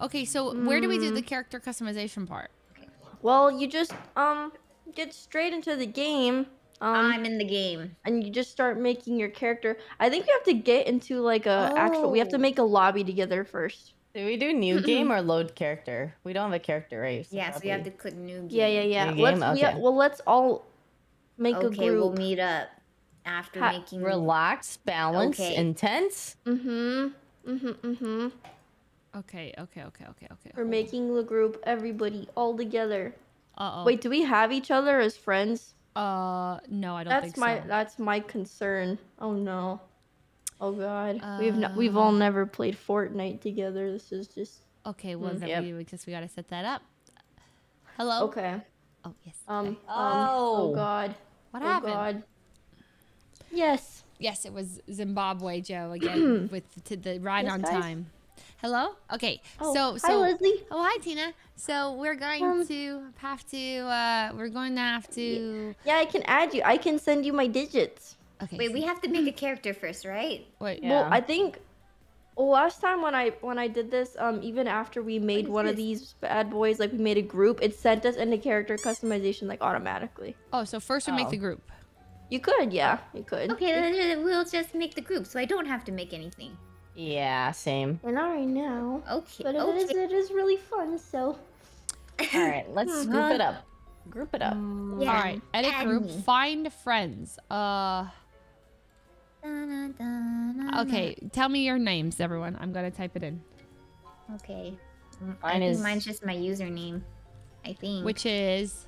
Okay, so where do we do Mm. the character customization part? Well, you just um get straight into the game. Um, I'm in the game. and you just start making your character. I think we have to get into like a actual. We have to Oh. make a lobby together first. Do we do new game or load character? We don't have a character, right? Yeah, so we have to click new game. Yeah, yeah, yeah. New Let's game? we, Okay. well, let's all make a group. Okay, we'll meet up after Ha- making. Relax, balance, Okay. intense. Mm-hmm. Mm-hmm. Mm-hmm. Okay, okay, okay, okay, okay. We're making the group. Everybody all together. Uh oh. Wait, do we have each other as friends? Uh, no, I don't That's think my so. that's my concern. Oh no. Oh god. we've n- we've Uh. all never played Fortnite together. This is just Okay, well Mm, then yep. we we we gotta set that up. Hello. okay. Oh yes. Um. okay. um, oh Oh. god. What oh happened? god. Yes. Yes, it was Zimbabwe Joe again with t- the ride Yes, on guys. time. Hello. Okay. Oh, so hi so. Leslie. Oh hi Tina. So we're going Um, to have to. Uh, we're going to have to. Yeah, I can add you. I can send you my digits. Okay. Wait, so- we have to make a character first, right? wait. Yeah. Well, I think well, last time when I when I did this, um, even after we made is one of these bad boys, like we made a group, it sent us into character customization like automatically. Oh, so first we make Oh. the group. You could, yeah, you could. Okay, then then we'll just make the group, so I don't have to make anything. Yeah, same. And not right now, Okay. but it is okay. it is really fun. So All right, let's group it up. Group it up. Yeah. All right. Edit add group. me. Find friends. Uh. Da-na-da-na-na. Okay. Tell me your names, everyone. I'm gonna type it in. Okay. Mm, I Mine think is- mine's just my username. I think. Which is.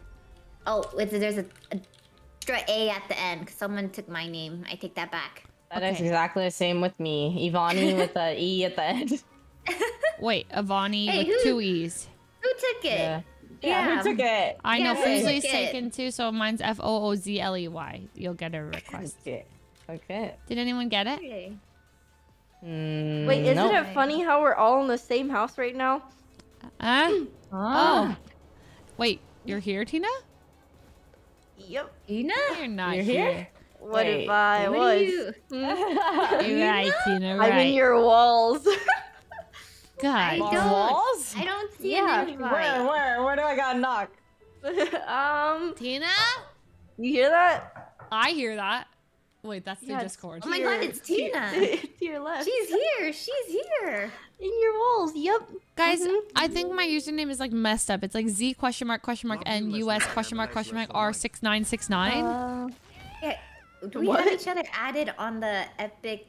Oh, it's, there's a, a extra A at the end. 'cause Someone took my name. I take that back. That is Okay. exactly the same with me. Yvonnie with the E at the end. Wait, Yvonnie Hey, with who- two E's. Who took it? Yeah. Yeah. Who took it? I know Yeah, Fuslie's take taken too, so mine's F O O Z L E Y. You'll get a request. Okay. Okay. Did anyone get it? Okay. Mm, wait, isn't nope. it funny how we're all in the same house right now? Huh? Ah. Oh. Wait, you're here, Tina? Yep. Tina? You're not You're here. here? What Wait, if I What was? are you? You're right, Tina. Right. I'm in your walls. God. I Walls? don't. Walls? I don't see Yeah, an Where, invite. where, where do I got knock? um, Tina? you hear that? I hear that. Wait, that's the Yeah, it's- Discord. Oh my god, it's Tina. to your left. She's here. She's here. in your walls. Yep. Guys, Mhm. I think my username is like messed up. It's like Z question mark question mark Love you, N Leslie. US question mark question mark rest of the R night. six nine six nine. Yeah. Do we What? have each other added on the Epic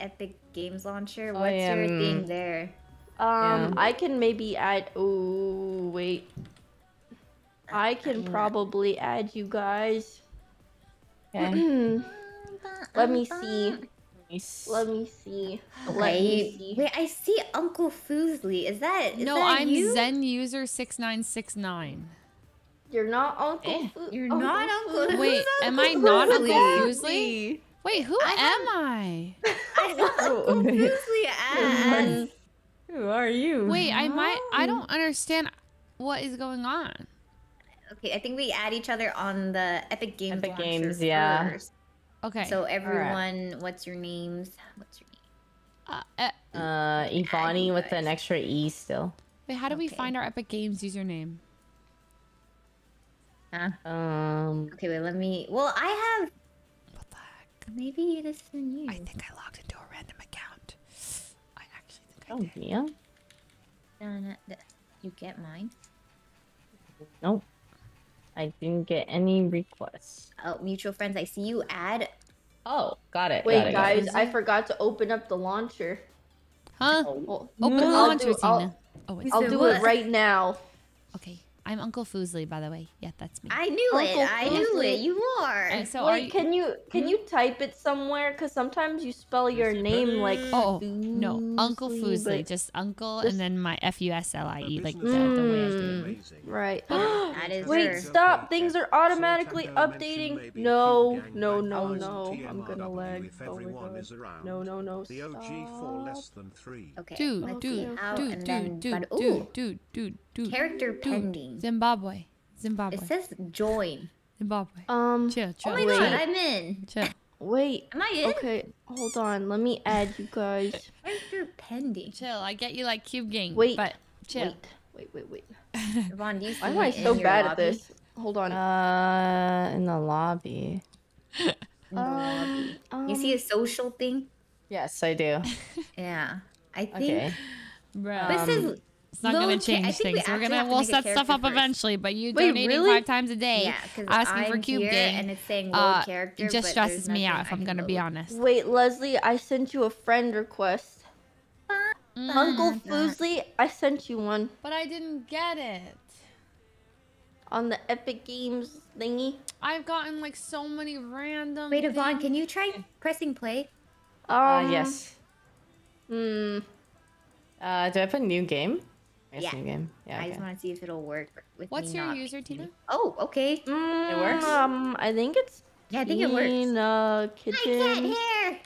Epic Games launcher? Oh, What's yeah, your mm. thing there? Um, Yeah. I can maybe add. Oh wait, I can probably add you guys. Okay. Let me see. Nice. Let me see. Let me Wait, see. wait, I see Uncle Foozly. Is that is No, that I'm you? Zen user six nine six nine. You're not Uncle. Eh, Fu- you're not Uncle- Fu- Wait, Who's am I Uncle not Uncle Foozly? Foosley? Wait, who am I? I know Uncle Foozly as. Who are you? Wait, I might. I don't understand what is going on. Okay, I think we add each other on the Epic Games. Epic launcher Games, yeah. first. Okay. So everyone, what's your names? What's your name? uh, uh, Uh, Yvonnie with an extra E still. wait, how do we find our Epic Games username? Huh? Um, Okay, wait. Let me. Well, I have. What the heck? Maybe this is new. I think I logged into a random account. I actually think I oh, did. Mia? Dun- dun- You get mine. Nope. I didn't get any requests. Oh, mutual friends. I see you add. Oh, got it. Wait, got it, got it. guys, I forgot to open up the launcher. Huh? Well, Open the I'll launcher, do- I'll- Tina. Oh. I'll do it right now. Okay. I'm Uncle Foosley, by the way. Yeah, that's me. I knew Uncle it. I knew it. You are. Uh, so are Wait, you? can you can you type it somewhere? Cause sometimes you spell your name like Oh no, Uncle Foozly, Foosley, just Uncle, just- and then my F U S L I E, like the, business the way I is do it. Mm. amazing. right. that is Wait, her. stop! Things are automatically Santander updating. No, no, no, no. I'm gonna TMRW lag. Oh my God. is. No, no, no. The OG for less than three. Okay. Dude, let's dude, see how, dude, and dude, then- dude, Character dude. pending. Zimbabwe, Zimbabwe, It says join. Zimbabwe. Um. Chill, Oh chill, my chill, god, I'm in. chill. Wait. Am I in? Okay. Hold on, let me add you guys. Character pending. Chill. I get you like cube gang. Wait, but chill. Wait, wait, wait, wait. Vaughn, do you see Why am I so in your bad at this? Hold on. Uh, in the lobby. In the lobby. You see a social thing? Yes, I do. Yeah. I think Okay. Bruh. this Um, is It's not gonna change think things. We're gonna we'll make set stuff up first. eventually, but you Wait, donating really? five times a day, Yeah, because asking I'm for cube game, and it's saying load uh, character. it just stresses me out if I I'm gonna be honest. Wait, Leslie, I sent you a friend request. Uncle Mm, Foozly, I sent you one But I didn't get it. on the Epic Games thingy. I've gotten like so many random. Wait, Yvonne, things. can you try pressing play? Um, Uh, yes. Hmm. Uh, do I put a new game? I Yeah. New game. Yeah. I just want to see if it'll work with What's me your not user, Tina? Oh, okay. Mm, works? Um, I think it's Yeah, I think it works. Tina I can't hear.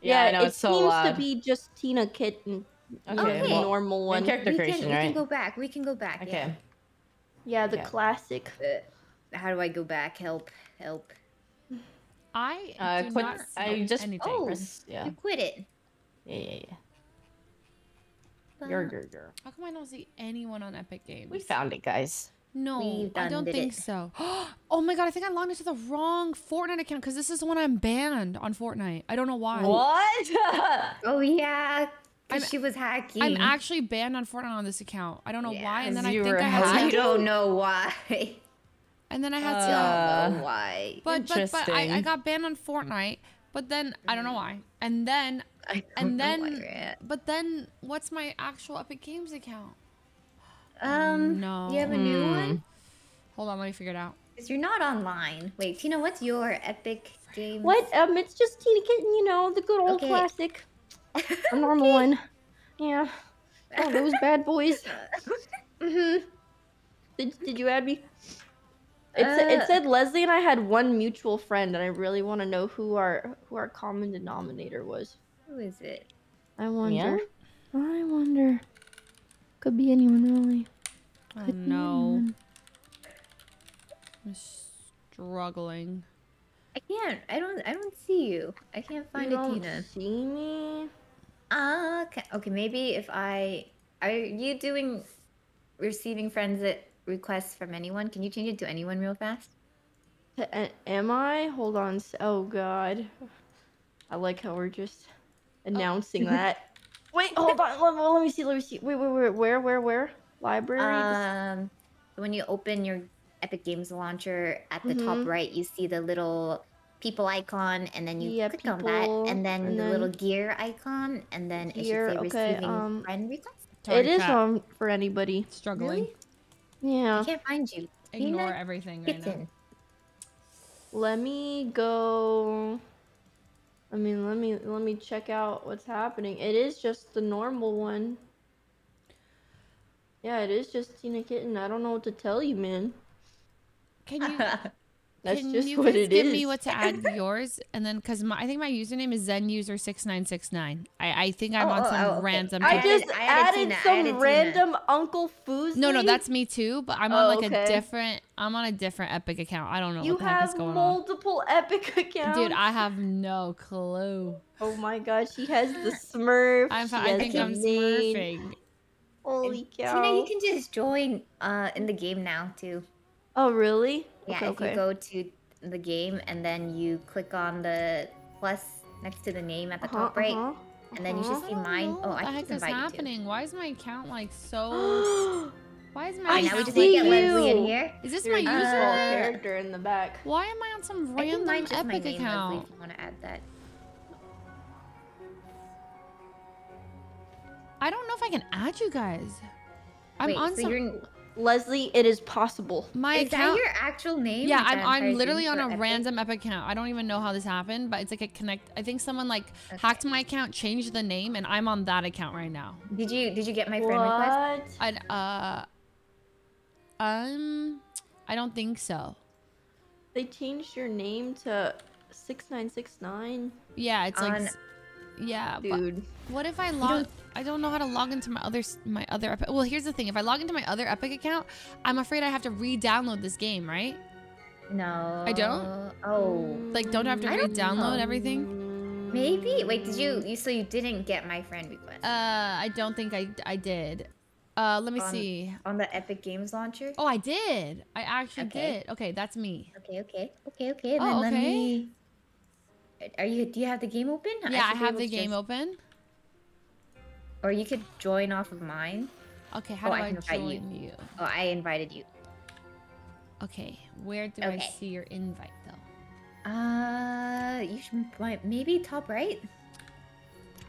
Yeah, I know it it's so seems loud. to be just Tina Kitten. Okay, the well, normal one. character We can, creation, we can go back. We can go back. Okay. Yeah, the Yeah. classic. Uh, how do I go back? Help! Help! I Uh, do quit. not I just anything. Oh. press. Yeah. You quit it. Yeah, yeah, yeah. You're, you're, you're. How come I don't see anyone on Epic Games? We found it, guys. No, I don't think it. so. Oh my god, I think I logged into the wrong Fortnite account because this is the one I'm banned on Fortnite. I don't know why. What? Oh yeah, I'm- because she was hacking. I'm actually banned on Fortnite on this account. I don't know why. And then I think were I had I to, don't know why. and then I had Uh, to. I why. But but but I, I got banned on Fortnite. But then I don't know why. And then I don't and know why, then Rat. but then what's my actual Epic Games account? um, no. you have a new Hmm. one? Hold on, let me figure it out. Cause you're not online. Wait, Tina, what's your Epic Games? What? Um, it's just Tina Kitten. You know, the good old Okay. classic, a normal one. Yeah. Oh, those bad boys. Mm-hmm. Did Did you add me? It, sa- Uh. it said Leslie and I had one mutual friend, and I really want to know who our who our common denominator was. Who is it? I wonder. I wonder. Could be anyone really. Could be no. anyone. I'm struggling. I can't. I don't. I don't see you. I can't find you a don't Tina. see me. Ah, okay. Okay, maybe if I are you doing receiving friends that requests from anyone? Can you change it to anyone real fast? Am I? Hold on. Oh God. I like how we're just announcing that. Wait, hold on. Let, let me see. Let me see. Wait, wait, wait. Where, where, where? Library. Um, when you open your Epic Games launcher at the top Mhm. right, you see the little people icon, and then you Yeah, click on that, and then and the little gear icon, and then it Gear, should say okay, receiving um, friend request. It is chat. um for anybody. struggling. Really? Yeah. I can't find you. Ignore Tina everything right now. Kitten. Let me go. I mean, let me let me check out what's happening. It is just the normal one. Yeah, it is just Tina Kitten. I don't know what to tell you, man. Can you That's can just you what guys it give is. me what to add yours and then because I think my username is ZenUser6969. I I think I'm Oh, on oh, some oh, okay. random. I I just added- I added added, Tina, I some added Tina. random Uncle Foos. no, no, that's me too. But I'm Oh, on like a different. I'm on a different Epic account. I don't know You what the heck is have going on. multiple epic accounts. Dude, I have no clue. Oh my god, she has the Smurf. I'm. she I has think the I'm name. smurfing. Holy cow. Tina, you can just join uh in the game now too. Oh really? Yeah, okay, if okay. you go to the game and then you click on the plus next to the name at the Uh-huh, top right, uh-huh, and then you should see mine. know Oh, I the can heck is you happening? Why is my account like so? Why is my I Alright, now we just see need to Leslie in here. Is this Your my default username? character in the back. Why am I on some I think random my Epic name, Leslie, account? if you want to add that. I don't know if I can add you guys. I'm Wait, on so some. You're, Leslie, it is possible. My is account. that your actual name? yeah, I'm, I'm literally on a Epic? random Epic account. I don't even know how this happened, but it's like a connect. I think someone like hacked my account, changed the name, and I'm on that account right now. Did you did you get my friend request? What? I uh, um, I don't think so. They changed your name to 6969? Yeah, it's like, On- s- yeah, Dude. what if I log? I don't know how to log into my other my other. Epic. Well, here's the thing: if I log into my other Epic account, I'm afraid I have to re-download this game, right? No. I don't? Oh. Like, don't I have to I re-download everything? Maybe. Wait, did you? You so you didn't get my friend request Uh, I don't think I I did. Uh, let me On- see. on the Epic Games launcher? Oh, I did. I actually Okay. did. Okay, that's me. Okay, okay, okay, okay. Oh, okay. Are you? Do you have the game open? Yeah, I, be have the game just- open. Or you could join off of mine. Okay, how Oh, do I I, invite you. join you? Oh, I invited you. Okay, where do I see your invite though? Uh, you should maybe top right.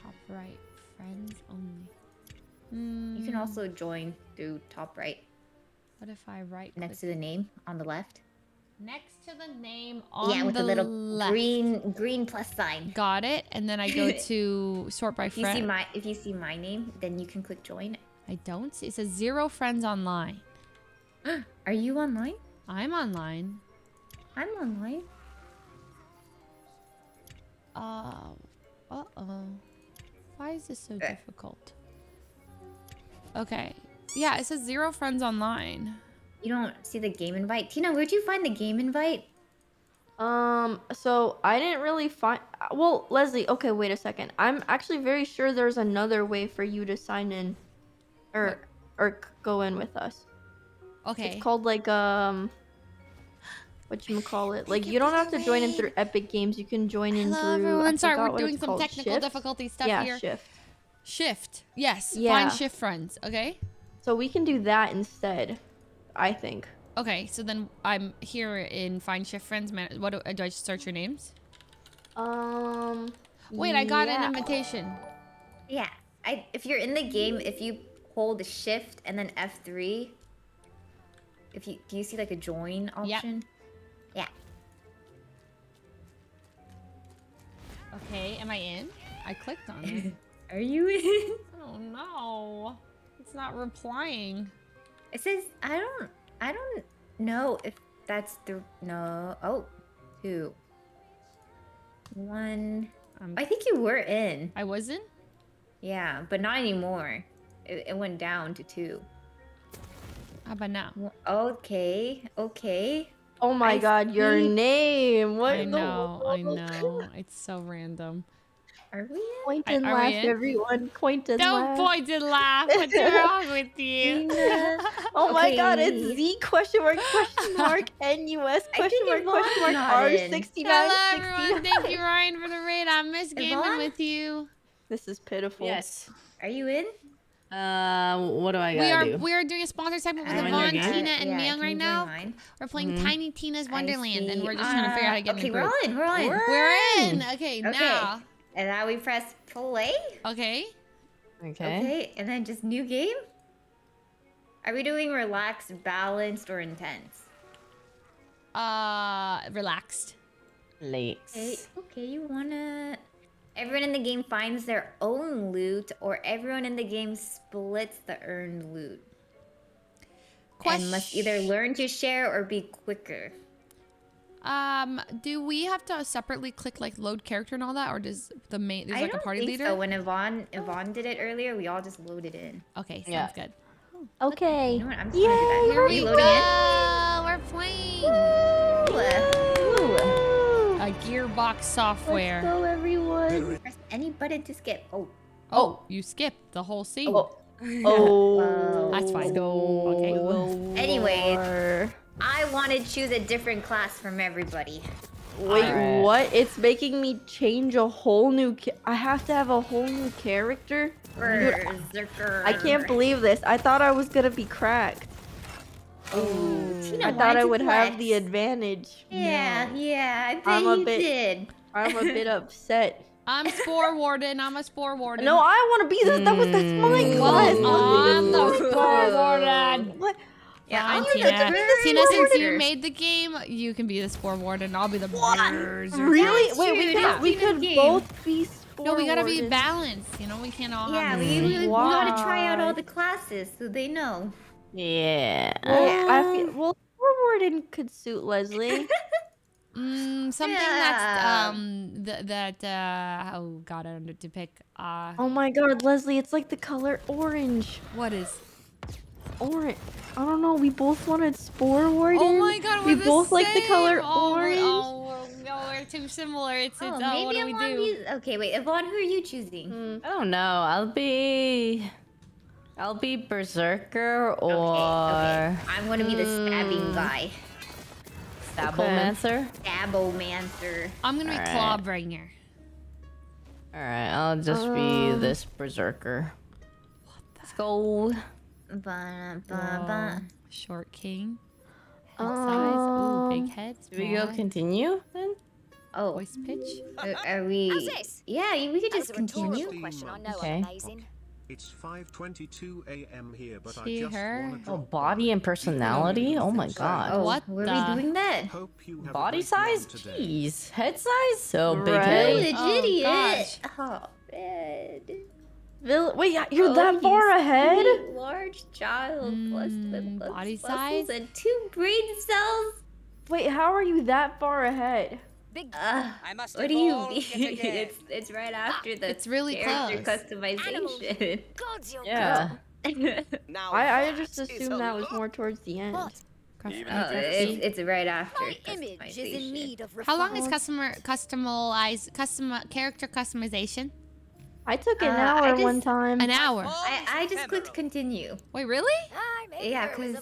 Top right, friends only. You can Hmm, also join through top right What if I right next to the name on the left. Next to the name on yeah, with the the little left. green green plus sign. Got it, and then I go to sort by If you see my if you see my name, then you can click join. I don't see. It says zero friends online. Are you online? I'm online. I'm online. Uh, uh oh. Why is this so Eh. difficult? Okay. Yeah, it says zero friends online. You don't see the game invite. Tina, where'd you find the game invite? Um, so I didn't really find. Well, Leslie, okay, wait a second. I'm actually very sure there's another way for you to sign in, or or go in with us. Okay. It's called like um, what you call it? Like you don't have to join in through Epic Games. You can join in Hello, through. I everyone. Sorry, we're doing some called, technical Shift? difficulty stuff yeah, here. Shift. Shift. Yes. Yeah. Find shift friends. Okay. So we can do that instead. I think. Okay. So then I'm here in find shift friends. Man, what do, do I just search your names? Um. Wait, I got yeah. an invitation. Yeah. I if you're in the game, if you hold shift and then F3, if you do you see like a join Yep. option? Yeah. Okay. Am I in? I clicked on it. Are you in? oh no. It's not replying. It says I don't I don't know if that's the no oh two one Um, I think you were in I wasn't. yeah but not anymore it, it went down to two How about now? okay okay Oh my I God, your name. What I in the know. I know. It's so random. Are we in? Point I- and are laugh, in? everyone. Point and laugh. Don't point and laugh. What's wrong with you? Tina. Oh my God, it's Z question mark question mark NUS question mark question mark R in. sixty nine Hello, everyone. Thank you, Ryan, for the raid. I miss gaming Yvonne? with you. This is pitiful. Yes. are you in Uh, what do I gotta We are do? we are doing a sponsor segment with I'm Yvonne. Tina, and Yeah, Miyoung right now. mine? We're playing Mhm. Tiny Tina's Wonderland, and we're just trying to figure out how to get okay in. we're on we're on We're in. Okay, Okay. now. And now we press play Okay. Okay. Okay, and then just new game? Are we doing relaxed, balanced, or intense? Uh, relaxed. Late. Okay, okay, you wanna... Everyone in the game finds their own loot, or everyone in the game splits the earned loot. And must either learn to share or be quicker. Um, do we have to separately click like load character and all that, or does the main there's I like a don't party think leader? so. When Yvonne, Yvonne did it earlier, we all just loaded in. Okay, sounds Yeah. good. Okay. You know what? I'm just gonna do that. Here Are we go. in? We're playing. Ooh. A Gearbox software. Let's software. go, everyone. Press any button to skip. Oh, Oh, you skipped the whole scene. Oh. Oh. To choose a different class from everybody. Wait, Alright. what? It's making me change a whole new. I have to have a whole new character. Dude, Berserker. I can't believe this. I thought I was gonna be cracked. Oh, Tina, I thought I you would have the advantage. Yeah, No. yeah, I bet I'm a you bit- did. I'm a bit upset. I'm Spore Warden. I'm a Spore Warden. No, I want to be this. That was that's my class. Well, I'm the That's Spore. Warden. What? Yeah, Fine, I'm Tina. the Tina, since you made the game, you can be the Spore Warden. I'll be the What? Berserker. Really? Wait, we true, could that's we could game. both be. Spore No, we gotta be balanced. You know, we can't all Yeah, have the we, same- we, we gotta try out all the classes so they know. Yeah. Well, Yeah. I feel well. Spore warden could suit Leslie. Mm, something Yeah. that's um th- that uh oh god I don't know to pick uh oh my God, Leslie! It's like the color orange. what is Orange. I don't know. We both wanted spore warden. oh my god we we're the both like the color same. oh, we're- orange. oh, we're, no, we're too similar. It's, Oh, it's uh, what do we do? these. Okay, wait. Yvonne, who are you choosing? Hmm. I don't know. I'll be. I'll be berserker or Okay, okay. I'm gonna be the stabbing Mm. guy. Stablemancer. Stabbomancer. I'm gonna be Alright. Clawbringer. All right, I'll just be Um, this berserker. Let's go. Ba, ba, ba. Short king. Head size. Ooh, big head. Do we go continue then? Oh, Voice pitch. are, are we? How's this? Yeah, we could just continue. question. I know Okay. Amazing. It's 5:22 a.m. here, but I See just her? Oh, body and personality. Oh my god. Oh, What were the- we doing that? Hope you have a Body size? Jeez. Head size? So big Right. head. Oh, Legit. gosh. Oh, man. Vill- Wait, you're Oh, that far he's ahead? sweet Large child plus Mm, plus body muscles size? and two brain cells. Wait, how are you that far ahead? Big. Uh, I must what do you evolve mean? yet it's it's right after the It's really character close. customization. Gods, you're Yeah. Now I, I just assumed that was more towards the end. What? Oh, it's, it's right after My image is in need of How long is customer customize custom character customization? I took an Uh, I hour one time. An hour. I, I just clicked continue. Wait, really? Yeah, because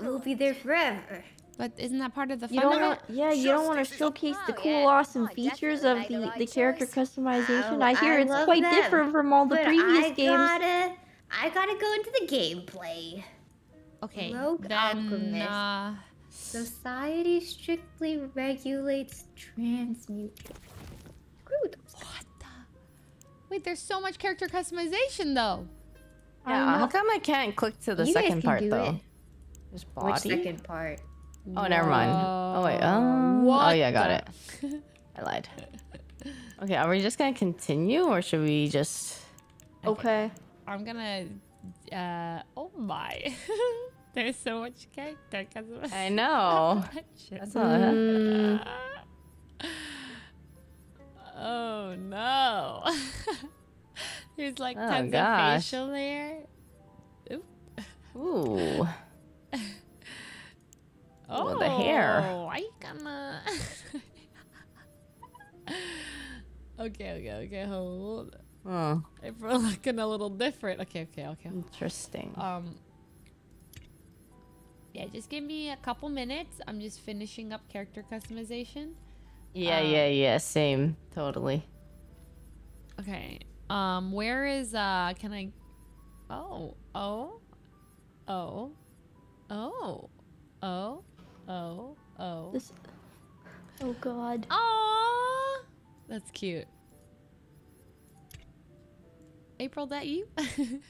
we'll be there forever. But isn't that part of the You don't of want, it? yeah, you don't want to showcase the Oh, cool, yeah. awesome Oh, features of the the, the character customization. Oh, I hear I it's quite that, different from all the but previous I games. gotta, I gotta go into the gameplay. Okay. Rogue then, Alchemist. uh, Society strictly regulates transmutation. Screw those what the? Wait, there's so much character customization though. Yeah, know. how come I can't click to the You guys second can part do though? it. Just Which body. second part? Oh, never mind. Oh wait. Whoa. Um, oh yeah, I got the- it. I lied. Okay, are we just gonna continue or should we just? Okay. I'm gonna. Uh, oh my. There's so much character customization. I know. That's not. Mm, oh no. There's like Oh, tons gosh. of facial there. Ooh. Oh, the hair. Why you gonna? okay, okay, okay. Hold. Oh, If we're looking a little different. Okay, okay, okay. interesting. Um. Yeah, just give me a couple minutes. I'm just finishing up character customization. Yeah, uh, yeah, yeah. Same. Totally. Okay. Um, where is uh? Can I? Oh, oh, oh, oh, oh, oh, oh. this. Oh God. Aww, that's cute. April, that you?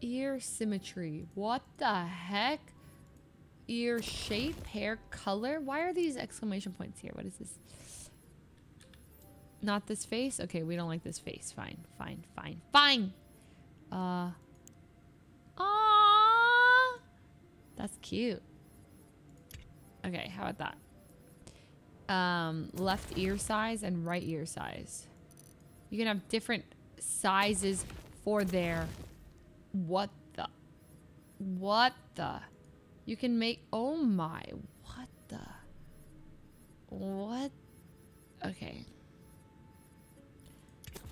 Ear symmetry. What the heck? Ear shape, hair color. Why are these exclamation points here? What is this? Not this face? Okay, we don't like this face. Fine, fine, fine, fine. Uh. Aww. That's cute. Okay, how about that? Um, left ear size and right ear size. You can have different sizes for their. What the? What the? You can make. Oh my. What the? What? Okay.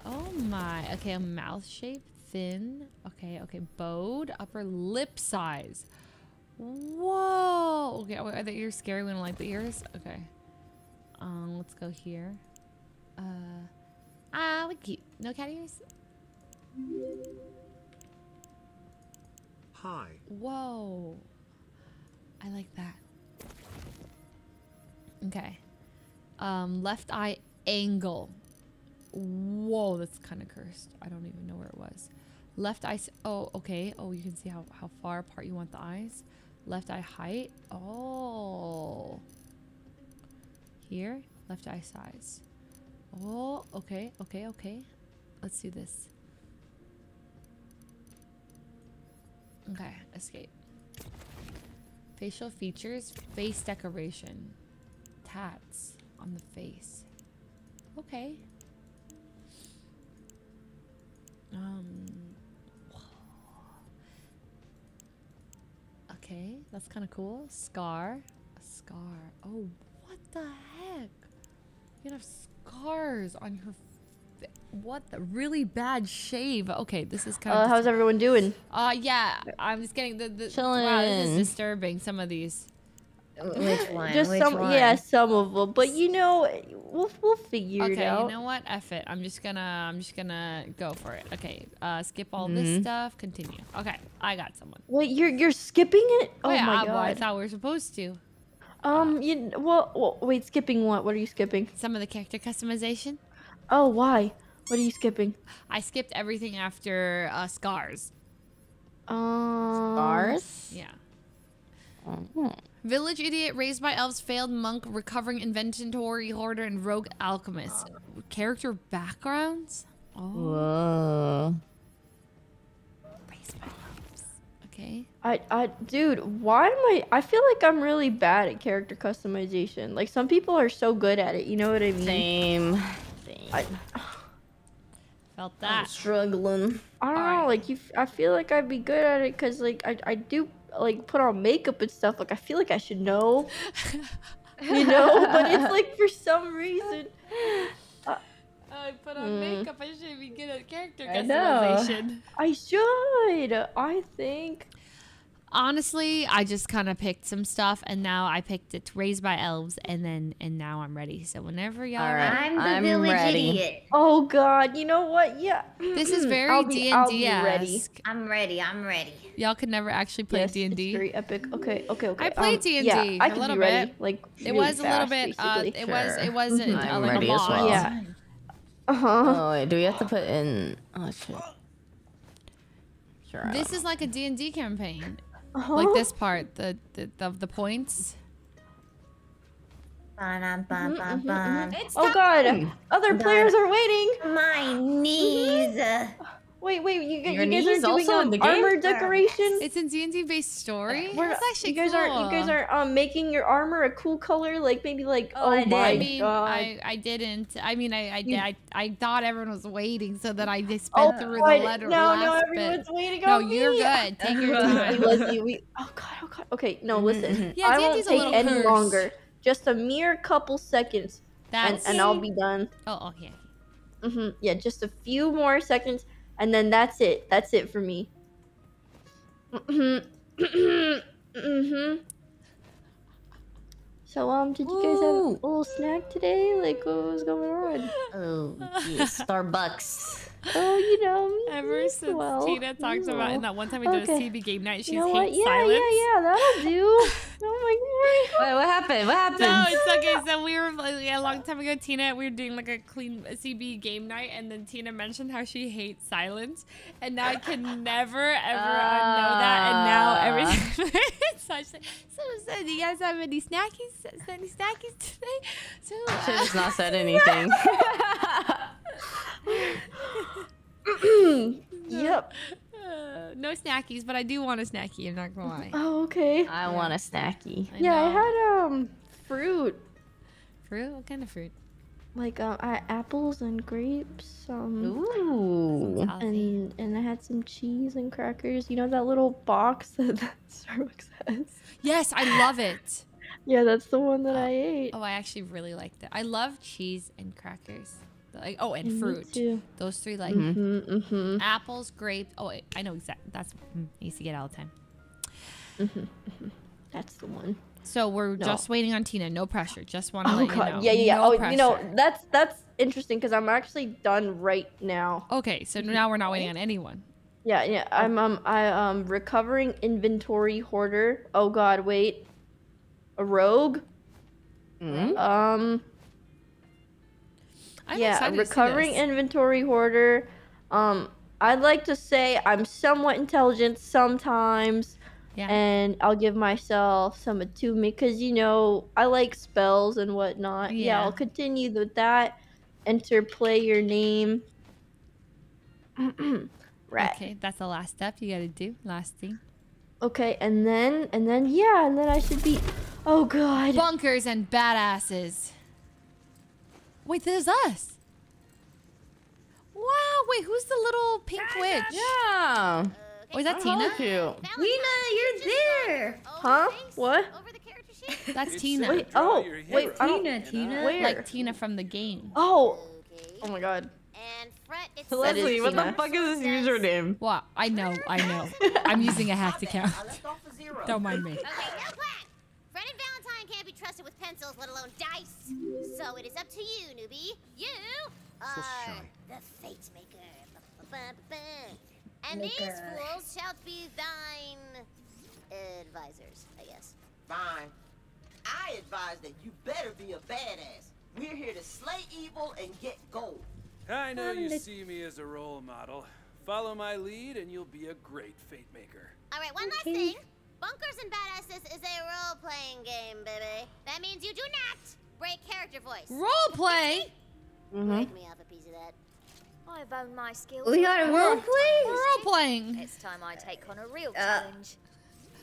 Oh my. Okay, a mouth shape, thin. Okay, okay. Bowed, upper lip size. Whoa. Okay, are the ears scary? We don't like the ears? Okay. Um, let's go here. Uh, ah, we cute. No cat ears? Hi. Whoa. I like that. Okay. Um, left eye angle. Whoa, that's kind of cursed. I don't even know where it was. Left eye. Oh, okay. Oh, you can see how, how far apart you want the eyes. Left eye height. Oh. Here. Left eye size. Oh, okay, okay, okay. Let's do this. Okay, escape. Facial features, face decoration. Tats on the face. Okay. Um. Okay, that's kind of cool. Scar. A scar. Oh, what the heck? You have scars on your. Fa- what the really bad shave? Okay, this is kind Uh, of. how's everyone doing? Uh, yeah, I'm just getting the. the wow, this is disturbing. Some of these. Which one? Just Which some, one? yeah, some of them. But you know, we'll we'll figure it out. Okay, you know what? F it. I'm just gonna. I'm just gonna go for it. Okay. Uh, skip all this stuff. Continue. Okay, I got someone. Wait, you're you're skipping it? Oh, yeah, my god! well, I thought we were supposed to. Um, you well, well, wait, skipping what? What are you skipping? Some of the character customization. Oh, why? What are you skipping? I skipped everything after uh, scars. Um, Stars? Yeah. Mhm. Village idiot raised by elves, failed monk, recovering inventory hoarder, and rogue alchemist. Character backgrounds. Oh, Whoa. raised by elves. Okay. I, I, dude, why am I? I feel like I'm really bad at character customization. Like some people are so good at it. You know what I mean? Same. Same. I, Felt I'm that. struggling. I don't know. Alright. Like you, f- I feel like I'd be good at it because like I, I do like put on makeup and stuff. Like I feel like I should know. you know, but it's like for some reason. I put on Mm. makeup. I should be good at character I know. customization. I should. I think. Honestly, I just kind of picked some stuff, and now I picked it raised by elves, and then and now I'm ready. So whenever y'all All ready. I'm the I'm village ready. idiot. Oh God, you know what? Yeah. This is very D and D ready. esque. I'm ready. I'm ready. Y'all could never actually play D and D. very epic. Okay, okay, okay. I played um, D&D Yeah, I a little be ready. bit. Like It really was a little bit. Uh, basically. it was. It wasn't I'm uh, like ready a as well. Yeah. Uh huh. Oh, wait. Do we have to put in. Oh, shit. Sure. This is like a D and D campaign. Uh-huh. Like this part, the the the, the points. Ba-dum, bum, Mhm, bum, mhm. Oh God, other players are waiting. My knees. Wait, wait, you, g- Your you guys are doing also in um, the game? armor decoration. It's a D and D based story. We're- That's actually you guys cool. aren't. You guys aren't um making your armor a cool color, like maybe like. Oh, Oh, I my I did. mean, God. I, I didn't. I mean, I I, You- I I thought everyone was waiting, so that I just Oh, spent through God, the letter. No, last no, bit. everyone's waiting No, on you're me. good. Take your Leslie, time. Leslie, we. Oh God, oh God. Okay, no, listen. Yeah, I won't a take little any cursed. longer. Just a mere couple seconds, and, That's and I'll be done. oh oh yeah. hmm Yeah, just a few more seconds, and then that's it. That's it for me. hmm hmm So, um, did you guys have a little snack today? Like, what was going on? Oh, yeah. Starbucks. Oh, you know, Ever since well, Tina talked about well. in that one time we did a Okay. CB game night, she's you know hate what? Yeah, silence. yeah, yeah, that'll do. Oh my god. Wait, what happened? What happened? No, it's okay. So we were like, a long time ago. Tina, we were doing like a clean CB game night, and then Tina mentioned how she hates silence, and now I can never ever unknow that. And now ah. every time, so, I said, so, so do you guys have any snackies? Any snackies today? So Should uh, have not said anything. yep. uh, no snackies, but I do want a snacky. I'm not gonna lie. Oh, okay. I want a snacky. I Yeah, I had um fruit, fruit. What kind of fruit? Like um, I apples and grapes. Um. Ooh. And and I had some cheese and crackers. You know that little box that, that Starbucks has. Yes, I love it. Yeah, that's the one that I ate. Oh, I actually really liked it. I love cheese and crackers. Like oh, and Me fruit. too. Those three like Mhm. Mm-hmm, mm-hmm. apples, grapes. Oh, I know exactly. That's mm, I used to get all the time. That's the one. So we're No. just waiting on Tina. No pressure. Just want to Oh let god, you know. yeah, yeah, yeah. No oh, you know that's that's interesting because I'm actually done right now. Okay, so now we're not waiting on anyone. Yeah, yeah. I'm um I um recovering inventory hoarder. Oh god, wait. A rogue. Mm? Um. I'm yeah, a excited to see recovering this. inventory hoarder. Um, I'd like to say I'm somewhat intelligent sometimes, Yeah. and I'll give myself some attunement because you know I like spells and whatnot. Yeah, Yeah. I'll continue with that. Enter player name. right. Okay, that's the last step you gotta do. Last thing. Okay, and then and then yeah, and then I should be. Oh god. Bunkers and badasses. Wait, this is us. Wow. Wait, who's the little pink witch? Yeah. Oh, is that Tina? Cute. Lena, you're there. Huh? What? Over the character That's Tina. so oh, Wait, draw oh, your wait, hero. I don't- Tina, Tina. Where? Like Tina from the game. Oh, Okay. oh my god. And Frette, it's Leslie, what the fuck is this username? What? I know, I know. I'm using a hacked account. I left off a zero. Don't mind me. Okay, no plan. Frette and Valentine can't be trusted with pencils, let alone dice. So it is up to you, newbie. You are shy. the fate maker. And these fools shall be thine advisors, I guess. Fine. I advise that you better be a badass. We're here to slay evil and get gold. I know you see me as a role model. Follow my lead and you'll be a great fate maker. All right, one last thing. Bunkers and Badasses is a role-playing game, baby. That means you do not break character voice. Role play. Break me off a piece of that. I've honed my skills. We got a over role the play? years. Role playing. It's time I take on a real Uh, challenge.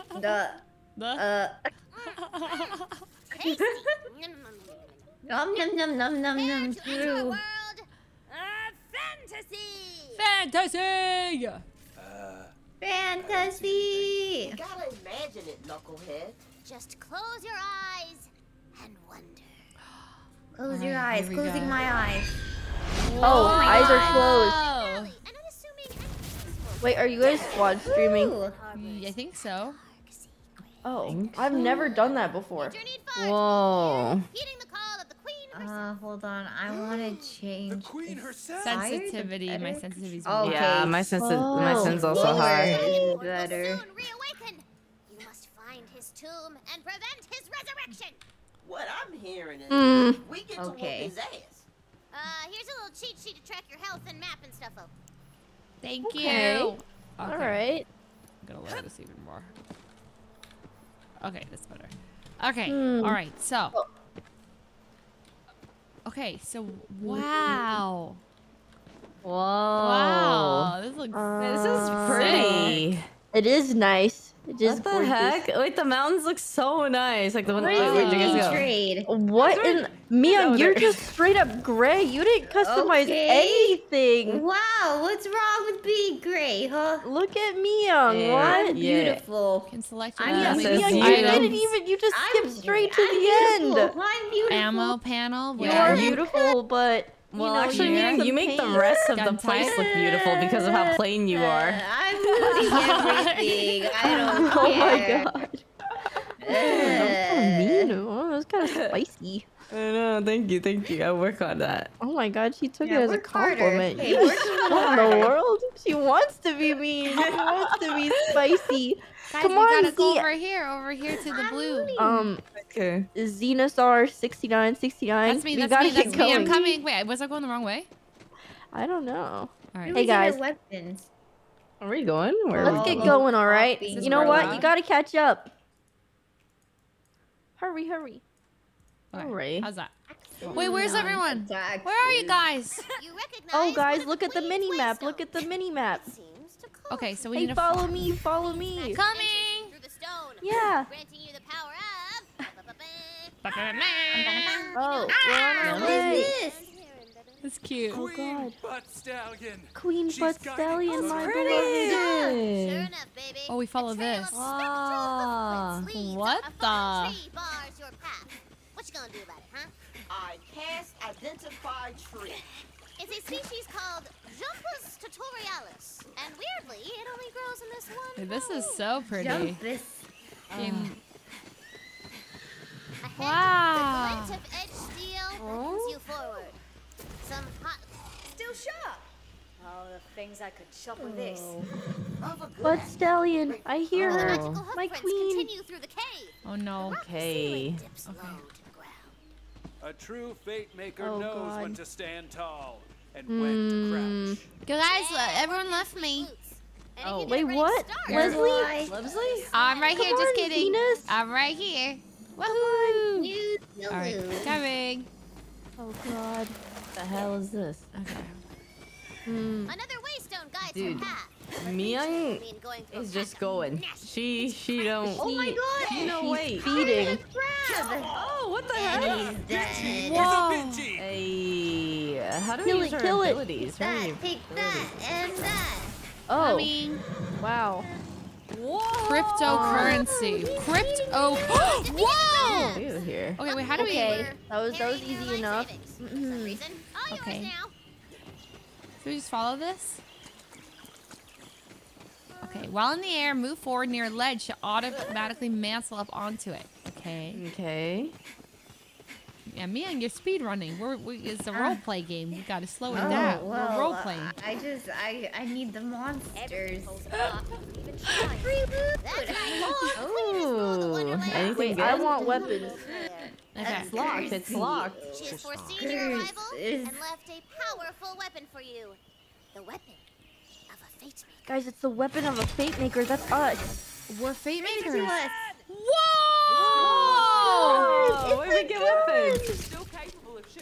The The uh Tasty. Nom, nom, nom, nom, nom. num num num num num num to true. world fantasy. fantasy. Uh, Fantasy. You gotta imagine it, knucklehead. Just close your eyes and wonder. Close your eyes. Closing go. my eyes. Oh, eyes are closed. Oh. Really, and unassuming and Wait, are you guys squad streaming? Mm, I think so. Oh, I've never done that before. Journeyed far to Whoa. heeding the call of the queen herself. Uh, hold on. I want to the change. queen herself. side to Sensitivity. My better. sensitivity's Oh, really Yeah, Okay. my sense my Oh. sense also Lower. high. Is better. You must find his tomb and prevent his resurrection. What I'm hearing is Hmm. we get to Okay. whoop his ass. Uh, here's a little cheat sheet to track your health and map and stuff. Oh, Thank Okay. you. All Okay, right. I'm gonna lower this even more. Okay, that's better. Okay. Hmm. All right. So. Okay. So wow. Whoa. Wow. This looks. This is Uh, pretty. It is nice. It is What the gorgeous. heck? Wait, the mountains look so nice. Like the one. Wait, Crazy where'd you guys trade. What in Mia? You're just straight up gray. You didn't customize Okay. anything. Wow, what's wrong with being gray, huh? Look at Mia. Yeah. What? Yeah. Beautiful. Can select your I'm Mia, Yes, items. Mia, you. you didn't even. You just I'm- skipped straight to I'm the beautiful. end. I'm beautiful. ammo panel. You're beautiful, but you Well, know, actually, you, Mia, need you make the rest of the place look beautiful because of how plain you are. Uh, I'm looting everything. I don't Oh my care. god. That's so mean. Oh, that's kind of spicy. I know. Thank you. Thank you. I'll work on that. Oh my god, she took Yeah, it as a compliment. Hey, what in the world? She wants to be mean. She wants to be spicy. Guys, Come we on, gotta go Z. over here. Over here to the blue. Um, Okay. ZenUser 6969. That's me. We gotta me. That's get me. I'm coming. Wait, was I going the wrong way? I don't know. All right. Hey, These guys. weapons. Where Are we going? Where Let's we get going? going, all right? You know what? You gotta catch up. Hurry, hurry. Okay, Alright. How's that? Wait, where's everyone? Where are you guys? You recognize Oh, one guys, of look at the mini map. Look at the mini map. It seems to Okay, so we Hey, need to follow me, follow me. Coming. Through the stone, Yeah. granting you the power of. Oh, Ah, we're on our what way. is this? That's cute. Oh, God. Butt Stallion. Queen She's Butt got Stallion, my covered. beloved. Sure enough, baby. Oh, we follow this. of spectral Ah, what up a fallen the- tree bars your path. What you gonna do about it, huh? I cast identify tree. It's a species called Jumpus tutorialis, and weirdly, it only grows in this one. Hey, this is so pretty. Jump this. Game- um, Ahead, Wow. The glint of edge steel beckons you forward. Some hot. Still sharp. Oh, the things I could chop with this. Oh. Of a good Butt Stallion, I hear The her. magical My queen. continue through the cave. Oh no. Rock Okay. Okay. low to the ground. A true fate maker Oh, knows when to stand tall and when to crouch. Guys, uh, Yeah, everyone left me. Oh, wait, what? Leslie? Leslie? I'm right Come here. Just kidding. Venus. I'm right here. Woohoo! You All right, coming. Oh god. What the hell is this? Okay. Hmm. Another waystone guides Dude, your path. Miyoung mean going through a is just going. She she don't. Oh my god! No wait. Feeding. Oh, what the And heck? he's. Whoa. Hey, how do we Kill use it, our kill it. abilities? How do That, take that, and that. Oh, Coming. wow. Cryptocurrency. Crypto. Whoa! Ew, here. Okay, wait. How do Okay, we? that was that was easy life enough. savings. For some mm-hmm. reason. All yours Okay. now. Should we just follow this? Okay. While in the air, move forward near a ledge to automatically mantle up onto it. Okay. Okay. Yeah, me and your speed running. We're we, it's a Ah. role play game. We gotta slow it Oh, down. well, We're role uh, playing. I just, I, I need the monsters. That's right. Ooh. Anything Wait, good? I want weapons. Okay. It's locked. It's locked. She has foreseen your arrival and left a powerful weapon for you. The weapon of a fate maker. Guys, it's the weapon of a fate maker. That's us. We're fate Give it to makers. us. Whoa! Oh, where we get weapons?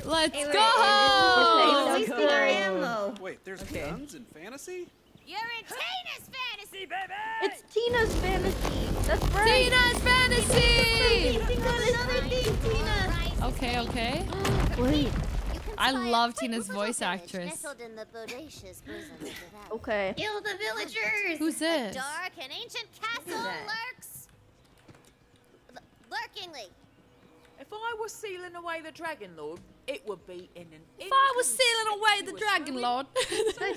Let's go! We're Let's go. ammo. Wait, there's Okay. guns in fantasy? You're in Tina's fantasy, baby! It's Tina's fantasy. That's right. Tina's fantasy. Think on another thing, Tina. Okay, okay. Wait. You can I love Tina's voice actress. In the bodacious bosom of the valley. Okay. Kill the villagers. Who's this? Dark and ancient castle lurks. L- lurkingly. If I was sealing away the Dragon Lord, it would be in an If I was sealing away the Dragon Lord.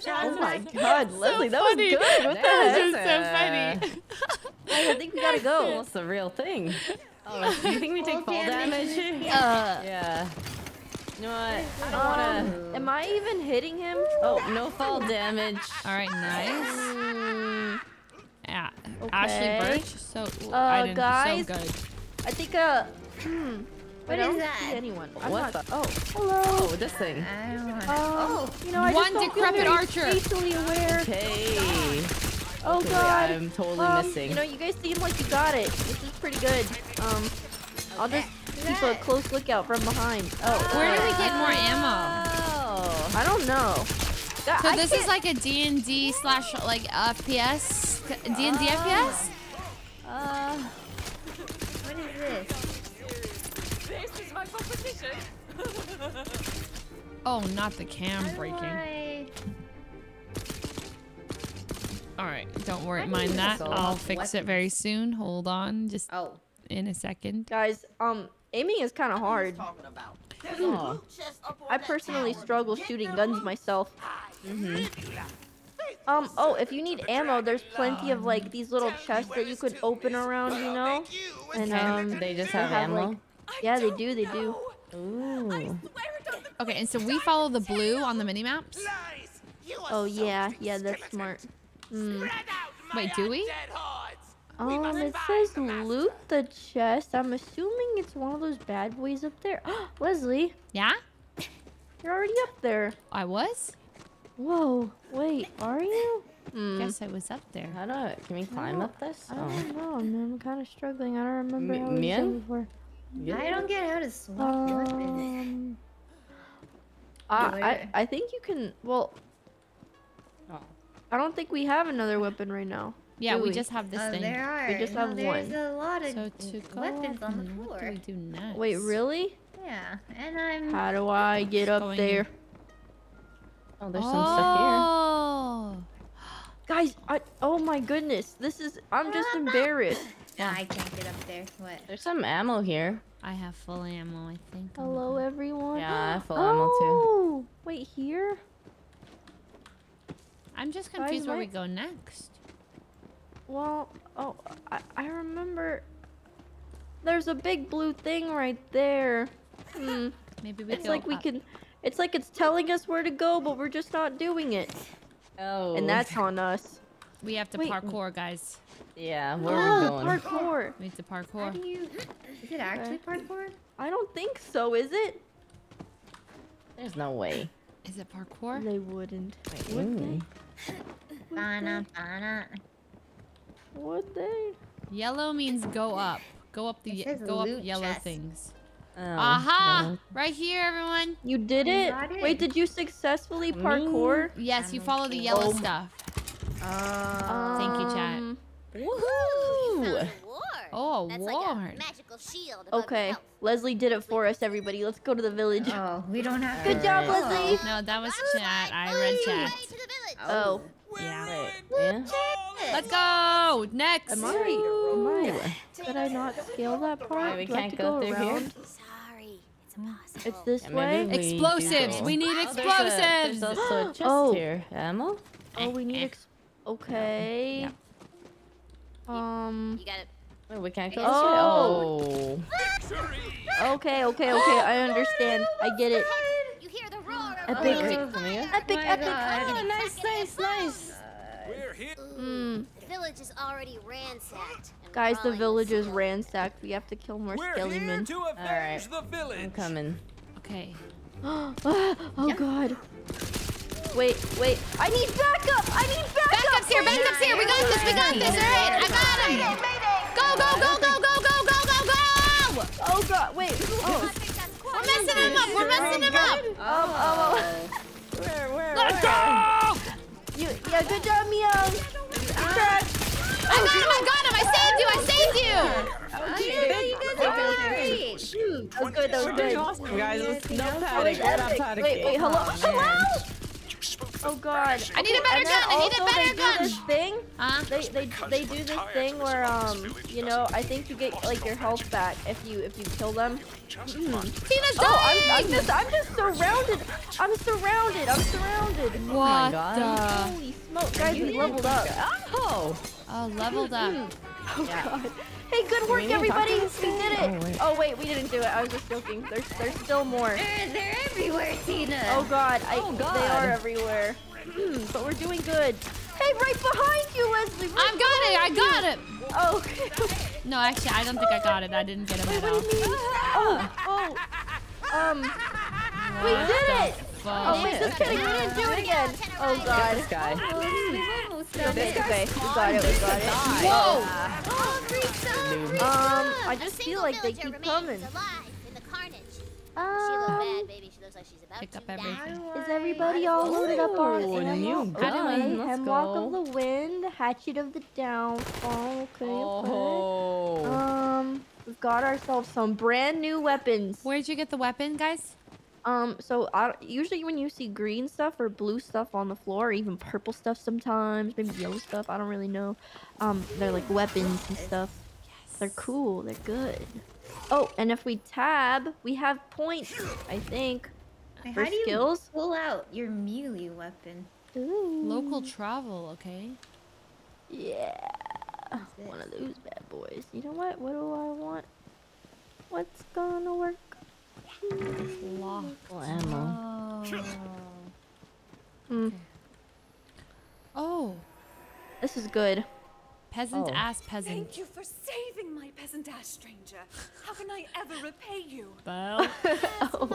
Oh my God, Leslie, that funny. was good. What the That was just so funny. I think we gotta go. Almost a real thing. Oh, do you think we take fall damage damage. here? Uh, Yeah. You know what? I don't um, wanna. am I even hitting him? Oh, no fall damage. All right, nice. Mm, Yeah, Okay. Ashly Burch. So Uh, I didn't. guys. So good. I think uh. Hmm. What Wait, I don't that? See anyone? I'm What not. the- Oh, hello. Oh, this thing. I don't want. Oh, you know, I One just don't feel decrepit very archer. Spatially aware. Okay. Oh Okay, God. I'm totally um, missing. You know, you guys seem like you got it. This is pretty good. Um, I'll just keep a close lookout from behind. Oh, Where do we get more ammo? Oh. I don't know. So I this is can't- like a D&D slash like FPS? D&D FPS? Uh, What is this? This is my competition. Oh, not the cam How breaking. I- All right, don't worry, How mind that. I'll fix it very soon. Hold on, just Oh. in a second. guys, um, aiming is kind of hard. Talking about. Oh. a loot chest up on I personally tower. struggle Get shooting guns myself. Mm-hmm. Um, oh, if you need ammo, there's plenty of like these little chests that you could open around, you know? And um, They just have have, ammo. like- yeah, they do, they do. Ooh. Okay, and so we follow the blue on the mini maps. Oh yeah, yeah, that's smart. Hmm. Wait, do we? Um, it says loot the chest. I'm assuming it's one of those bad boys up there. Leslie, Yeah, you're already up there. I was. Whoa, wait, are you? Hmm. Guess I was up there. How do I, can we climb up this? I Oh. don't know, man. I'm kind of struggling. I don't remember M- how we did before. Yeah. I don't get how to swap weapons. Um, I, I, I think you can. Well, Oh. I don't think we have another weapon right now. Yeah, do we just have this Oh, thing. there are. just no, have oh, there's one. a lot of So to go weapons on the up, what do we do next? Wait, really? Yeah, and I'm. How do I get up Going there? Oh, there's some stuff Oh. Guys, I, oh my goodness. This is, I'm just embarrassed. Nah, I can't get up there. What? There's some ammo here. I have full ammo, I think. I'm Hello, everyone. Yeah, I have full ammo too. Oh, wait, here? I'm just Guys, confused where we go next. Well, oh, I, I remember. There's a big blue thing right there. Hmm. Maybe we It's go like we up. can. It's like it's telling us where to go, but we're just not doing it. Oh. And that's on us. We have to Wait. parkour, guys. Yeah, where are we Oh, going? parkour. We need to parkour. How parkour. do you? Is it actually parkour? I don't think so, is it? There's no way. Is it parkour? They wouldn't. Ooh. Would they? Bana, bana. Would they? Yellow means go up. Go up the It ye- says go up yellow chest. things. Oh, Aha! no. Right here, everyone. You did You it? Wait, did you successfully parkour? Yes, you follow the yellow Oh. stuff. Oh. Thank you, chat. Um, You Woohoo! found a ward. Oh, a That's ward. like a magical shield Okay. Leslie did it for us, everybody. Let's go to the village. Oh, we don't have. Good to- job, Oh. Leslie. No, that was chat. I read chat. way to the village. Oh, Yeah. Wait, yeah? Let's go. Next. Am I? Am I? Did I not scale that part? we Do can't to go through here? Sorry, it's impossible. Mm. It's this Yeah, way. we Explosives. go. We need Oh, there's a- explosives. There's also a chest Oh. here. Ammo? Oh, we need. Eh, ex- eh. okay. Yeah. Um. You got it. Wait, we can't go Oh. this way? Okay. Okay. Okay. I understand. I get it. You hear the roar of Epic. Oh, Tamia? Epic. my Epic. God. Oh, nice, nice, nice. We're here. Mm. The village is already ransacked. Guys, the village is ransacked. We have to kill more We're skelly men. Alright. I'm coming. Okay. oh god. Wait, wait. I need backup. I need backup. Backup's here. Backup's here. We got this. We got this. All right. I got him. Go, go, go, go, go, go, go, go, go. Oh god. Wait. Oh. We're messing him up. We're messing him up. Um. Oh. Where, where, Let's go. You. Yeah. Good job, Mio. Congrats. I got him. I got him. I saved you. I saved you. That was good. That was We're doing good. awesome, guys. Let's- No panic. We're not panicking. Wait. Wait. Hello. Hello. Man. Oh god. I need a better gun, I need a also better they gun. Do this thing. Huh? They they they do this thing where um you know I think you get like your health back if you if you kill them. Mm. Tina's Oh, I'm. I'm just I'm just surrounded. I'm surrounded. I'm surrounded. What God. the? Holy smoke, guys! We leveled up. Oh. Oh, leveled up. Oh god. Hey, good work, we need to talk everybody. We did it. Oh, wait. Oh wait, we didn't do it. I was just joking. There's there's still more. They're, they're everywhere, Tina. Oh god, I, Oh, they are everywhere. Hmm, but we're doing good. Hey, right behind you, Leslie. Right I got it. I got it. Oh, okay. No, actually, I don't think I got it. I didn't get it Wait, at what all. do you mean? Oh, oh. Um, we did it. fuck? Oh wait, just kidding. We didn't do it again. Oh god. This guy. Um, I just feel like they keep coming. Um, pick up everything. Is everybody all loaded up on Animal Eye, Hemlock go. of the Wind, Hatchet of the Downfall? Okay, oh. okay. Um, we've got ourselves some brand new weapons. Where'd you get the weapon, guys? Um, so I, usually when you see green stuff or blue stuff on the floor, or even purple stuff sometimes, maybe yellow stuff, I don't really know. Um, they're like weapons and stuff. They're cool. They're good. Oh, and if we tab, we have points. I think Wait, for how do you skills. pull out your melee weapon? Ooh. Local travel, okay. Yeah. One of those bad boys. You know what? What do I want? What's gonna work? Lock. Well, ammo. Hmm. Oh, This is good. peasant Oh. ass peasant. Thank you for saving my peasant ass stranger. How can I ever repay you? Belle. Oh.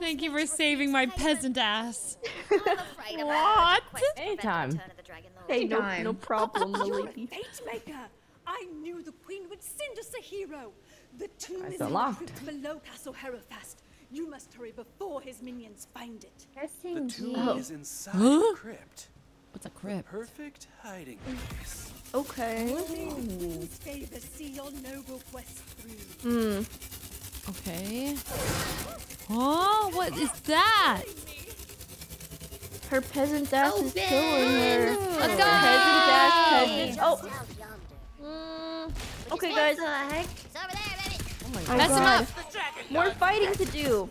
Thank you for saving my peasant ass. I'm afraid of What? Anytime. Return of the Dragon Lord. Hey, no, Time. no problem, You're a lady. fate maker. I knew the queen would send us a hero. The tomb is in the unlocked. crypt below Castle Herofast. You must hurry before his minions find it. The tomb Oh. is inside Huh? the crypt. What's a crypt? Perfect hiding place. Okay. Only the queen's favor see your noble quest through. Hmm. Okay. Oh, what is that? Her peasant ass is killing her. Let's go! Peasant ass peasant. Oh. Mm. Okay, guys. What the heck? Oh Mess him up. More fighting to do.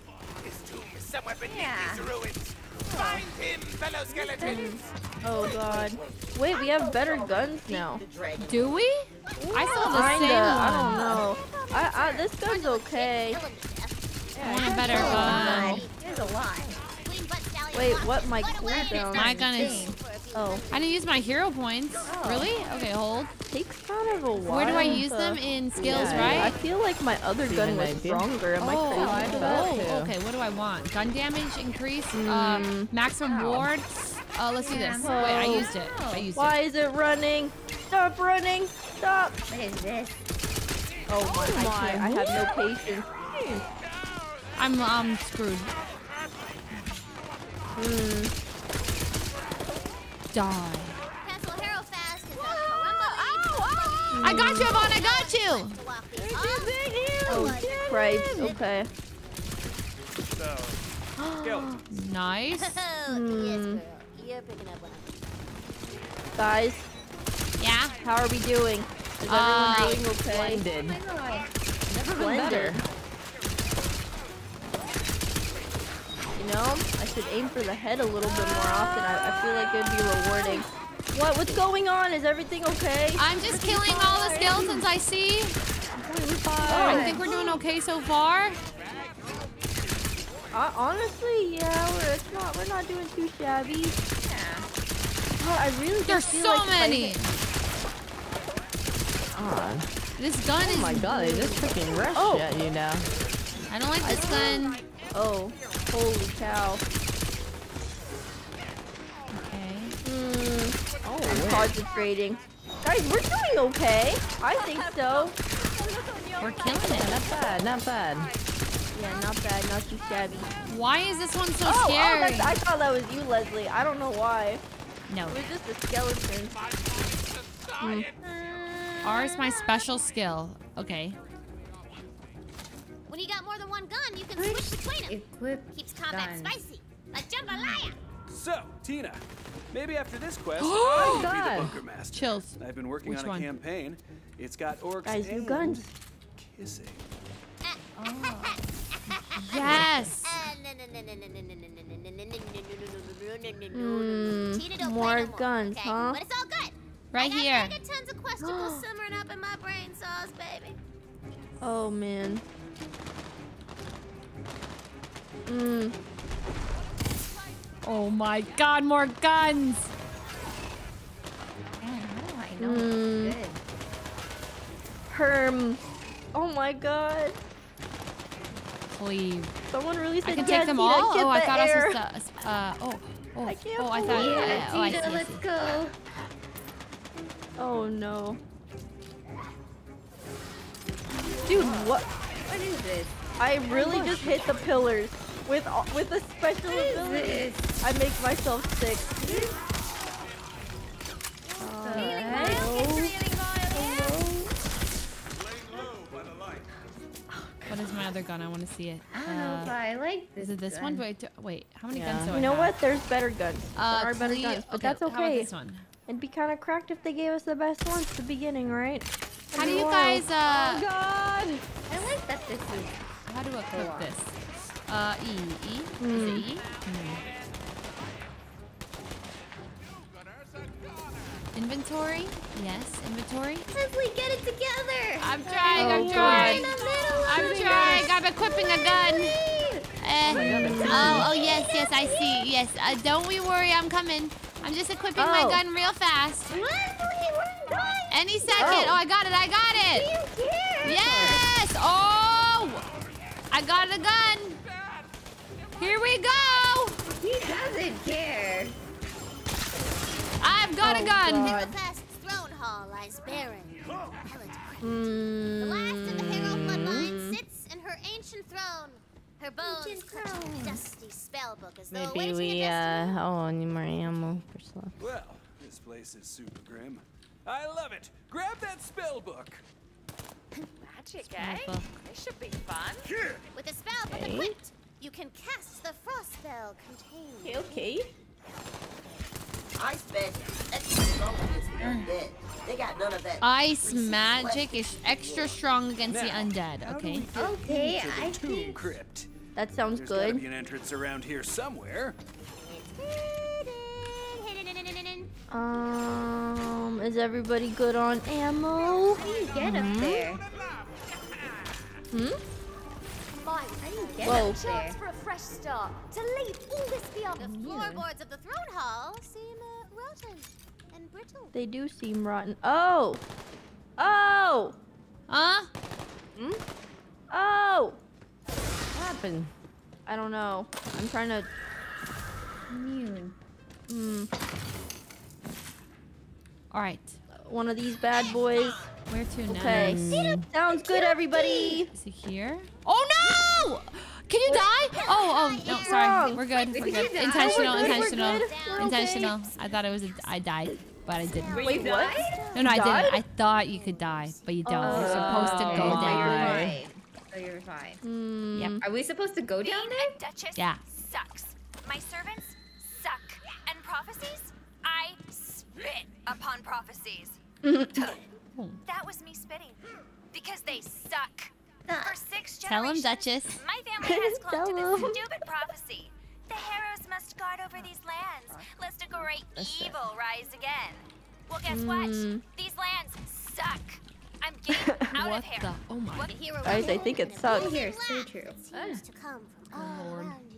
Yeah. Oh god. Wait, we have better guns now. Do we? I saw the Kinda. same I don't know. I, I this gun's okay. Him. I want a better gun. There's a lot. Queen Butt Stallion Wait, what? My cooldown? My gun is. For a few Oh, I didn't use my hero points. Really? Okay, hold. takes kind of a while. Where do I use to- them? In skills, Yeah, I feel like my other gun was stronger. Am oh. I for do that? oh, okay. What do I want? Gun damage increase. Hmm. Um, maximum ward. Uh, let's do this. Wait, I used it. I used Why it. is it running? Stop running! Stop! What is this? Oh my! I, can't. I have no patience. I'm um screwed. Hmm die. I got you, Yvonne. I got you. Oh, crabes. Okay. nice. Hmm. Guys. Yeah. How are we doing? Is everyone doing okay? Splendid. Never been better. Know, I should aim for the head a little bit more often. I, I feel like it'd be rewarding. What? What's going on? Is everything okay? I'm just killing all the skeletons I see. I think we're doing okay so far. Uh, honestly, yeah, we're it's not we're not doing too shabby. God, I really There's just feel so like many. hit- On. This gun is. Oh my god, they just freaking rush Oh. at you now. I don't like this gun. Oh, holy cow! Okay. Hmm. Oh, I'm concentrating. Guys, we're doing okay. I think so. We're killing it. Not bad, not bad. Yeah, not bad, not too shabby. Why is this one so oh, oh, scary? that's, I thought that was you, Leslie. I don't know why. no. It was just a skeleton. R is my special skill. Okay. When you got more than one gun, you can switch between them. Equip Keeps combat gun. spicy. Like jambalaya. So, Tina, maybe after this quest, Oh, I can be God. the bunker master. Chills. I've been working Which on a one? campaign. It's got orcs Guys, new and guns. kissing. Yes. Hmm, more play no more, guns, okay? huh? But it's all good. Right I got, here. I got tons of questionables simmering up in my brain sauce, baby. Oh man. Hmm. Oh my god, more guns. Man, how do I know Mm. good? Herm. Oh my god. Please. Someone really said I can yeah, take them all? Oh, I thought I was supposed to. Uh, oh. Oh, I can't oh, I thought. believe Yeah, it. oh, I see, let's see. go. Oh no. Dude, what? What is this? I really just hit the pillars with with a special What is ability. this? I make myself sick. The Hello? heck? What is my other gun? I want to see it. I don't know if Uh, I like this. is it this gun. one? Do I do, wait, how many Yeah. guns do I You know what? There's better guns. Uh, there are better guns, but okay, that's How about okay. this one? It'd be kind of cracked if they gave us the best ones at the beginning, right? How do you while. guys, uh, God! I like that this is. how do I equip this? Uh, E, E? Is Hmm. it E? Inventory? Yes, inventory. Leslie, get it together. I'm trying, I'm Oh, trying. I'm trying, I'm equipping a gun. Uh, oh, oh, yes, yes, I see. Yes, uh, don't we worry, I'm coming. I'm just equipping my Oh. gun real fast. Leslie, we're done. Any second. Oh. Oh, I got it, I got it. Do you care? Yes! Oh! I got the gun. Here we go. He doesn't care. I've got a Oh, gun. God. Past throne hall lies barren. Helen Hmm. The last in the Herald bloodline sits in her ancient throne. Her bones clutch a dusty spell book as though Maybe we, uh, oh, I need more ammo for stuff. Well, this place is super grim. I love it. Grab that spell book. Magic, eh? book. This should be fun. With the spell book Okay. equipped, you can cast the frost spell contained. Okay. Ice magic is extra strong against the undead. They got none of that. Ice magic is extra strong against the undead. Okay. Okay, into the I tomb think- crypt. That sounds There's gotta good. be an entrance around here somewhere. Um, is everybody good on ammo? How do you get up there? Hmm? My How do you get Whoa. up there? chance for a fresh start. To leave all this behind. The floorboards of the throne hall seem uh, rotten and brittle. They do seem rotten. Oh! Oh! Huh? Oh! What happened? I don't know. I'm trying to. Immune. Hmm. All right. One of these bad boys. Where to now? Okay. Sounds good, everybody. Is he here? Oh no! Can you die? Oh, oh, no, sorry. We're good. We're good. you die? Intentional, We're good, we're intentional. good. We're okay. Intentional. I thought it was a, I died, but I didn't. Wait, what? No, no, I didn't. I thought you could die, but you don't. You're supposed to go Oh. So you're down. fine. So you're fine. Hmm. Yep. Are we supposed to go down there? Duchess Yeah. sucks. My servants suck. And prophecies? I spit upon prophecies. That was me spitting. Because they suck. For six Tell him, generations, Duchess. my family has clung to Tell this stupid prophecy. The Harrows must guard over these lands, lest a great evil rise again. Well, guess what? Hmm. These lands suck. I'm getting out What of here. the? Oh my. The hero Guys, I think it sucks. Here, so true. seems to come from all Lord. around you.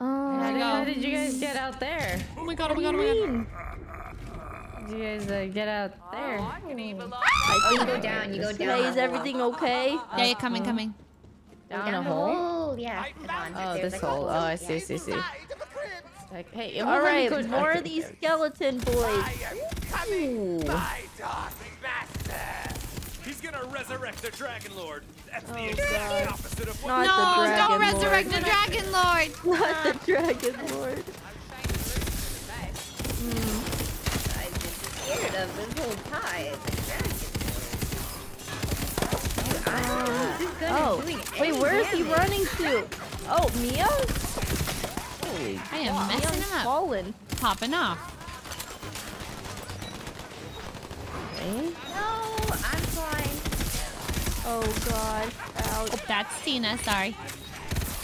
How Um, did, how did you guys get out there? Oh my god, oh my god, oh my god. Did you guys uh, get out there? I can even like You go down, you go down. Hey, is everything okay? Yeah, yeah, coming, coming. Down a the hole? Yeah. Oh, this like hole. Oh, I see, Yeah. see, see. Like, hey, All right, good. more of these skeleton boys. Ooh. He's gonna resurrect the Dragon Lord. That's the Oh, exact opposite of what Not no, don't lord. resurrect the Dragon Lord. Not the dragon lord. scared of this whole time. Oh, wait, where is he running to? Oh, Mia? Holy I am messing Mia's him up. fallen. Popping off. Okay. No, I'm fine. Oh god. Ouch. Oh, that's Tina. Sorry.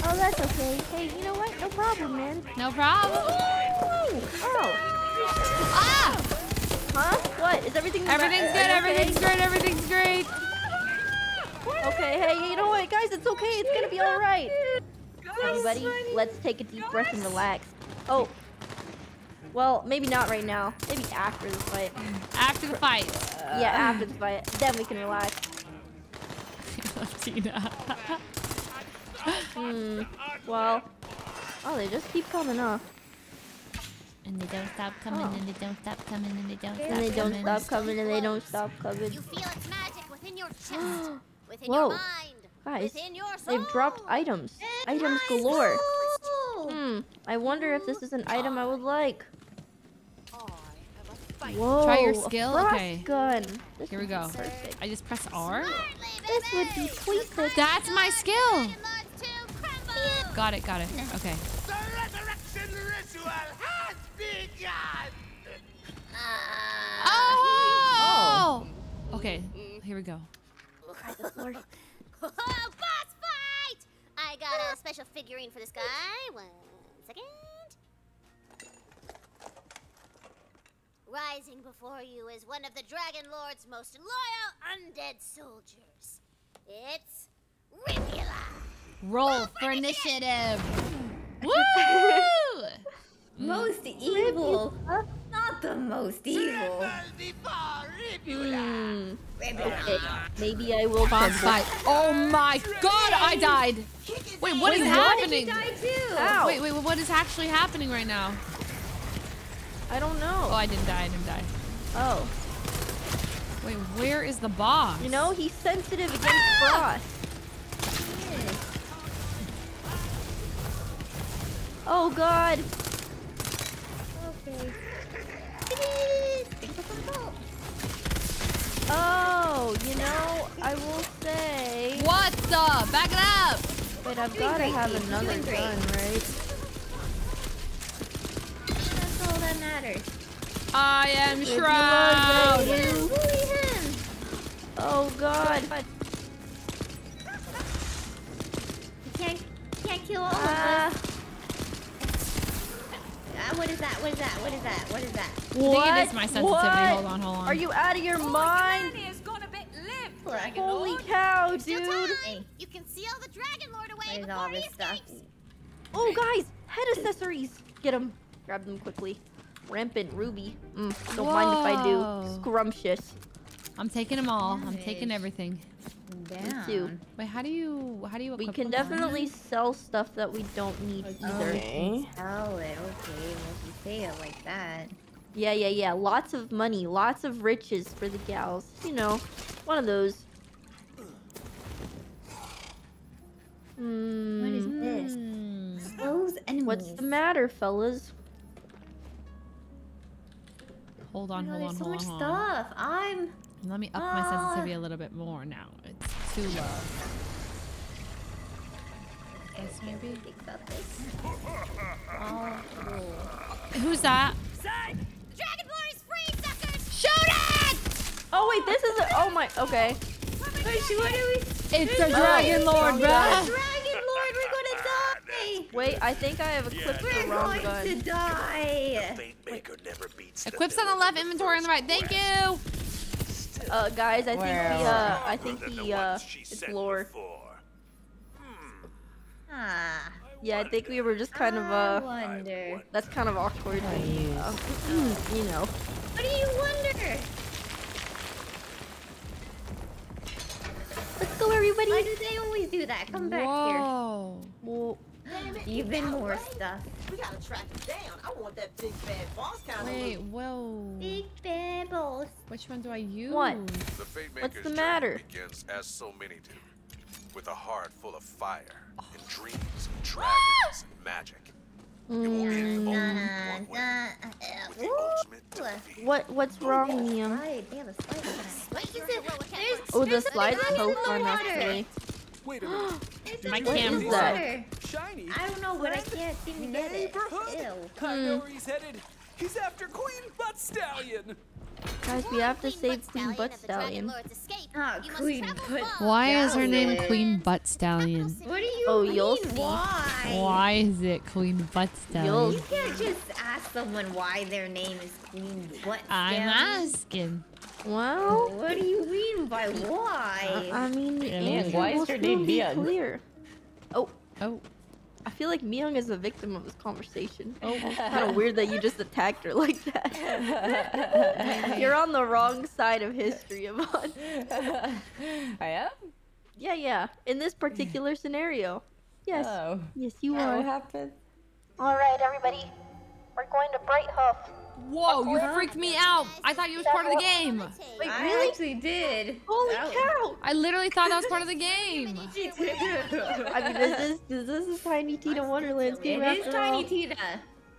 Oh, that's okay. Hey, you know what? No problem, man. No problem. Oh. Ah! Huh? What? Is everything Everything's good. Everything's okay? great. Everything's great. Okay, hey, you know what, guys? It's okay. It's gonna be alright. Everybody, let's take a deep breath and relax. Oh. Well, maybe not right now. Maybe after the fight. After the fight. yeah, after the fight. Then we can relax. Tina. Hmm. Well. Oh, they just keep coming up. And they don't stop coming, Oh. and they don't stop coming, and they don't stop And they don't coming. stop coming and they don't stop coming. You feel its magic within your chest, within Whoa. your mind, Guys, within your soul. they've dropped items. Items galore. Hmm. I wonder if this is an item I would like. Whoa. Try your skill? frost Okay. gun. This Here we go. perfect. I just press R. This would be perfect. That's my skill. Dragon Lords to crumble. Got it, got it. Okay. Ritual! Oh! Okay, here we go. Boss fight! I got a special figurine for this guy. One second. Rising before you is one of the Dragon Lord's most loyal undead soldiers. It's Rivula. Roll for initiative. Woo! Mm. Most evil. Not the most evil. Hmm. Okay. Ah. Maybe I will Boss fight. Oh my god, I died. Wait, what is Wait, what? happening? Die Wait, wait, what is actually happening right now? I don't know. Oh, I didn't die, I didn't die. Oh. Wait, where is the boss? You know, he's sensitive against ah! frost. Oh god. Okay. Oh, you know, I will say. What the? Back it up! Wait, I've got to have another gun, right? That's all that matters. I am If Shroud! love Yeah, you- bully him. Oh god. You can't, can't kill all of Ah, us. Ah, what is that? What is that? What is that? What is that? I think what? it is my sensitivity. What? Hold on, hold on. Are you out of your mind? Has gone a bit limp, Dragon Holy Lord. cow, Still dude. time. You can seal the Dragon Lord away What is before all he this stuff? Oh, guys, head accessories. Get them. Grab them quickly. Rampant ruby. Mm, don't mind if I do. Scrumptious. I'm taking them all. I'm taking Savage. everything. Down. too. Wait, how do you how do you We equip can them? definitely sell stuff that we don't need either. Okay. Sell it. Okay, well, if you say it like that. Yeah, yeah, yeah. Lots of money, lots of riches for the gals. You know, one of those. Hmm. What is this? Those enemies. What's the matter, fellas? Hold Oh on, my hold God, on, there's so hold much on, hold on. stuff. I'm. Let me up my sensitivity a little bit more now. It's too low. This maybe? Think about this. Oh, cool. Who's that? The Dragon Lord is free, suckers! Shoot it! Oh wait, this is a, oh my okay. Wait, what are we? It's a oh. Dragon Lord, wrong bruh. Dragon Lord, we're gonna die. Wait, I think I have a equipped the We're going to die. Maker never beats Equips on the left, inventory on the right. Thank you. Uh, guys, I think Where? the uh, I think the uh, it's lore. Ah, Yeah, I think we were just kind of I uh, wonder. that's kind of awkward. Uh, you know. What do you wonder? Let's go, everybody. Why do they always do that? Come back here. Whoa. Well, Even more stuff. We gotta track him down. I want that big bad boss kind of Wait, whoa. Big bubbles. Which one do I use? What? The Fate What's the matter? begins as so many do, with a heart full of fire and oh. dreams and dragons and magic. It will end mm. only one way, with the ultimate defeat. what what's wrong, Liam? Right, they have a slide on it. Wait, you said what There's, Oh, the there's slide's something so in fun, actually. Wait a minute. My something in camera. the What is that? Shiny. I don't know, but I can't seem to get it. Neighborhood? Ew. I know where he's hmm. headed. He's after Queen Butt Stallion. Guys, we have to save Queen Butt Stallion. Ah, Queen Butt Why is her name Queen Butt Stallion? What do you Oh, mean? you'll see. Why? Why is it Queen Butt You'll- Stallion? You can't just ask someone why their name is Queen Butt Stallion. I'm asking. Well, What do you mean by I, why? I mean, the Yeah, answer why is will your soon name be clear. Oh, Oh. I feel like Miyoung is a victim of this conversation. Oh, kind of weird that you just attacked her like that. You're on the wrong side of history, Yvonne. I am? Yeah, yeah. In this particular scenario. Yes. Oh. Yes, you are. What are. happened? All right, everybody. We're going to Brighthoof. Whoa, you freaked me out. I thought you was part of the game. Wait, I really? actually did. Holy That was- cow! I literally thought that was part of the game. Me too. I mean, this is this, this is Tiny Tina Wonderland's game It is after Tiny all. Tina.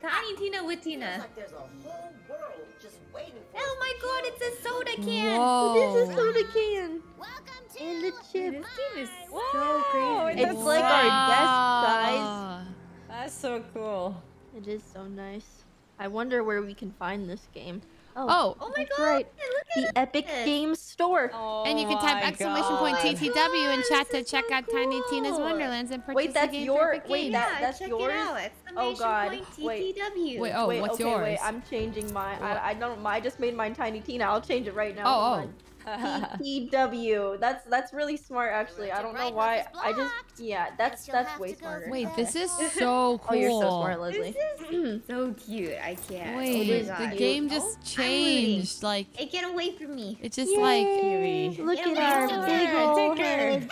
Tiny Tina with Tina. like there's a whole world just waiting for Oh my god, it's a soda can. Whoa. This is soda can Welcome to and the chip. This game is so Whoa, crazy. It's like our desk, size. That's so cool. It is so nice. I wonder where we can find this game. Oh, Oh, oh my that's god, right. look The at Epic this. Games Store. and you can type exclamation God. point Oh my TTW in chat to this is check so out Tiny Tina's. Wonderlands and purchase Wait, that's the game your- for Epic wait, Games. that- yeah, that's check yours? It out. Oh, Exclamation God. point Wait. TTW. Wait, oh, wait, what's okay, yours? wait. I'm changing mine. I, I don't. I just made mine Tiny Tina. I'll change it right now. Oh, Hold oh. On. TTW. That's that's really smart, actually. I don't know why. I just yeah. That's that's way to smarter. Wait, this is so cool. Oh, you're so oh, smart, Leslie. This is so cute. I can't. Wait, oh the game Oh, just changed. Like, it get away from me. It's just like. Look at our from big her. old head.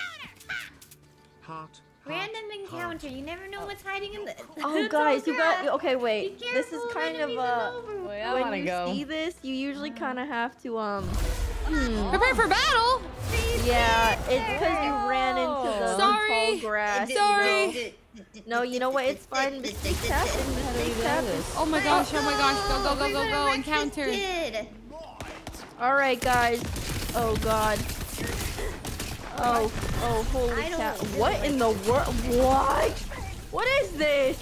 Heart. Random encounter. You never know what's hiding in the. Oh, guys, you got. Okay, wait. This is kind of enemies uh. in over- Wait, I when you go. see this, you usually kind of have to um. Hmm. Prepare for battle! Yeah, it's because you ran into the Sorry. tall grass. Sorry. No, you know what? It's fine. Just keep tapping. Just keep tapping. Oh my gosh, oh my gosh, go, go, go, go, go, encounter. All right, guys. Oh God. Oh, oh, holy I cow! What in the world? What? What is this?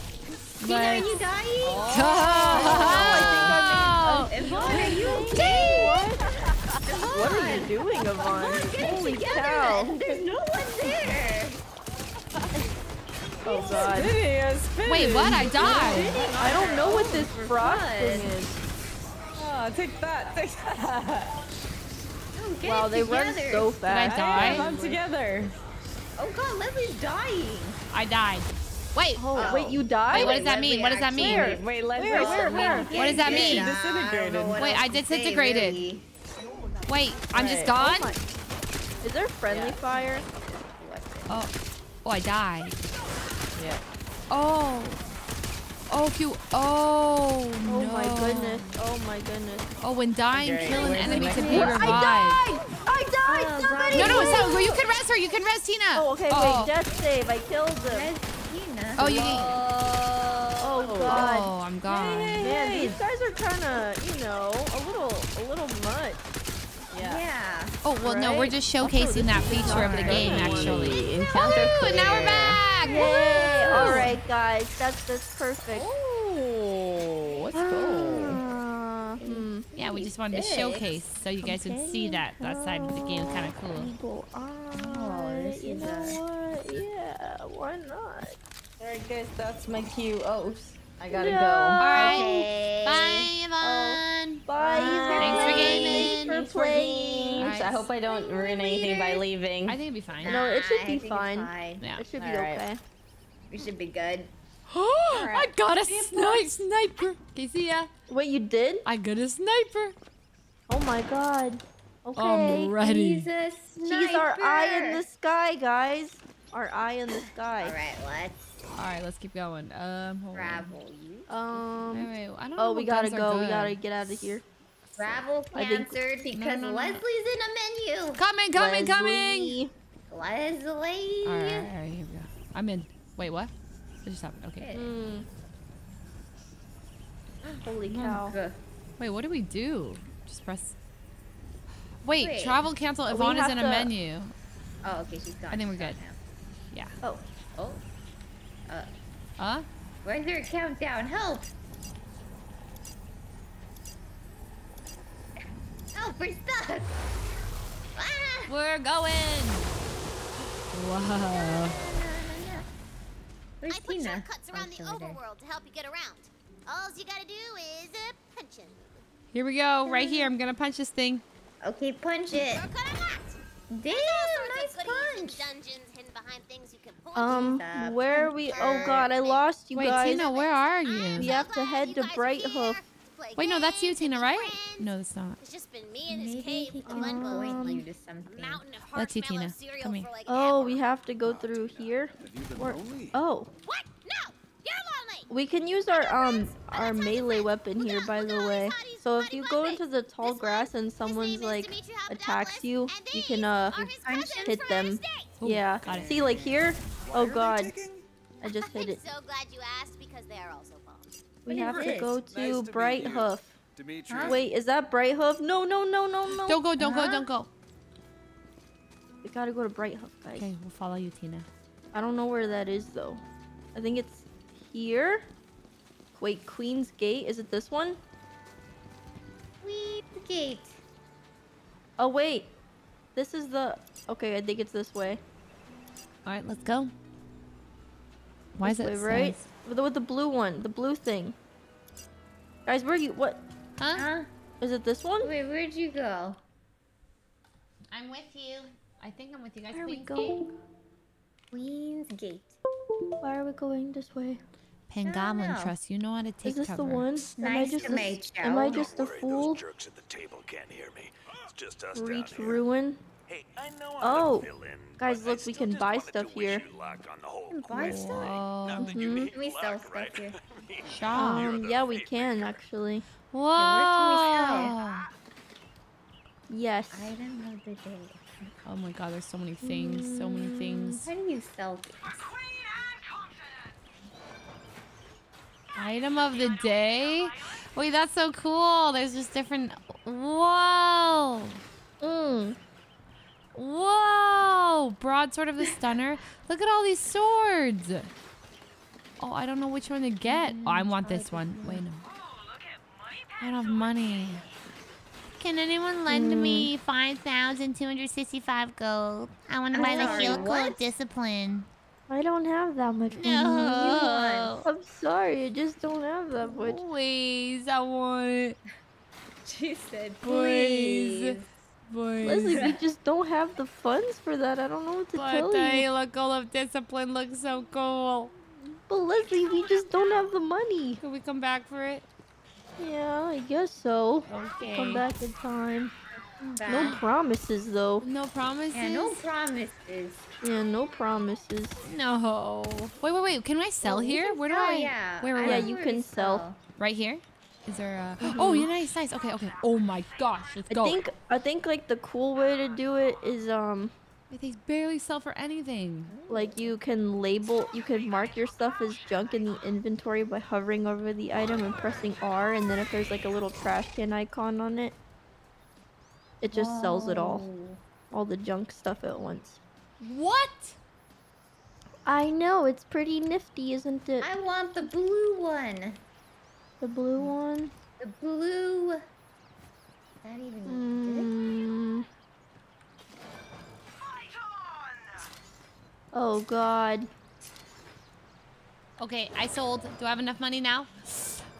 Tina, are you dying? Oh, oh, oh. Yvonne, are you okay? What are you doing, Yvonne? Get it Holy together. cow! There's no one there. Oh God. Wait, what? I died. I don't know what this frog thing is. Oh, take that. Take that. Get Wow, it they run together. so I fast. die? Come together. Oh god, Leslie's dying. I died. Wait, Oh, wait, you died? wait, what does that mean? What does that mean? Where? Wait, Leslie. Where, where, where? What does that mean? it. Disintegrated. I don't know what Wait, I disintegrated. Say, really. Wait, I'm just gone? Oh Is there friendly fire? Oh, oh, I died. Yeah. Oh. Oh, Q. Oh, Oh no. my goodness. Oh my goodness. Oh, when dying, Okay, kill an where's enemy next to one? be I died! I died! Oh, Somebody! No, no, move! so you can rest her. You can rest Tina. Oh, okay, oh. wait. Death save. I killed them. Where's Tina? Oh, you. Oh, oh, oh, God. Oh, I'm gone. Hey, hey, Man, these guys are kind of, you know, a little, a little much. Yeah. Yeah. Oh well, no, we're just showcasing that feature of the game, actually. Encounter Woohoo, and now we're back. Yay! Woo! All right, guys. That's that's perfect. Oh, let's go. Uh, hmm. Yeah, we just just wanted to showcase so you guys would see that that side of the game. Kind of cool. Oh, this eye. You know what? Yeah, why not? Alright, guys, that's my cue. Oh, I gotta No. go. Alright. Okay. Bye, Yvonne. Oh, bye. Thanks for Thanks gaming. for playing. Alright. I hope I don't ruin anything by leaving. I think it'd be fine. No, it should I be think it's fine. Yeah. It should be Alright. okay. We should be good. Oh, I got a snipe sniper. Okay, see ya. Wait, you did? I got a sniper. Oh my god. Okay. I'm ready. He's a She's our eye in the sky, guys. Our eye in the sky. All right, let's All right, let's keep going. Um, hold on. you. Um. Wait, wait, I don't Oh, what we gotta guns are go. We gotta get out of here. Travel I think- because no, no. Leslie's in a menu. Coming, coming, coming. Leslie. Leslie. All right, all right, all right, here we go. I'm in. Wait, what? What just happened? Okay. Mm. Holy cow. Ugh. Wait, what do we do? Just press. Wait, Wait. travel cancel. We Yvonne is have in a menu. Oh, okay, she's gone. I think we're She's gone good. Yeah. Oh. Oh, Huh? where's your countdown? Help! Help! We're stuck. Ah! We're going. Wow. Where's I put Tina? shortcuts around Oh, the she's over there. overworld to help you get around. All you gotta do is uh, punch him. Here we go. Right here. I'm gonna punch this thing. Okay, punch it. Damn, nice sorts of goodies in punch. dungeons hidden behind things you can point Um, where are we? Oh god, I lost you Wait, guys. Tina, where are you? We have to head to guys Bright here Hoof. Wait, no, that's you, Tina, right? No, it's not. It's just been me in this Maybe cave he with point you to something. mountain of That's you, Tina. cereal Come here. like Oh, we have to go through here. Have you been Where- lonely? Oh, What? No! You're lonely! we can use our um our melee weapon here, by the way. So if you go into the tall grass and someone's like attacks you, you can uh hit them. Yeah. See, like here. Oh Why are they god. I just hit it. so glad you asked because they are also. We have to go to to Bright you. Hoof. Wait, is that Brighthoof? No, no, no, no, no. Don't go, don't go, don't go. We gotta go to Brighthoof, guys. Okay, we'll follow you, Tina. I don't know where that is though. I think it's here. Wait, Queen's Gate? Is it this one? Queen's Gate. Oh wait, this is the. Okay, I think it's this way. All right, let's go. Why is This it way, right? With the, with the blue one, the blue thing. Guys, where are you? What Huh? Huh? is it? This one? Wait, where'd you go? I'm with you. I think I'm with you guys. Where are we Queen's going? Queen's Gate. Why are we going this way? Pangoblin know. Trust. You know how to take Is this cover. the one? am I Nice just to a, meet you. am I Don't just a Worry, fool? those jerks at the table can't hear me. It's just us Reach down here. ruin. Hey, I know Oh, I'm fill in, guys, look, we can buy stuff here. on the whole can buy stuff? Not that you Mhm. Can we sell luck, stuff right? here? Shop. you're Um, yeah, we can maker. actually. Whoa. Yes. Item of the day. Oh my god, there's so many things. So many things. How do you sell things? Item of the day? Wait, that's so cool. There's just different. Whoa. Mm. Whoa. Broadsword of the Stunner. Look at all these swords. Oh, I don't know which one to get. Oh, I want this one. Wait, no. I don't have money. Can anyone lend me 5,265 gold? I want to buy the sorry, heal code what? discipline. I don't have that much money. No. I'm sorry, I just don't have that much. Please, I want it. She said, Please. please. Please. Leslie, we just don't have the funds for that. I don't know what to But tell the you. heal code of discipline looks so cool. But Leslie, we just don't have the money. Can we come back for it? Yeah, I guess so. Okay. Come back in time. No promises though. No promises? Yeah, no promises. Yeah, no promises. No. Wait, wait, wait. Can I sell Oh, here? Where do sell, I? Yeah, Where, I where, Yeah, you where can to sell. Right here? Is there a... Oh, you yeah, nice, nice. Okay, okay. Oh my gosh, let's I go. think I think like the cool way to do it is um Wait, they barely sell for anything. like you can label you can mark your stuff as junk in the inventory by hovering over the item and pressing R and then if there's like a little trash can icon on it it just sells it all all the junk stuff at once. What? I know it's pretty nifty, isn't it? I want the blue one. The blue one. The blue. that even Mm. Oh god. Okay, I sold. Do I have enough money now?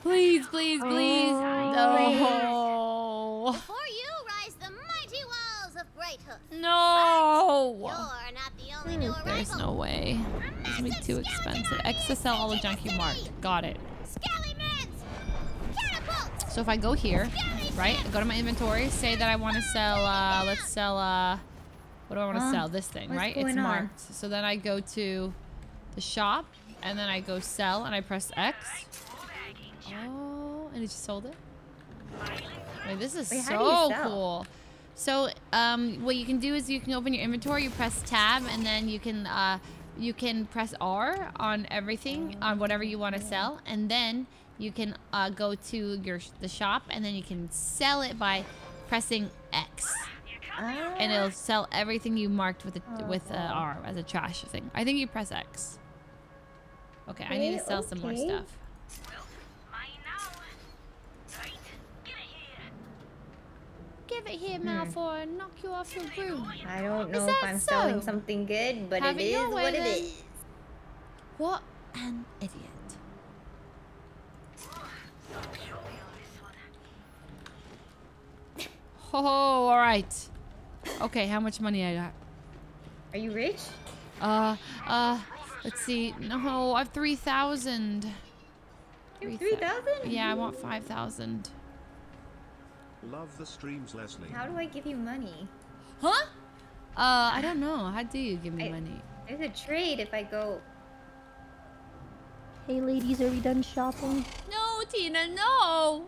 Please, please, please. Oh. No. Before you rise the mighty walls of Brighthoof. No. You're not the only new arrival. There's no way. It's gonna be too expensive. X to sell all the junk you marked. Got it. So if I go here, right, go to my inventory, say that I want to sell, uh, let's sell, uh, what do I want to Huh? sell? This thing, What's right? going It's on? marked. So then I go to the shop, and then I go sell, and I press X. Oh, and it just sold it? Wait, this is Wait, how do you so cool. So, um, what you can do is you can open your inventory, you press tab, and then you can, uh, you can press R on everything, on whatever you want to sell, and then you can uh, go to your the shop, and then you can sell it by pressing X, and it'll sell everything you marked with a, with a R as a trash thing. I think you press X. Okay, I need to Okay, sell some more stuff. Give it here, Malfoy, and knock you off your broom. I don't know Is if I'm selling something good, but Have it it way, what it then. is. What an idiot. Oh, all right. Okay, how much money I got? Are you rich? Uh, uh, let's see. No, I have 3,000. You have 3,000? 3,000? Yeah, I want 5,000. Love the streams, Leslie. How do I give you money? Huh? Uh, I don't know. How do you give me I- money? There's a trade if I go. Hey ladies, are we done shopping? No, Tina, no.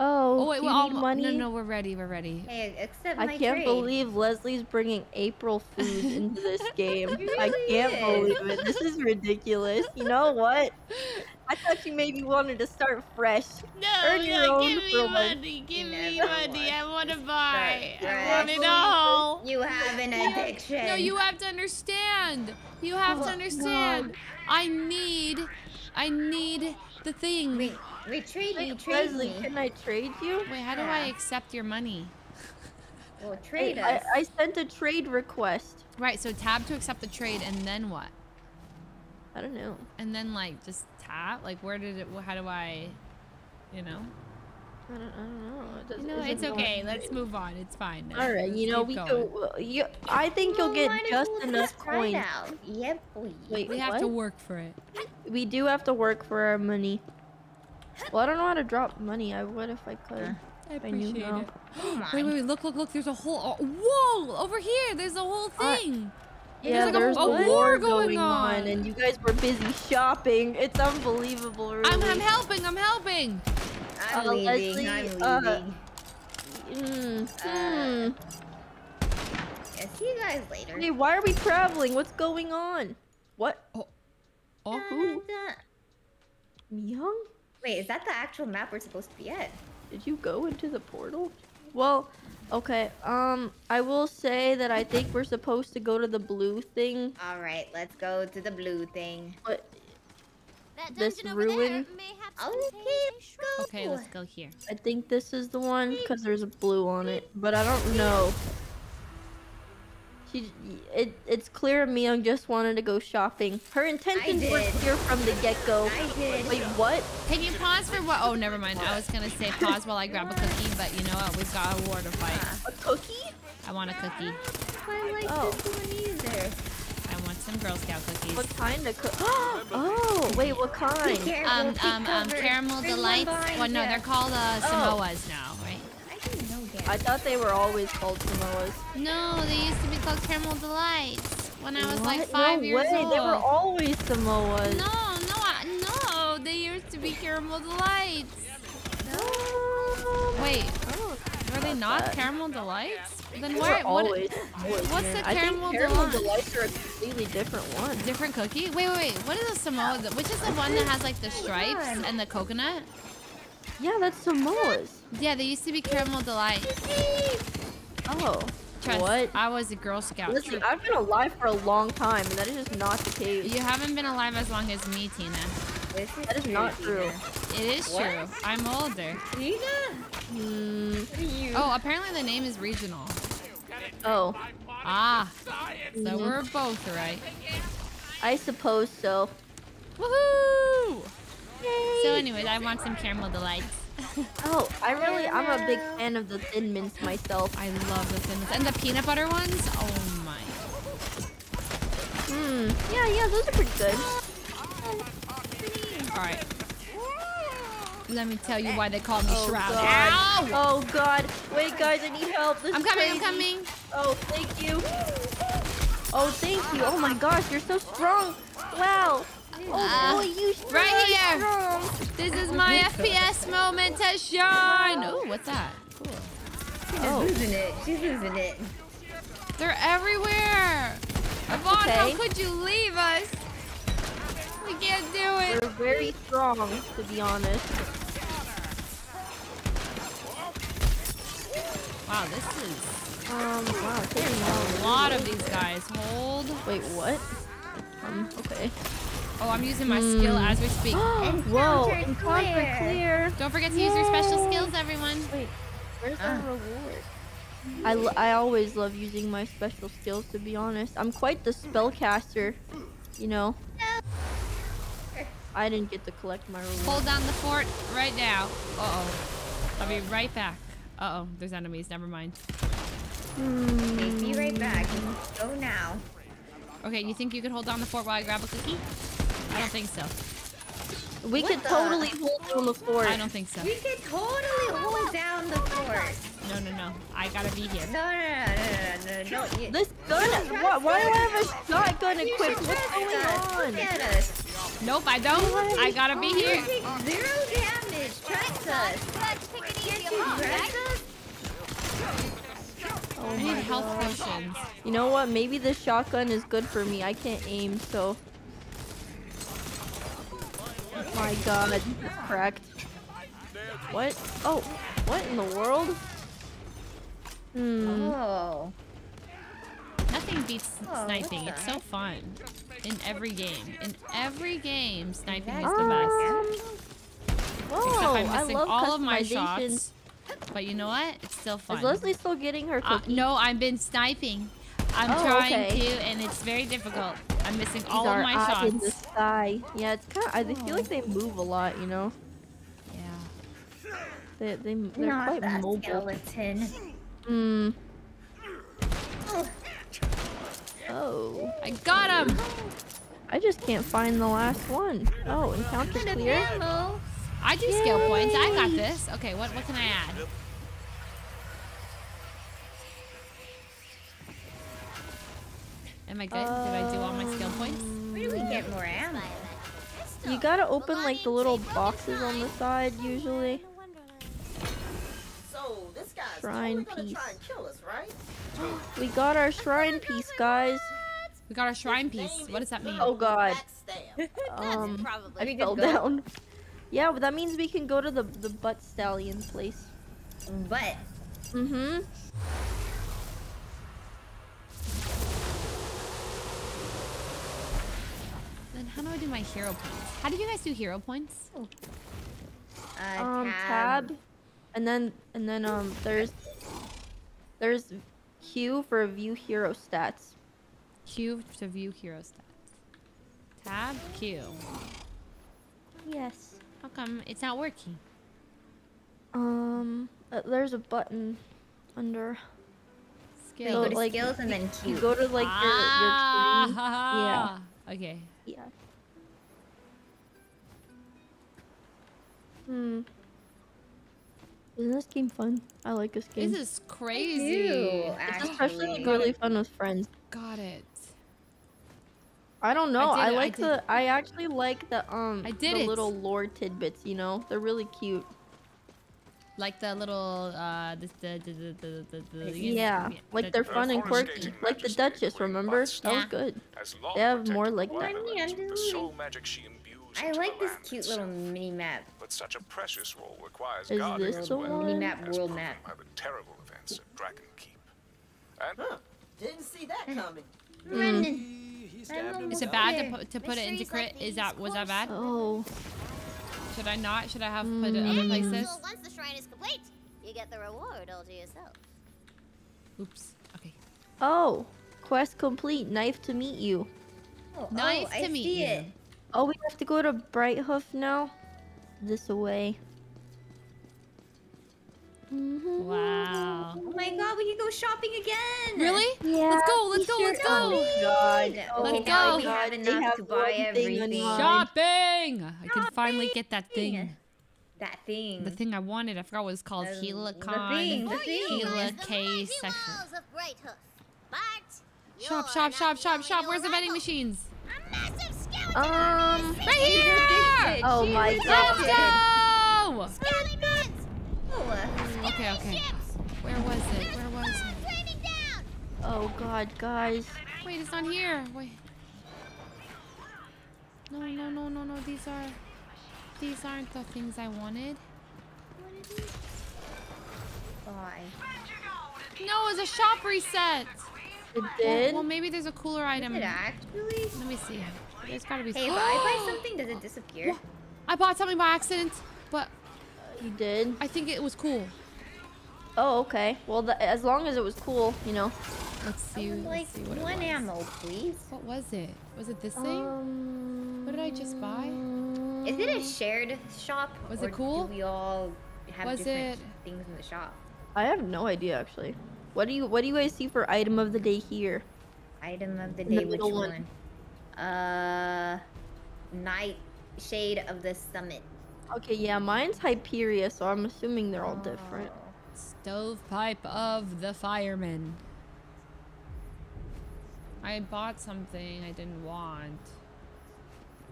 Oh, Oh, wait, do well, you I'll- need money? no, no, we're ready, we're ready. Hey, accept I my can't trade. believe Leslie's bringing April food into this game. I can't is. believe it. This is ridiculous. You know what? I thought you maybe wanted to start fresh. No, Earn your no, own give me for money, give me money. I want to buy. I want it all. You have an addiction. No, you have to understand. You have to Oh, understand. I need, I need the thing. Wait, wait, trade me, trade Leslie, me. can I trade you? Wait, how do I accept your money? Well, trade I, us. I sent a trade request. Right, so tab to accept the trade, and then what? I don't know. And then like just tab? Like where did it? How do I? You know? I don't, I don't know. It You doesn't- know, isn't it's okay. going- Let's move on. It's fine. now. All right, you Let's know we going. go. You, I think you'll get might as just enough just try it coins. out. Yep. Wait, We have what? to work for it. We do have to work for our money. Well, I don't know how to drop money. I would if I could. I if I knew appreciate how. it. Come Wait, wait, wait! Look, look, look! There's a whole. Oh, whoa! Over here, there's a whole Uh, thing. Yeah, like there's a a, war war going going on, on. and you guys were busy shopping. It's unbelievable, really. I'm, I'm helping. I'm helping. I'm Uh, leaving. Leslie, I'm uh, leaving. Mm, Uh, hmm. yeah, see you guys later. Hey, why are we traveling? What's going on? What? Oh, oh who? Da-da. Miyoung? Wait, is that the actual map we're supposed to be at? Did you go into the portal? Well, okay. Um, I will say that I think we're supposed to go to the blue thing, All right, let's go to the blue thing. but That This dungeon over there ruin- Okay, let's go. Okay, let's go here. I think this is the one because there's a blue on it, but I don't know. She, it, it's clear Miyoung just wanted to go shopping. Her intentions were did. clear from the get-go. Wait, what? Can you pause for what? Oh, never mind. I was gonna say pause while I grab a cookie, but you know what? We've got a war to fight. A cookie? I want a cookie. I like Oh. this one either. I want some Girl Scout cookies. What kind of cookie? oh, wait, what kind? Um, um, um, caramel There's one delights. behind Well, no, they're called uh, Oh. Samoas now, right? I didn't know that. I thought they were always called Samoas. No, they used to be called caramel delights when I was like five no years way. old. They were always Samoas. No, no, I- no. They used to be caramel delights. Wait, Oh, were they not that. caramel delights? Then They why? What? always what's the caramel caramel delight? delights are a completely different one. Different cookie? Wait, wait, wait. What is a Samoa? Which is the one that has like the stripes and the coconut? Yeah, that's Samoas. Yeah, they used to be caramel Delight. Oh. Trust, What? I was a Girl Scout. Listen, I've been alive for a long time, and that is just not the case. You haven't been alive as long as me, Tina. This is That is not true. It is What? true. I'm older. Tina? Mm, Oh, apparently the name is regional. oh, Ah, so Mhm. we're both right. I suppose so. Woohoo! So, anyways, I want some caramel delights. Oh, I really, I'm a big fan of the Thin Mints myself. I love the thin mints. And the peanut butter ones? Oh my. Hmm. Yeah, yeah, those are pretty good. Alright. Let me tell you why they call me Oh Shroud. god. Oh god. Wait, guys, I need help. This I'm coming, I'm coming. Oh, thank you. Oh, thank you. Oh my gosh, you're so strong. Wow. Oh Uh, boy, you right here. strong. This is my FPS moment to shine. Oh, what's that? Cool. She's Oh. losing it. She's losing it. They're everywhere. Yvonne, how could you leave us? We can't do it. We're very strong, to be honest. Wow, this is Um, wow, there's a lot of these guys. Hold. Wait, what? Um, okay. Oh, I'm using my skill Hmm. as we speak. Whoa, Encounter encounter clear. clear. Don't forget to use your special skills, everyone. Wait, where's Ah. the reward? I, l- I always love using my special skills, to be honest. I'm quite the spellcaster, you know. I didn't get to collect my reward. Hold down the fort right now. Uh-oh. I'll be right back. Uh-oh, there's enemies. Never mind. Okay, be right back. Go now. Okay, you think you could hold down the fort while I grab a cookie? I don't think so. We could totally hold down the fort. I don't think so. We could totally hold down the fort. No, no, no. I gotta be here. No, no, no, no, no, no, no. You, This gun, why, why do I have a shotgun equipped? What's going us. on? Look at us. Nope, I don't. I gotta be You here. take zero damage. Trust us. Can't you trust us? Oh I need health God. potions. You know what? Maybe this shotgun is good for me. I can't aim, so. Oh my god, it's cracked. What? Oh, what in the world? Hmm. Oh. Nothing beats Oh, sniping. what's It's so fun. In every game. In every game, sniping is the best. Um, whoa, Except I'm I missing love all of my customization. shots. But you know what? It's still fun. Is Leslie still getting her Uh, no, I've been sniping. I'm Oh, trying okay. to, and it's very difficult. I'm missing These all of are my eye in the sky. Yeah, it's kind of. I feel like they move a lot. You know. Yeah. They they they're Not quite that mobile. skeleton. Hmm. Oh. I got him. I just can't find the last one. Oh, encounter clear. I do skill points. I got this. Okay, what what can I add? Am I good? Did I do all my skill points? Where do we get more ammo? You gotta open like the little boxes on the side usually. So this guy's Shrine totally gonna piece. try and kill us, right? We got our shrine piece, guys. We got our shrine piece. What does that mean? Oh god. Um. I we fell go? down. Yeah, but that means we can go to the the butt stallion place. But Mm-hmm. How do I do my hero points? How do you guys do hero points? uh, Um, tab. tab, and then and then um, there's there's Q for view hero stats. Q to view hero stats. Tab Q. Yes. How come it's not working? Um, uh, there's a button under. So you go to like, skills and then You Q. go to like your your tree. Ah, Okay. Yeah. Hmm. Isn't this game fun? I like this game. This is crazy. Ew, it's especially like, really fun with friends. Got it. I don't know. I, I like did the. I actually like the um. I did the it. little lore tidbits. You know, they're really cute. Like the little uh the the the the the, the, the Yeah, like they're fun and quirky. Like the Duchess, remember? Butt That was good. They have more like that. Netherlands the soul magic she I like this cute itself. little mini map. But such a precious role requires Is guarding this as the well. one? Mini map, world proven map. by the terrible events at Dragon Keep. And Huh. Didn't see that coming. Running. He, he. Is it bad to put to put it into crit? Is that was that bad? Oh. Should I not? Should I have put it other mm-hmm. places? So once the shrine is complete, you get the reward all to yourself. Oops. Okay. Oh, quest complete. Knife to meet you. Oh, Nice oh, I to meet see you. it. Oh, we have to go to Brighthoof now. This away. Wow. Oh my god, we can go shopping again. Really? Yeah. Let's go. Let's go. we Let's go. Oh my God. Oh, Let's now go. we have enough have to buy everything. unlocked. Shopping. I can finally get that thing. That thing. The thing I wanted. I forgot what it's called. The Helicon. thing, the thing. lies the K mighty of Brighthoof. But Shop, shop, shop, shop, shop. Where's the vending machines? A massive skeleton Um, army is Right here! Oh my Let's God. go! Oh, Okay, okay. Where was it? Where was it? Oh God, guys. Wait, it's not here. Wait. No, no, no, no, no. These are. These aren't the things I wanted. Why? No, it's a shop reset. It Well, did. well, maybe there's a cooler item. Did it actually? Let me see. There's gotta be. Hey, if I buy something, does it disappear? I bought something by accident, but You did. I think it was cool. Oh, okay. Well, the, as long as it was cool, you know. Let's see. I would like let's see what it one was. ammo, please. What was it? Was it this thing? Um, what did I just buy? Is it a shared shop? Was it cool? Do we all have Was different it- things in the shop? I have no idea actually. What do you What do you guys see for item of the day here? Item of the In the day, which middle one? one. Uh, Night Shade of the Summit. Okay, yeah, mine's Hyperia, so I'm assuming they're all different. Stovepipe of the fireman. I bought something I didn't want.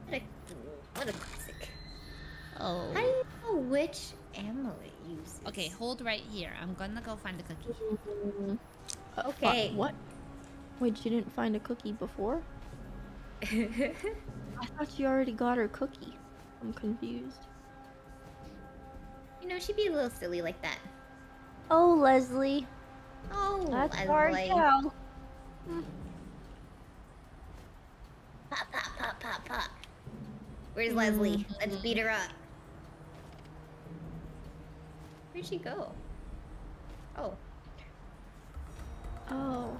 What a, what a classic. Oh. How do you know which ammo it uses? Okay, hold right here. I'm gonna go find a cookie. Mm, uh, fu- Okay. what? Wait, she didn't find a cookie before? I thought she already got her cookie. I'm confused. You know, she'd be a little silly like that. Oh, Leslie. Oh, That's Leslie. our gal. Hmm. Pop, pop, pop, pop, pop. Where's Leslie? Let's mm-hmm. beat her up. Where'd she go? Oh. Oh.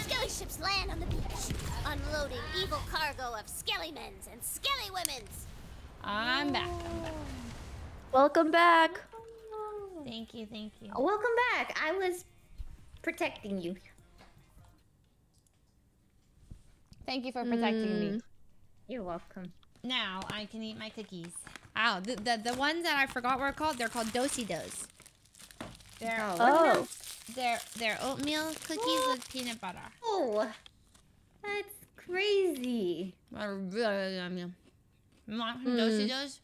Skelly ships land on the beach, unloading evil cargo of skellymens and skellywomens. I'm back. Welcome back. Thank you, thank you. Oh, welcome back. I was protecting you. Thank you for protecting me. Mm. You're welcome. Now I can eat my cookies. Ow, the, the, the ones that I forgot were called, they're called dosi dos. They're, oh. oh. they're, they're oatmeal cookies with peanut butter. Oh, that's crazy. They're really yummy. You want some Hmm. dosi?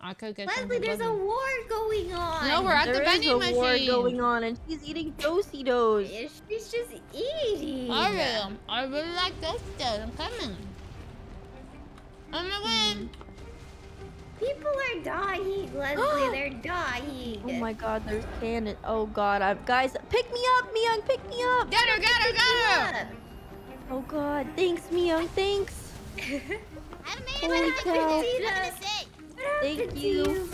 I could get Leslie, for there's a war going on. No, we're at the vending machine. There is a machine. war going on, and she's eating dosi dos. She's just eating. I really, I really like dosi dos. I'm coming. I'm gonna win. People are dying, Leslie. They're dying. Oh my god, there's cannon. Oh god, I'm guys, pick me up, Miyoung, pick me up. Get her, get her, get her. Oh god, thanks, Miyoung, thanks. Haven't made Holy it cow. Nothing. Thank you.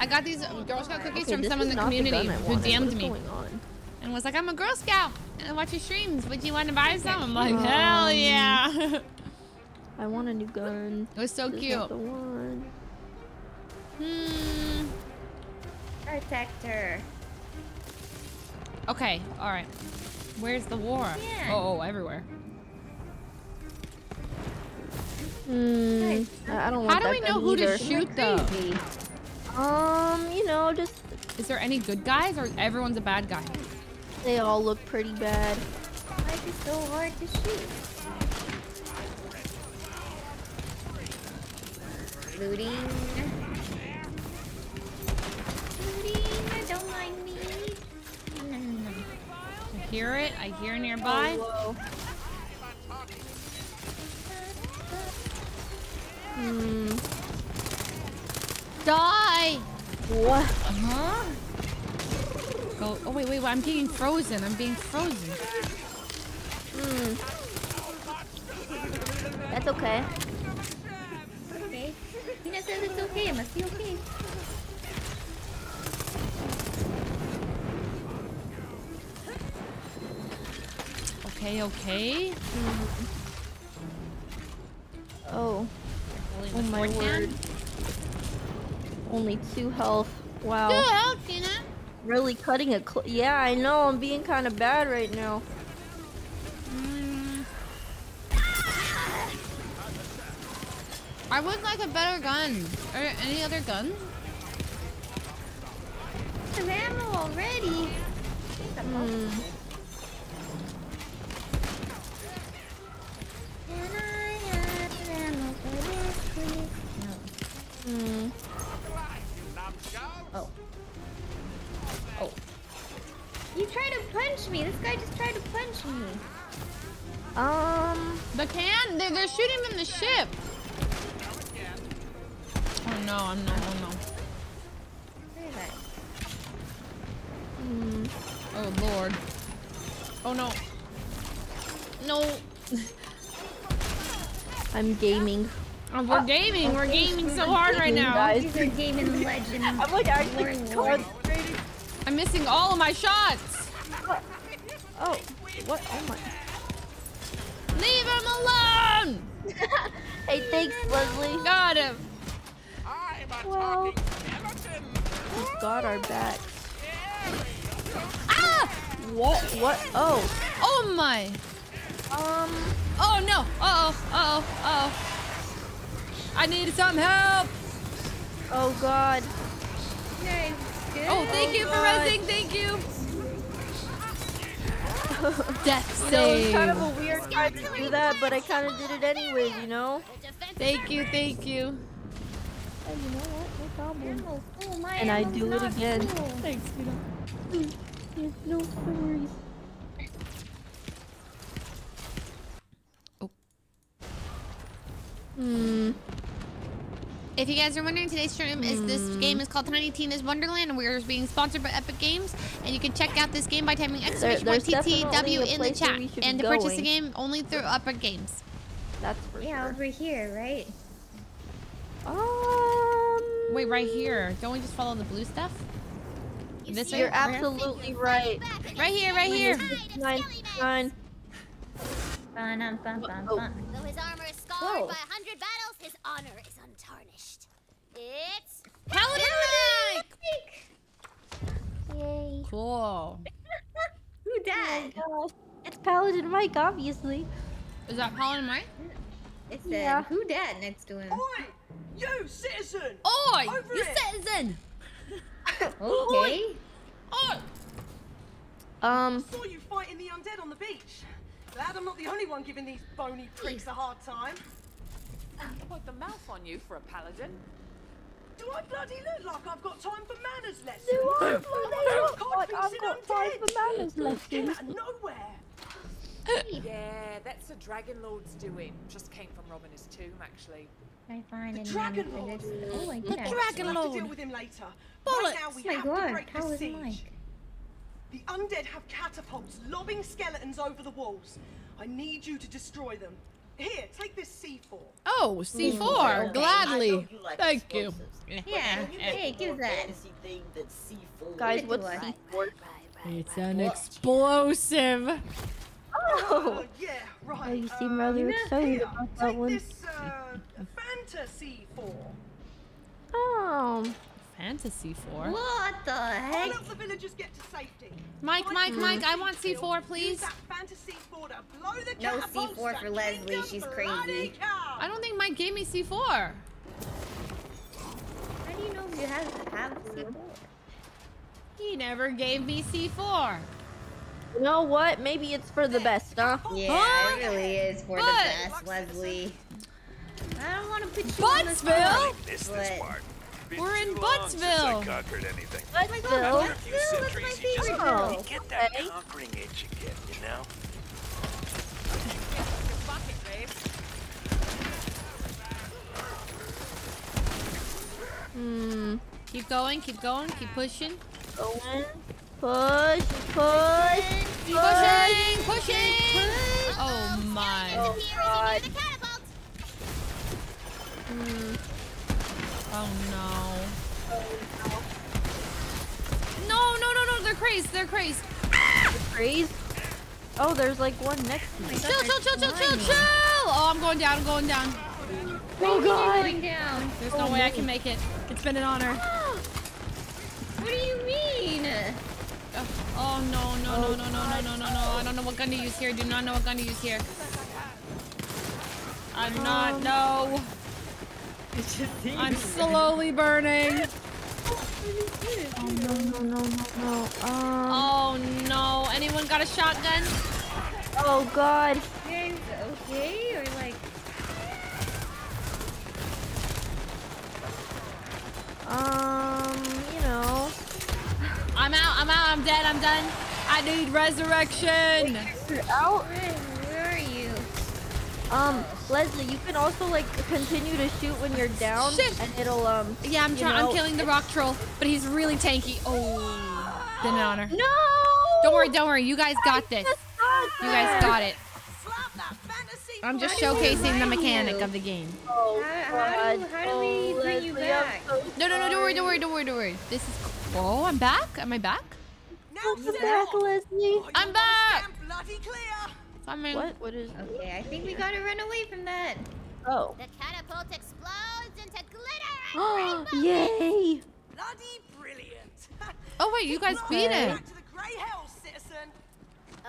I got these Girl Scout cookies Okay, from someone in the not the community who wanted. What DM'd me on? and was like, "I'm a Girl Scout and I watch your streams. Would you want to buy some?" I'm like, Um, "Hell yeah!" I want a new gun. it was so This cute. the one. Hmm. Protect her. Okay. All right. Where's the war? Yeah. Oh, oh, everywhere. Hmm. I I don't want How do we know gun who to shoot though? Um, you know, just Is there any good guys or everyone's a bad guy? they all look pretty bad. Why is it so hard to shoot? Looting. Looting. Don't mind me. I hear it. I hear nearby. Oh, Hmm. Die. What? Huh? Go. Oh wait, wait, wait. I'm being frozen. I'm being frozen. Hmm. That's okay. Okay. Tina says it's okay. It must be okay. Okay, okay. Oh. Really Oh the my word. Only two health. Wow. Two health, Tina. Really cutting a cl- Yeah, I know. I'm being kind of bad right now. Mm. I would like a better gun. Or any other guns? There's ammo already. Hmm. Please? Hmm. Oh. Oh. You tried to punch me. This guy just tried to punch me. Um. The can? They're, they're shooting from the ship. Oh no, I'm no, oh no. Where is that? Hmm. Oh lord. Oh no. No. I'm gaming. Oh, we're Oh, gaming. We're gaming so we're hard right now. guys. These are gaming legends. I'm like actually Warlord. concentrating. I'm missing all of my shots. Oh, what? Oh my. Leave him alone. Hey, thanks, Leslie. Got him. Well, we've got our backs. Ah! What? What? Oh. Oh my. Um. Oh no. Uh oh. Uh oh. Uh oh. I need some help. Oh God. Guys, good. Oh, thank you for God. resing. Thank you. Death You know, it's save. kind of a weird time to do that, but I kind of did it anyways, you know? Thank you. Thank you. Hey, you know what? No problem. Ammo. My And I do it not again. full. Thanks, Vito. Yeah, no worries. Oh. Hmm. If you guys are wondering, today's stream is this game is called Tiny Tina's Wonderland, and we're being sponsored by Epic Games. And you can check out this game by typing exclamation point there's definitely TTW in the chat. And be to purchase the game only through Epic Games. That's for Yeah, sure. over here, right? Um. Wait, right here. Don't we just follow the blue stuff? This way? You're Right absolutely right. Right here, right here. Nine, nine. Fun, fun, fun, fun. Though his armor is scarred Whoa. by a hundred battles, his honor is untarnished. It's Paladin Mike! Yay. Cool. Who that? Gosh. It's Paladin Mike, obviously. Is that Paladin Mike? It said, Yeah. who dat next to him? Oi! You, citizen! Oi! Over You it. citizen! Okay. Oi! Um. Saw you fighting the undead on the beach. Glad I'm not the only one giving these bony pricks a hard time. Quite the mouth on you for a paladin. Do I bloody look like I've got time for manners lessons? Do I I'm bloody look cod like I've piecing got time for manners Just came lessons? out of nowhere. Yeah, that's the Dragon Lord's doing. Just came from robbing his tomb, actually. I find The any Dragon Lord. Oh, I The did. Dragon We'll have to Lord. deal with him later. Bullets. Right now we Oh have god, to break the siege. Mike? The undead have catapults lobbing skeletons over the walls. I need you to destroy them. Here, take this C4. Oh, C4. Okay. I know Gladly. you like Thank you. Yeah, You hey, make give that. fantasy thing than C4. Guys, it what's to us. C4? It's an explosive. Oh! Uh, yeah, right. Oh, you seem uh, rather yeah. excited here, about that take one. this uh, fantasy 4. Oh. Fantasy 4. What the All heck? of the villagers get to safety. Mike, Mike, Find Mike, I want C4, please. fantasy 4 to blow the No C4 to for Leslie, she's crazy. Cow. I don't think Mike gave me C4. How do you know if you have have C4? He never gave me C4. You know what? Maybe it's for the best, huh? Yeah, Huh? it really is for But- the best, Leslie. I don't want to put you on the spot, Buttsville? Missed but this part. Been We're in too long since I Buttsville. conquered anything. Buttsville. After a few Buttsville, that's my just favorite Oh. get that okay. conquering itch again, you know? Hmm. Keep going, keep going, keep pushing. Going. Push. Push. Keep pushing, pushing. Oh my. Oh, God. the catapult. Oh, oh no. No, no, no, no, they're crazed, they're crazed. Crazed? Oh, there's like one next to me. Chill, chill, chill, chill, chill, chill! Oh, I'm going down, I'm going down. Oh god! Going down. There's no oh, way I can make it. It's been an honor. What do you mean? Oh, oh no, no, no, no, no, no, no, no, no. I don't know what gun to use here. I do not know what gun to use here. I'm not, um, no. I'm slowly burning. Oh no no no no no. Um, Oh no. Anyone got a shotgun? oh god. You guys okay? Or like, Um, you know. I'm out, I'm out, I'm dead, I'm done. I need resurrection. You're out. where, where are you? Um, Leslie, you can also like continue to shoot when you're down, Shit. and it'll um. Yeah, I'm trying. I'm killing the rock troll, but he's really tanky. Oh, been an honor. No. Don't worry, don't worry. You guys got this. You guys got it. Slap that fantasy I'm just How showcasing the mechanic you? of the game. Oh How, how, do, how do we Oh, bring you Leslie, I'm back? so No, no, no. Don't worry, don't worry, don't worry, don't worry. This is. Oh, I'm back. Am I back? Now Welcome sit back. Leslie. Oh, I'm back. bloody clear. Coming. What? What is? Okay, I think we gotta run away from that. Oh. The catapult explodes into glitter and Oh, yay! Bloody brilliant. Oh wait, you guys beat it. Back to the grey hells, citizen.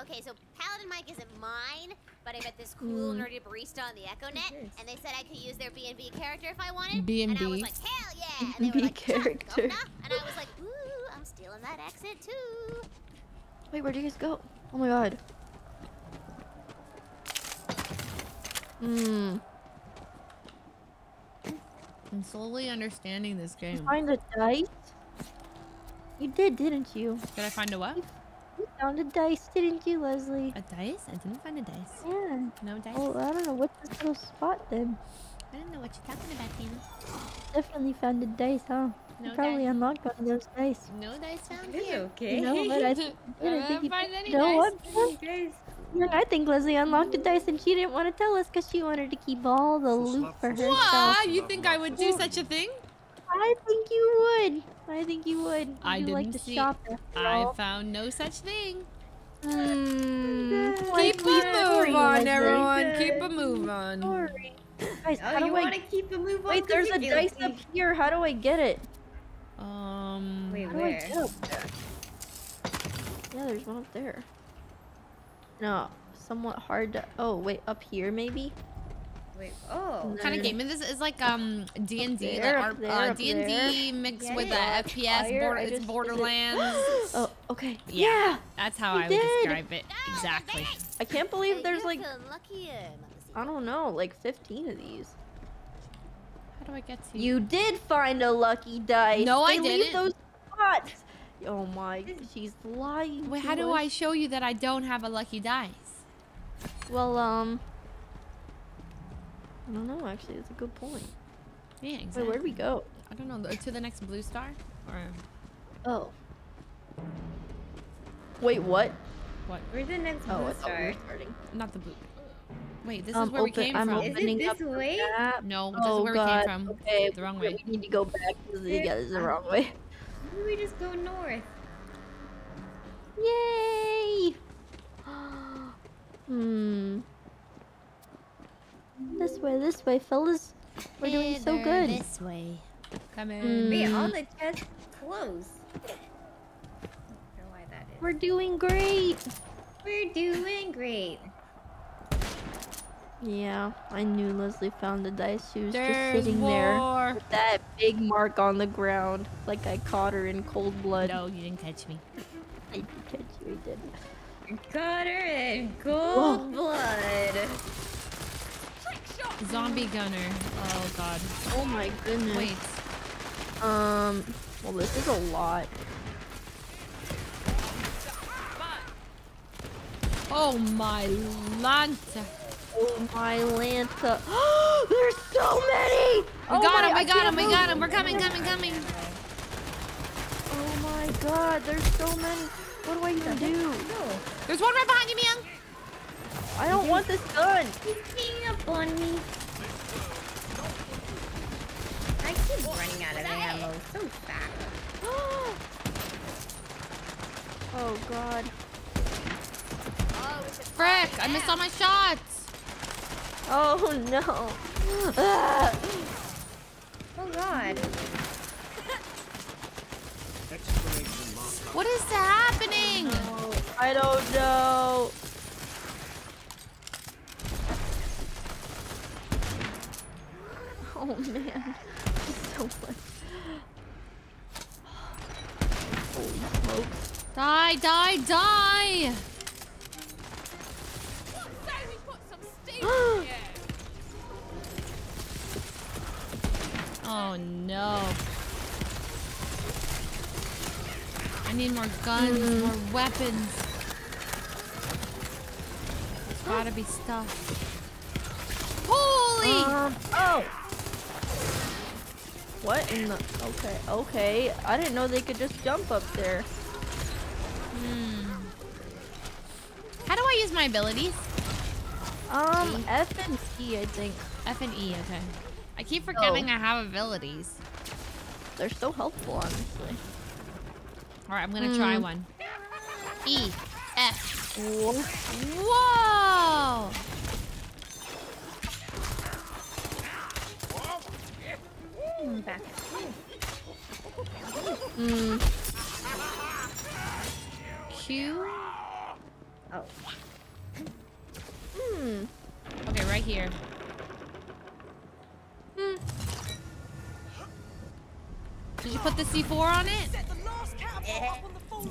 Okay, so Paladin Mike isn't mine, but I met this cool Hmm. nerdy barista on the EchoNet, and they said I could use their B&B character if I wanted. B&B. And I was like, hell yeah! And they were B&B like, character. governor." And I was like, ooh, I'm stealing that accent too. Wait, where'd you guys go? Oh my god. Hmm. I'm slowly understanding this game. You Find a dice. You did, didn't you? Did I find a what? You found a dice, didn't you, Leslie? A dice? I didn't find a dice. Yeah. No dice. Oh, I don't know. What's this little spot then? I don't know what you're talking about, Tina. Definitely found a dice, huh? No you probably dice. unlocked one of those dice. No dice found Are here. okay? No, but I, think you did. I I think you didn't find any you know dice. what? You guys, Yeah, I think Leslie unlocked a dice and she didn't want to tell us because she wanted to keep all the loot for herself. What? You think I would do such a thing? I think you would. I think you would. I you like didn't to see- shop I found no such thing. Hmm. Keep a move on, everyone. Keep a move on. Sorry. Guys, oh, how you do I... want to keep a move on? Wait, there's a dice guilty. up here. How do I get it? Um. Wait, How do I where? get up there? Yeah, there's one up there. No, somewhat hard to... Oh, wait, up here maybe? Wait, oh. And kind of game is this? Is like um D and D, there, like our- uh, D and D mixed Get with it? the FPS. Border, I it's just- is it- Borderlands. Oh, okay. Yeah. Yeah! That's how We I would describe it. Exactly. I can't believe there's like, feeling lucky, Mama I don't know, like 15 of these. How do I get to You You did find a lucky dice. No, I They leave didn't. those spots. Oh my, she's lying. Wait, how do us. I show you that I don't have a lucky dice? Well, um, I don't know. Actually, it's a good point. Yeah, exactly. Wait, where'd we go? I don't know. To the next blue star, or Oh. Wait, what? what? Where's the next Oh, blue I thought we were star? starting. Not the blue. Wait, this Um, is where we came I'm from. Is it this way? map. No, this oh is where God. we came from. Okay, The wrong we- way. We need to go back. This is, There- yeah, this is the wrong way. Maybe we just go north. Yay! hmm. This way, this way, fellas. We're doing so good. This way. Come in. Mm. Wait, all the chests close. I don't know why that is. We're doing great. We're doing great. Yeah, I knew Leslie found the dice. She was There's just sitting there with that big mark on the ground, like I caught her in cold blood. No, you didn't catch me. I did catch you. I did. Caught her in cold blood. Zombie gunner. Oh god. Oh my goodness. Wait. Um. Well, this is a lot. Oh my lanta. Oh my Lanta. There's so many. We Oh got my- him, I we got can't him, we move. got him. We're coming, coming, coming. Oh my god, there's so many. What do I even do? There's one right behind you, Miyoung. I don't want this gun. He's being up on me. I keep running out of ammo so fast. oh god. Frick! I missed all my shots. Oh no. Ah. Oh god. What is happening? I don't know. Oh man. It's so much. Holy smokes. Die! Die! Die! Oh no. I need more guns, more weapons. There's gotta be stuff. Holy! Um, oh. What in the? Okay, okay. I didn't know they could just jump up there. Hmm. How do I use my abilities? Um, F and E, I think. F and E, okay. I keep forgetting Oh. I have abilities. They're so helpful, honestly. Alright, I'm gonna try Hmm. one. E. F. Whoa. Whoa! Mm, back. Hmm. Q. Oh. Hmm. Okay, right here. Hmm. Did you put the C4 on it?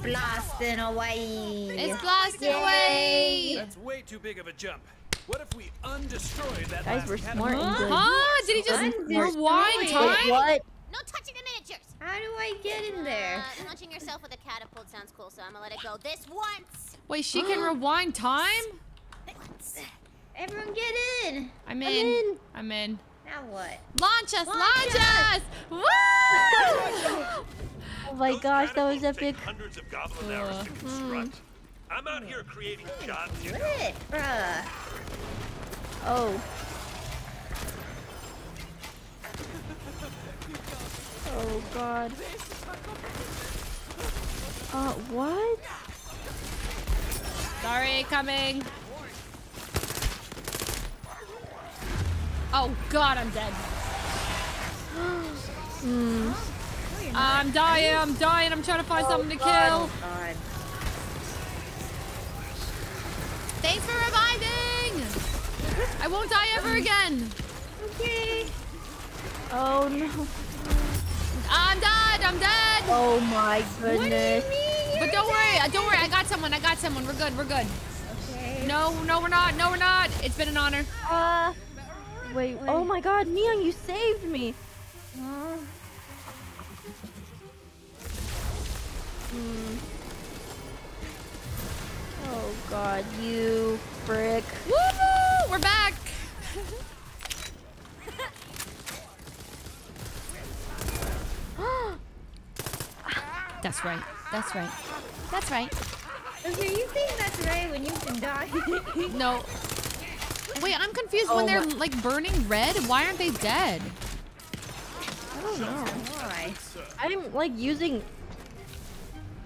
Blasting away. It's blasting away! That's way too big of a jump. What if we undestroyed that Guys, last we're catapult? smart and good. Huh? Did he just rewind time? Wait, what? No touching the miniatures. How do I get in there? Uh, launching yourself with a catapult sounds cool, so I'm gonna let it go this once. Wait, she can rewind time? Everyone get in. I'm I'm in. in. I'm in. Now what? Launch us! Launch Launch us! us! Woo! Oh my gosh, that was Catapults take epic. Hundreds of goblin hours to construct. I'm out here creating jobs, you know. Lit, bruh. Oh. Oh god. Uh, what? Sorry, coming. Oh god, I'm dead. Hmm. I'm dying, I'm dying, I'm trying to find something to kill. Oh god. Thanks for reviving! I won't die ever again. Okay. Oh no. I'm dead, I'm dead. Oh my goodness. But don't worry, uh, don't worry, I got someone, I got someone. We're good, we're good. Okay. No, no, we're not, no, we're not. It's been an honor. Uh, wait. Oh my god, Neon, you saved me. Oh. Hmm. Oh god, you frick. Woo! We're back. That's right. That's right. That's right. Okay, you think that's right when you can die? No. Wait, I'm confused. Oh when they're like burning red, why aren't they dead? I don't know. Why? I'm like using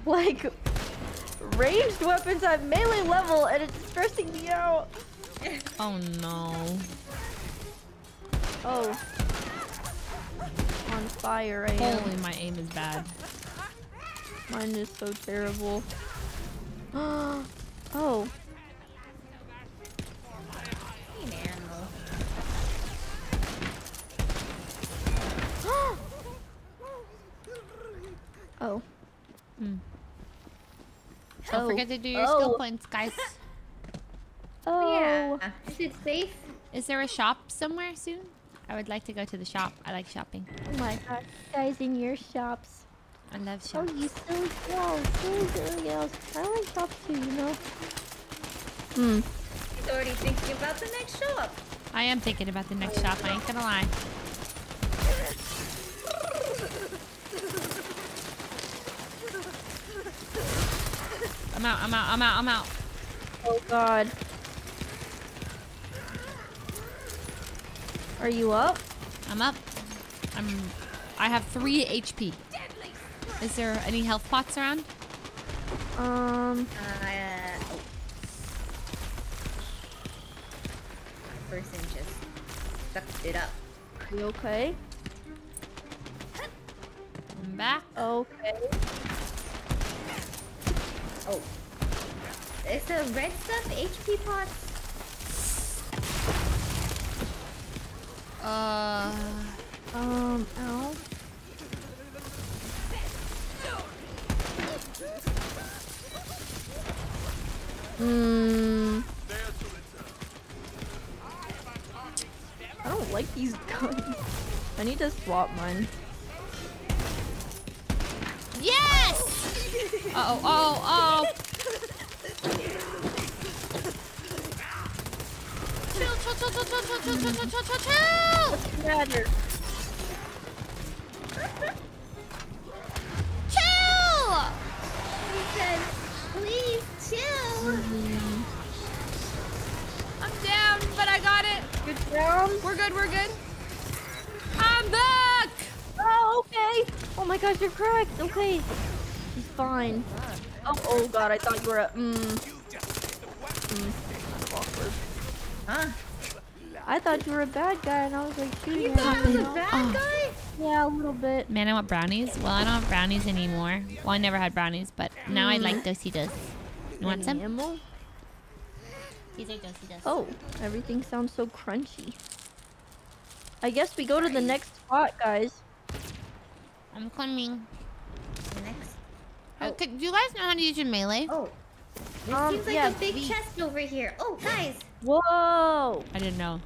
like ranged weapons at melee level and it's stressing me out. Oh no. Oh. On fire I am. Holy, my aim is bad. Mine is so terrible. oh. Need ammo. Oh. Hmm. Don't Oh. forget to do your Oh. skill points, guys. Oh. Yeah. Is it safe? Is there a shop somewhere soon? I would like to go to the shop. I like shopping. Oh my god. Guys in your shops. I love shopping. Oh, you silly girls. Silly silly girls. I like shops too, you know? Hmm. He's already thinking about the next shop. I am thinking about the next shop. I ain't gonna lie. I'm out. I'm out. I'm out. I'm out. Oh god. Are you up? I'm up. I'm. I have three HP. Is there any health pots around? Um. Uh, oh. Person just sucked it up. You okay? I'm back. Okay. Oh. It's the red stuff, HP pots. Uh. Um. Ow. Hmm. I don't like these guns. I need to swap mine. Yes! Uh oh, oh, oh. Chill, chill, chill, chill, chill, chill, chill, chill, chill, chill, chill. What's the matter? Chill! He said, please chill. I'm down, but I got it. You're down? We're good, we're good. I'm back! Oh, okay. Oh my gosh, you're correct. Okay. He's fine. Oh, oh god, I thought you were a. Mm. Mm. Awkward. Huh? I thought you were a bad guy, and I was like shooting You thought I was a know? bad guy? Yeah, a little bit. Man, I want brownies. Well, I don't have brownies anymore. Well, I never had brownies, but now I like Dosey You want some? Ammo? These are Dosey Oh, everything sounds so crunchy. I guess we go to the next spot, guys. I'm coming. Next. Oh. could, do you guys know how to use your melee? Oh. There Um, seems like yeah, a big we- chest over here. Oh, guys. Whoa! I didn't know.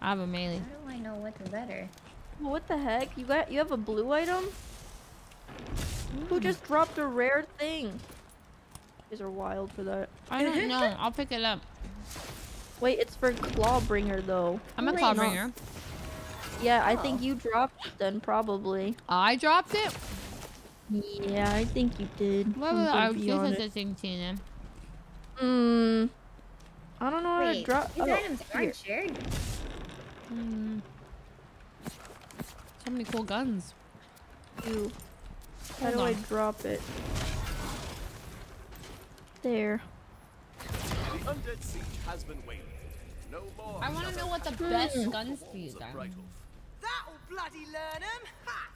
I have a melee. How do I know what's better? What the heck? You got you have a blue item? Who just dropped a rare thing? You guys are wild for that. I don't know. I'll pick it up. Wait, it's for Clawbringer though. I'm a Wait, Clawbringer. Yeah, I think you dropped it then probably. I dropped it? Yeah, I think you did. What I'm was gonna I be was just thinking? Hmm. I don't know how to Wait, drop. these oh, items here. aren't shared. Hmm. So many cool guns. You. How Hold do I drop it? There. The undead siege has been waived. No more. I want to know what the best guns to use are. That'll bloody learn 'em. Ha!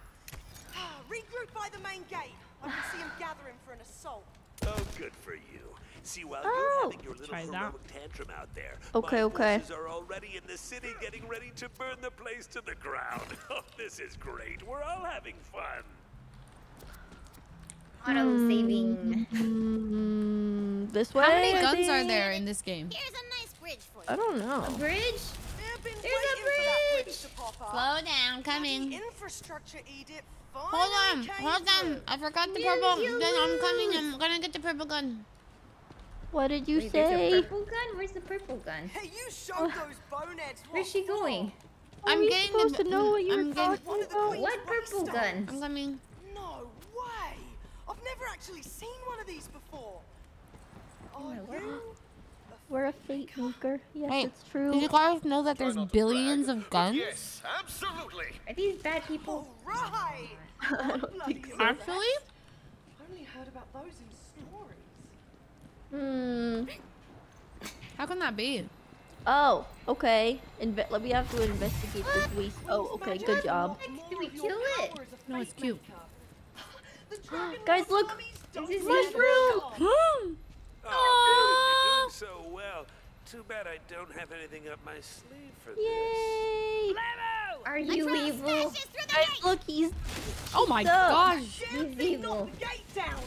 Regroup by the main gate. I can see 'em gathering for an assault. Oh, good for you. See, while Oh. you're having your little Try that. heroic tantrum out there, Okay, my okay. forces are already in the city getting ready to burn the place to the ground. Oh, this is great. We're all having fun. Auto saving. Mm, this way. How many guns are there in this game? Here's a nice bridge for you. I don't A know. bridge? They've been There's a waiting for that bridge. bridge to pop up. Slow down, coming. Infrastructure Edict Hold on, hold on. I forgot the Use purple. your Then I'm coming. I'm gonna get the purple gun. What did you Wait, there's a say? purple gun? Where's the purple gun? Hey, you showed oh. those boneheads what Where's she going? Are I'm getting supposed the. to know what you I'm were getting. talking One of the about? What purple great gun? I'm coming. No way! I've never actually seen one of these before. Are you? We're a fate maker. Yes, Wait, it's true. Did you guys know that there's Try not to billions of guns? Yes, absolutely. Are these bad people? All right. I don't think so. Actually, I've only heard about those in stories. Hmm. how can that be? Oh, okay. Inve- let- me have to investigate this waste. Oh, okay. Good job. Did we kill it? No, it's cute. Guys, look. This is Mushroom. Oh, Dylan, you're doing so well. Too bad I don't have anything up my sleeve for this. Yay! Are you evil? The Guys, gate. look. He's. Oh my Duh. gosh! He's thing evil. the gate down.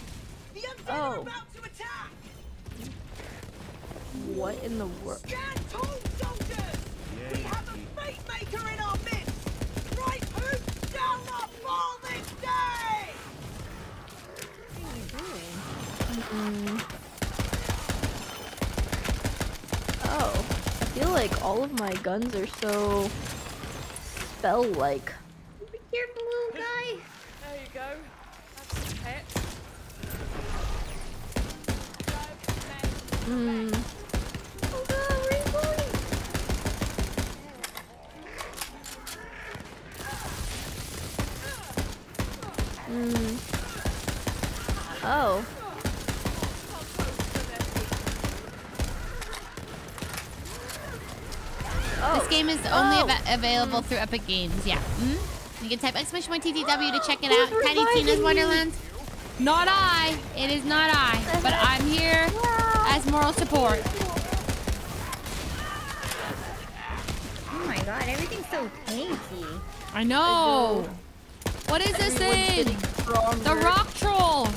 The undead Oh. about to attack. What in the world? Stand tall, soldiers. We have a fate maker in our midst. Right who shall not fall this day. Hmm. Oh, I feel like all of my guns are so spell-like. Be careful, little guy. There you go. Have some pets. Hmm. Oh god, where are you going? Hmm. Oh. This game is only Oh. ava- available through Epic Games. Yeah. hmm You can type exclamation point TTW to check it Who's out. Tiny Tina's me? Wonderland. Not I. It is not I. But I'm here as moral support. Oh my god, everything's so tanky. I know. What is this thing? The rock troll.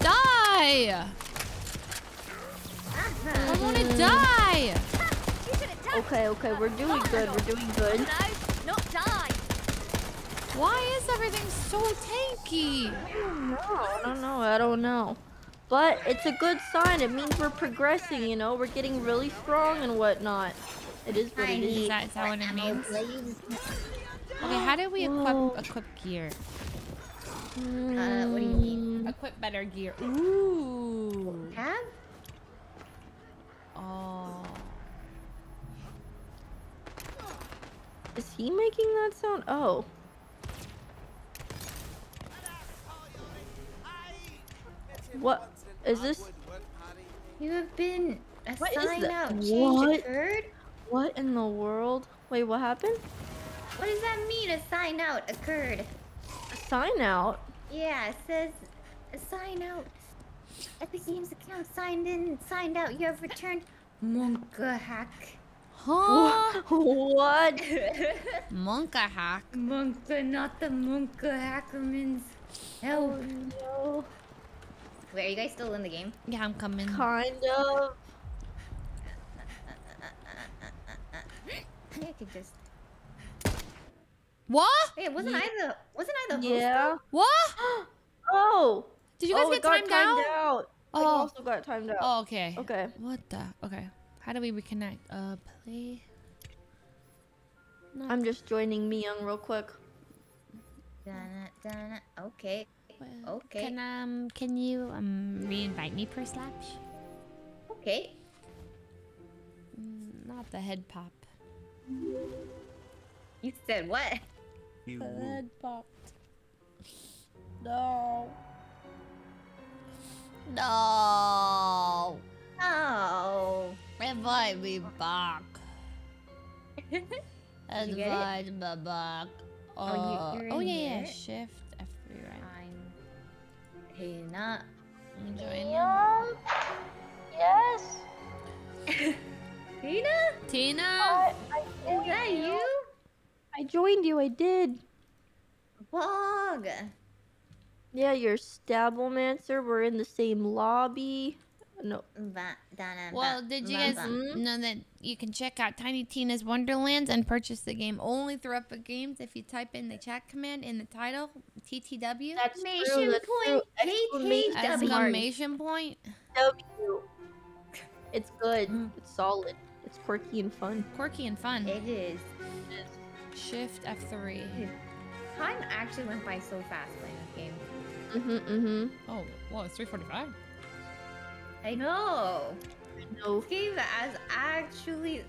Die. I want to die. Okay, okay, we're doing good. We're doing good. Not die. Why is everything so tanky? No, I don't know. I don't know. But it's a good sign. It means we're progressing, you know? We're getting really strong and whatnot. It is what it Is is. that, is that what it means? Okay, how do we equip equip gear? Uh, what do you mean? Equip better gear. Ooh. Tab? Oh. Is he making that sound? Oh. What? Is this? You have been What is assigned that? out. What? occurred? What in the world? Wait, what happened? What does that mean? A sign out occurred. A sign out? Yeah, it says a sign out. Epic Games account signed in, signed out. You have returned Monka hack. Huh? what? Monka hack. Monka, not the Monka hackermans. Help. no. Wait, are you guys still in the game? Yeah, I'm coming. Kind of. I could just. What? Wait, wasn't I the wasn't I the host? Yeah. What? Oh. Did you guys oh, get it got timed timed out? out? I Oh. also got timed out. Oh, okay. Okay. What the? Okay. How do we reconnect? Uh, play. I'm just joining Miyoung real quick. Dana, dana. Okay. Okay. Can um, can you um re-invite me per slash? Okay. Mm, Not the head pop. You said what? The head popped. No. No. Oh. Invite me back. get it? Invite back. Oh, you- Uh, oh yeah, yeah. Shift F3, right? I'm Tina. I'm joining. Young? Yes? Tina? Tina? Is that you? I joined you. I did. Bog. Yeah, you're Stabbomancer. We're in the same lobby. No. Ba- dana, Well, did you guys ba- know that you can check out Tiny Tina's Wonderlands and purchase the game only through Epic Games if you type in the chat command in the title, TTW? That's true. Exclamation That's true. point. Exclamation point. W. It's good. It's solid. It's quirky and fun. Quirky and fun. It is. Shift F3. Time actually went by so fast playing this game. Mm-hmm, mm-hmm. Oh, well, it's 345. I know. No. This game is actually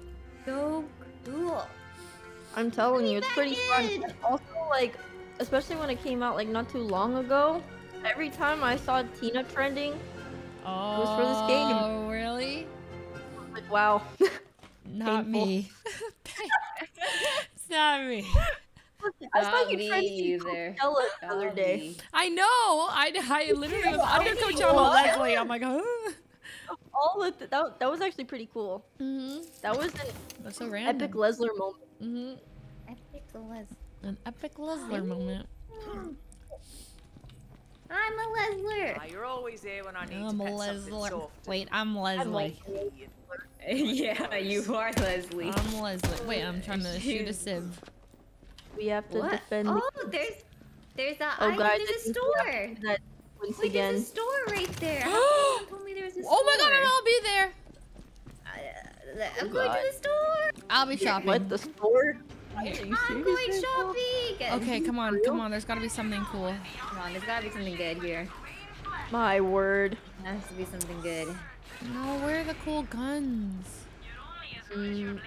so cool. I'm telling you, it's pretty fun. in. And also, like, especially when it came out, like, not too long ago, every time I saw Tina trending, Oh, was for this game. Oh, really? Like, wow. Not me. it's not me. I saw Not you me trending either. Coachella the other day. me. I know. I, I literally was under Wait, Coachella what? Leslie. I'm like, huh? All of the, that, that was actually pretty cool. Mm-hmm. That was an That's so random. epic Lesler moment. Mm-hmm. Epic Les. An epic Leslie moment. I'm a Lesler. Ah, you're always here when I need I'm to a pet something Leslie. soft. Wait, I'm Leslie. yeah, you are Leslie. I'm Leslie. Wait, I'm trying to shoot a sieve. We have to What? defend. Oh, there's there's a Oh, guys, in I the think we store. Have to do once Wait, again. there's a store right there. How come someone told me there was a store? Oh my god, I'll be there. I'm Oh, going God. to the store. I'll be shopping. What the store? I'm going shopping. Okay, come on, come on. There's gotta be something cool. Come on, there's gotta be something good here. My word. There has to be something good. No, where are the cool guns? Mm,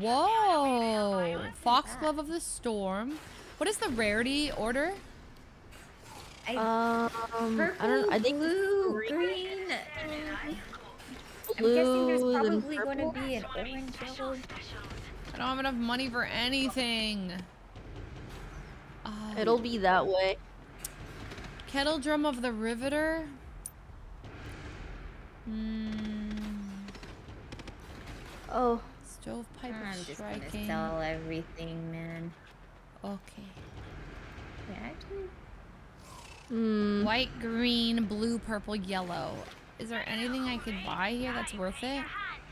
Whoa! Foxglove of the Storm. What is the rarity order? I, Um, purple, I don't. I think blue, green, green. I'm blue, guessing there's probably going to purple. be an orange yellow. I don't have enough money for anything. Um, It'll be that way. Kettle drum of the riveter. Hmm. Oh, Stovepipe I'm of just gonna striking. sell everything, man. Okay. Wait, actually, hmm. White, green, blue, purple, yellow. Is there anything I could buy here that's worth it?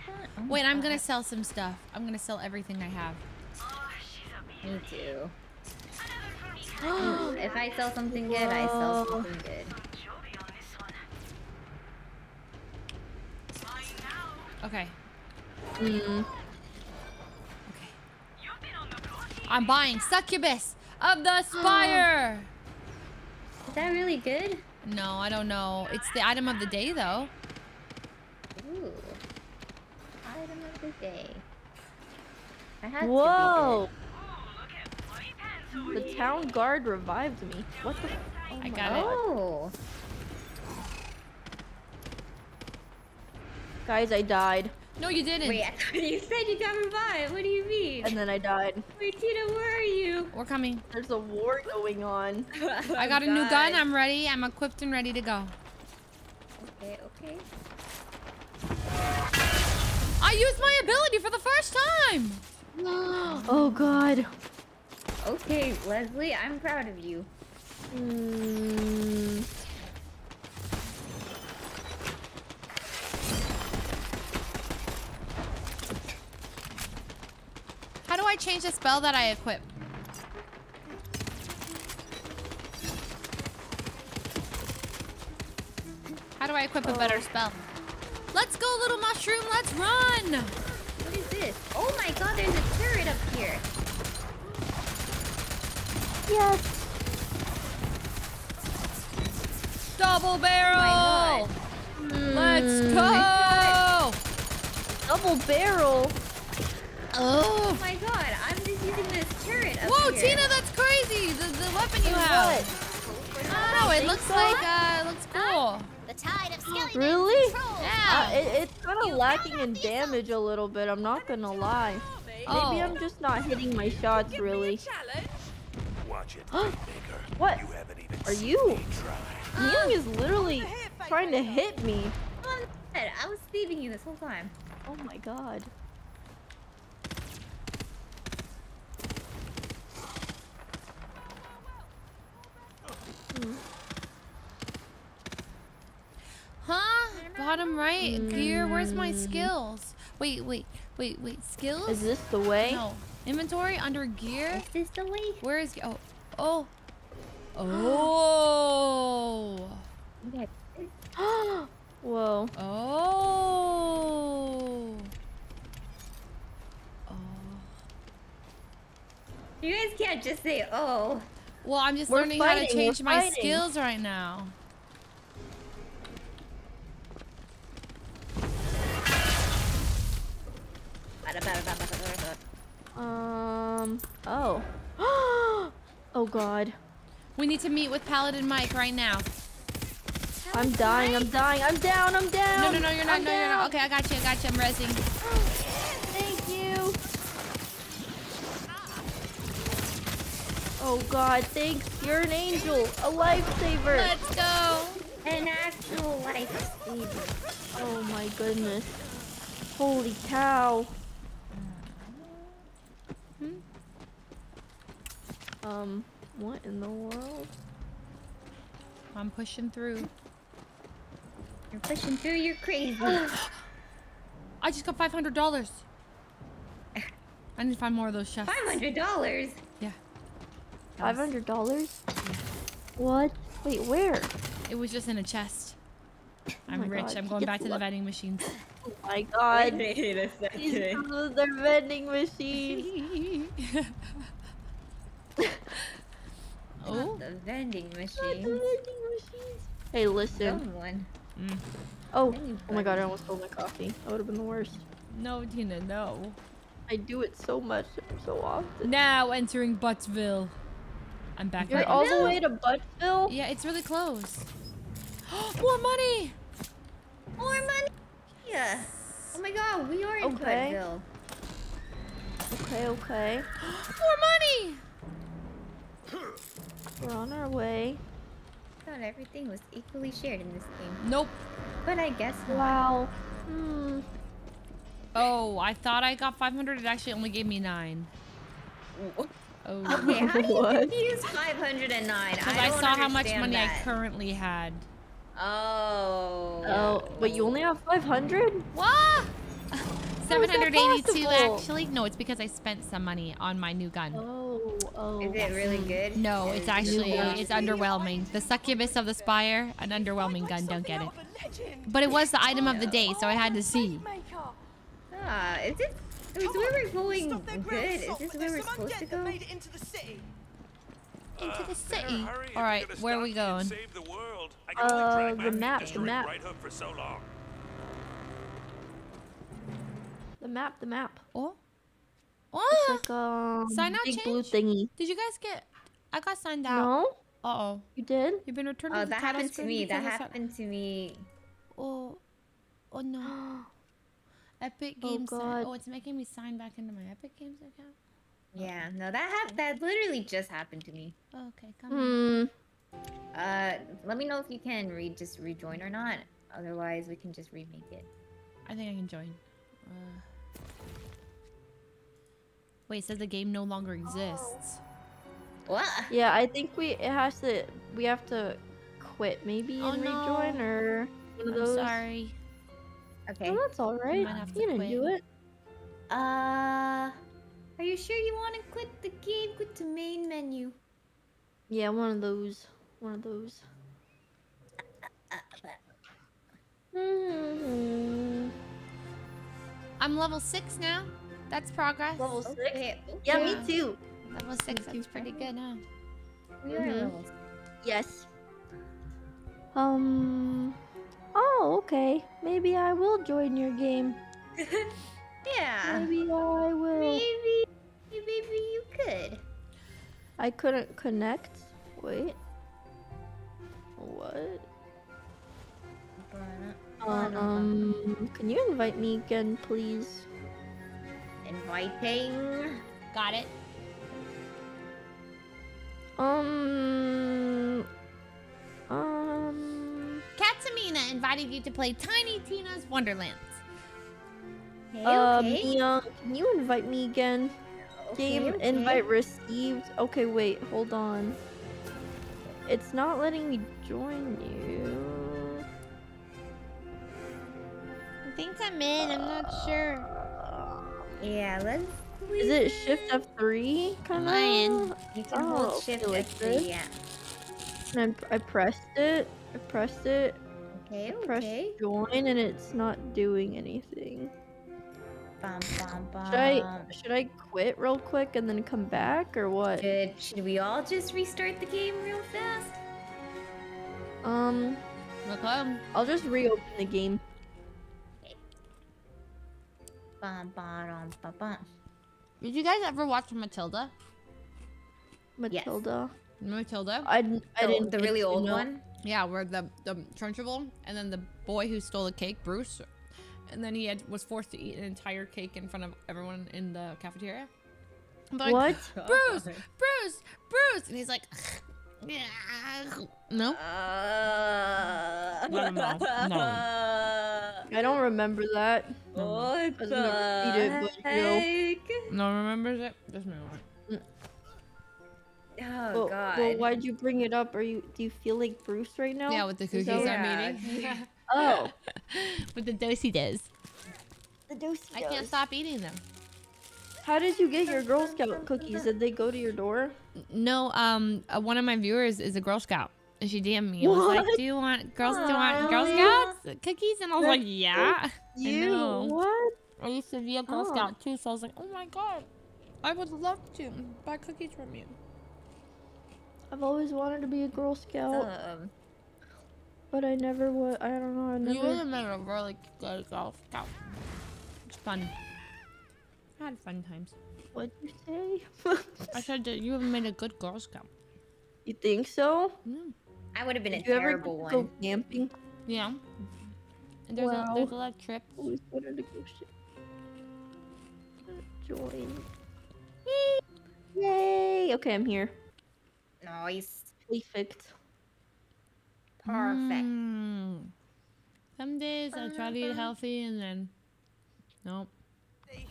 oh Wait, I'm gonna sell some stuff. I'm gonna sell everything I have. Me too. if I sell something good, I sell something good. Okay. Hmm. I'm buying Succubus of the Spire. Is that really good? no, I don't know. It's the item of the day, though. Ooh. Item of the day. I had Whoa! The town guard revived me. What the? Oh I got God. it. Oh. Guys, I died, No, you didn't. Wait, I thought you said you got revived. What do you mean? and then I died. Wait, Tina, where are you? We're coming. There's a war going on. I got a new gun. I'm ready. I'm equipped and ready to go. Okay, okay. I used my ability for the first time. oh God. Okay, Leslie, I'm proud of you. Hmm. I change the spell that I equip? How do I equip a better spell? Let's go, little mushroom. Let's run. What is this? Oh my god, there's a turret up here. Yes. Double barrel. Let's Hmm. go. Double barrel. Oh. my god, I'm just using this turret up Whoa, here. Tina, that's crazy. The, the weapon you have. Oh, don't. It looks like uh, it looks cool. The tide of skelly Really? controls. Yeah. Uh, it, it's kind of lacking in damage a little bit. I'm not gonna lie. Oh. Maybe I'm just not hitting my shots really. Watch it, Baker. What? You even Are you? me try. Is literally trying to hit me. I was leaving you this whole time. Oh my god. Huh? Bottom right. Gear. Where's my skills? Wait, wait, wait, wait. Skills? Is this the way? No. Inventory under gear. Is this the way? Where is? Oh, oh, oh, Okay. Whoa. oh. You guys can't just say, oh. Well, I'm just We're learning how to change we're my fighting. skills right now. Um. Oh. oh god. We need to meet with Paladin Mike right now. I'm dying. I'm dying. I'm down. I'm down. No, no, no, you're not. I'm no, you're not. Okay, I got you. I got you. I'm resing. Thank you. Oh god, thanks. You're an angel, a lifesaver. Let's go. An actual lifesaver. Oh my goodness. Holy cow. Um, what in the world? I'm pushing through. You're pushing through, you're crazy. I just got five hundred dollars. I need to find more of those chests. $500? Yeah. Five hundred dollars? What? Wait, where? It was just in a chest. Oh I'm rich. God, I'm going back to the vending machines. Oh my god. Wait a second. girls are vending machines. oh. The vending Not the machine. vending machines. Hey, listen. Someone. Mm. Oh, Vending oh my god, I almost spilled my coffee. That would have been the worst. No, Tina, no. I do it so much, so often. Now entering Buttsville. I'm back. You're at all it. the way to Buttville? Yeah, it's really close. More money! More money! Yeah. Oh my god, we are in Okay. Buttville. Okay, okay. More money! We're on our way. I thought everything was equally shared in this game. Nope. But I guess not. Wow. Hmm. Oh, I thought I got 500. It actually only gave me nine. Oh. Okay, how do you What? confuse 509? Because I, I, saw how much understand money I currently had. Oh. Oh, but you only have 500? What? 782 possible? actually. No, it's because I spent some money on my new gun. Oh, oh. Is it really good? No, it's actually gun. it's underwhelming. The succubus of the spire, an underwhelming gun. Don't get it. But it was the item of the day, so I had to see. Ah, is this is where we're going good? Is Stop, this but where there's we're some supposed to go? made it into the city. Into the Uh, city. better hurry if All you're right, gonna where are we stop me and going? Save the world. I can Uh, drag the map, the map. Right Hook for so long. The map, the map. Oh. It's Oh. like um Sign out big blue change? thingy. Did you guys get? I got signed out. No? Uh oh. You did? You've been returned Oh, to that title happened to me. That because happened to me. Oh. Oh no. Epic Oh, Games. Sign- God. Oh, it's making me sign back into my Epic Games account. Yeah, no, that hap- that literally just happened to me. Oh, okay, come on. Hmm. Uh, let me know if you can re just rejoin or not. Otherwise, we can just remake it. I think I can join. Uh... Wait, it says the game no longer exists. What? Yeah, I think we it has to we have to quit maybe Oh, and no. rejoin or one of I'm those. sorry. Okay. No, that's all right. might have to You didn't do it. Uh, are you sure you want to quit the game? Quit the main menu. Yeah, one of those. One of those. Hmm. I'm level six now. That's progress. Level six. Okay. Yeah, Yeah. me too. Level six. That's pretty good, huh? We are Mhm. level Yes. Um. Oh, okay. Maybe I will join your game. Yeah. Maybe I will. Maybe, maybe you could. I couldn't connect. Wait. What? Um. Can you invite me again, please? Inviting. Got it. Um. Um. Katamina invited you to play Tiny Tina's Wonderlands. Okay, Um, okay. Neon, can you invite me again? Game okay. invite received. Okay, wait, hold on. It's not letting me join you. I think I'm in. I'm not sure. Yeah, let's. Is it Shift F3? Kind I in? of. You can Oh, hold shift F3, this? yeah. And I, I pressed it. I pressed it. Okay, Pressed okay. join, and it's not doing anything. Bum, bum, bum. Should I should I quit real quick and then come back or what? Should, should we all just restart the game real fast? Um, Okay. I'll just reopen the game. Bum, bum, bum, bum. Did you guys ever watch Matilda? Matilda. Matilda? I, didn't- I The- didn't the really old know. one? Yeah, where the the Trunchbull and then the boy who stole the cake, Bruce, and then he had was forced to eat an entire cake in front of everyone in the cafeteria. But like, What? Bruce, Bruce, Bruce, and he's like, no. Uh, No, no, no. I don't remember that. What I was the gonna read it, but no. heck? No one remembers it. Just me. Oh, well, God. well, why'd you bring it up? Are you do you feel like Bruce right now? Yeah, with the cookies that what- I'm eating. Oh, with the dosey does. the dosey I can't stop eating them. How did you get your Girl Scout cookies? Did they go to your door? No, um, uh, one of my viewers is a Girl Scout, and she DM'd me. and was like, What? "Do you want girls? Do you want Aw. Girl Scouts cookies?" And I was like, "Yeah." I You know. what? I used to be a Girl Oh. Scout too, so I was like, "Oh my god, I would love to buy cookies from you." I've always wanted to be a Girl Scout, Um, but I never would. I don't know. I You would never. have been a really good Girl Scout. It's fun. I had fun times. What'd you say? I said that you have made a good Girl Scout. You think so? I would have been a Did you ever terrible get one. go camping? Yeah. And there's, Wow. a, there's a lot of trips. Always wanted to go shit. Join. Yay! Okay, I'm here. Nice. Perfect. Perfect. Mm. Some days I try to eat healthy and then, nope.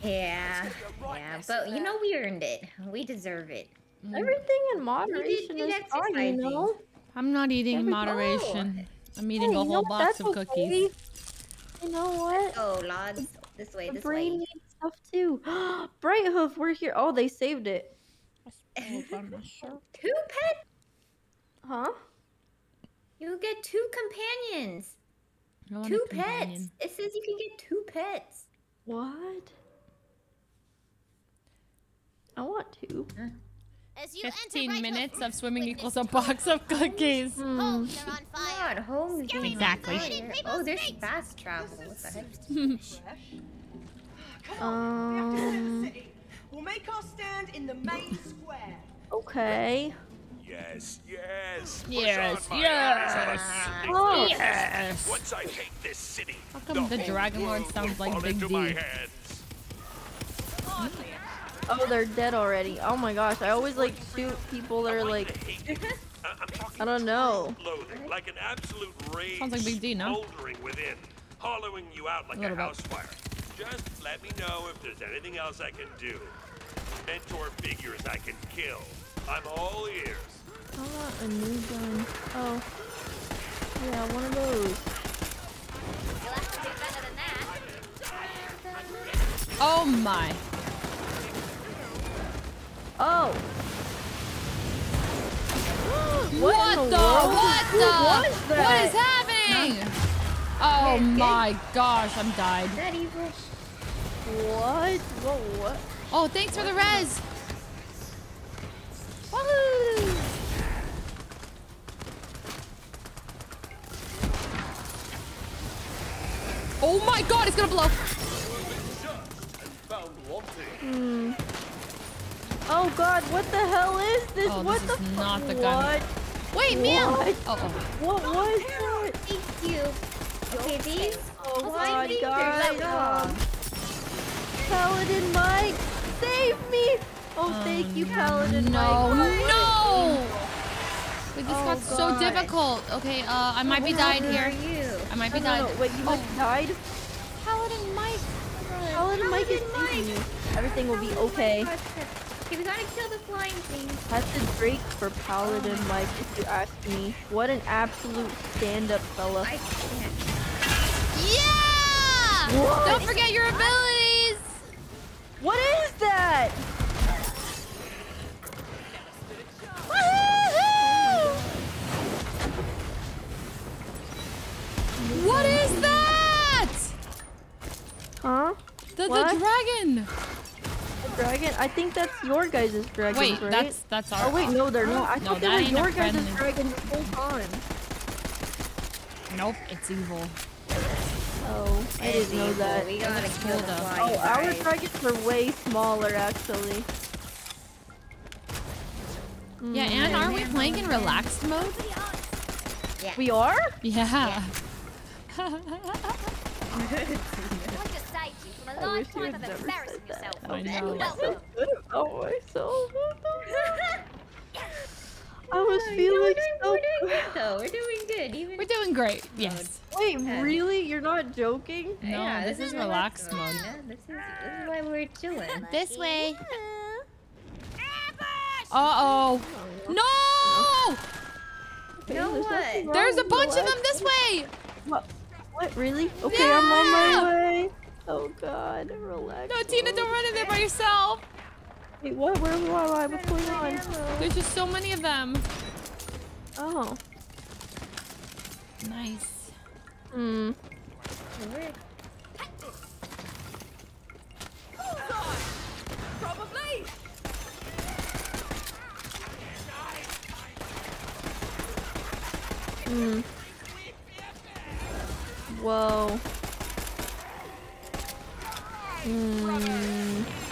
Yeah. Yeah, but you know we earned it. We deserve it. Everything in moderation good is fine, you know? I'm not eating in There we go. moderation. I'm eating Hey, a whole box That's of cookies. You know what? Oh, lads. This way, The this brain way. needs stuff too. Brighthoof, we're here. Oh, they saved it. Two pets? Huh? You get two companions. I Two pets. companion. It says you can get two pets. What? I want to. As you enter 15 Bright minutes Hoof, of swimming equals a box of cookies. homes are on fire. God, home is Exactly. fire. Oh, there's fast travel. What the heck? Um. We'll make our stand in the main square. Okay. Yes, yes. Push Yes, yes. Oh. Yes. Once I take this city, How come the whole Dragon Lord sounds like Big D? Oh, they're dead already. Oh my gosh, I always like shoot people that are like, uh, I don't know. Like an absolute rage Sounds like Big D, no? smoldering within, hollowing you out like A a, house fire. Just let me know if there's anything else I can do. Mentor figures I can kill. I'm all ears. I want a new gun. Oh. Yeah, one of those. You'll have to do better than that. Oh my. Oh. What, in the? world? What the? was What that? is happening? Oh my gosh, I'm died. That evil. What? What? What? Oh, thanks for the res. Woohoo! Oh my god, it's gonna blow. Found. Hmm. Oh god, what the hell is this? Oh, what this the is not the gun. What? Wait, man. What? Oh, oh. What was that? Thank you. Okay, these. Oh Those god, fingers, guys. like, um, Paladin Mike, save me! Oh, thank you, Paladin No, Mike. no! Wait, this Oh, got so difficult. Okay, uh, I might be died Where are here. you? I might be No, no, died. no, wait, you Oh. died? Paladin Mike. Paladin Mike is saving you. Everything will be okay. Okay, we gotta kill the flying thing. That's a break for Paladin Mike, if you ask me. What an absolute stand-up fella. I can't. Yeah! What? Don't forget your abilities. What is that? What is that? Huh? The, the dragon. A dragon? I think that's your guys' dragon. Wait, right? that's that's our. Oh wait, no, they're not. I No, thought they that were your guys' dragons the whole time. Nope, it's evil. Oh, I didn't know that. We gotta kill the flying Oh, our guys. dragons are way smaller, actually. Yeah, and aren't we playing in relaxed mode? Yeah. We are? Yeah. I want to save you from wish you had never said that. yourself. I know. Welcome. Good about myself. I was No, feeling we're doing, so we're doing good. good though. We're doing good. Even We're doing great. Yes. Wait, Yeah. really? You're not joking? No, yeah, this is relaxed mode. you know? This is this is why we're chilling. This way. Uh oh. No! Okay, know there's what? There's a with bunch of them this way. What? What? Really? Okay, I'm on my way. Oh God, relax. No, Tina, don't run in there by yourself. Wait, what? Where am I? What's going on? There's just so many of them. Oh. Nice. Hmm. Probably. Hmm. Whoa. Hmm.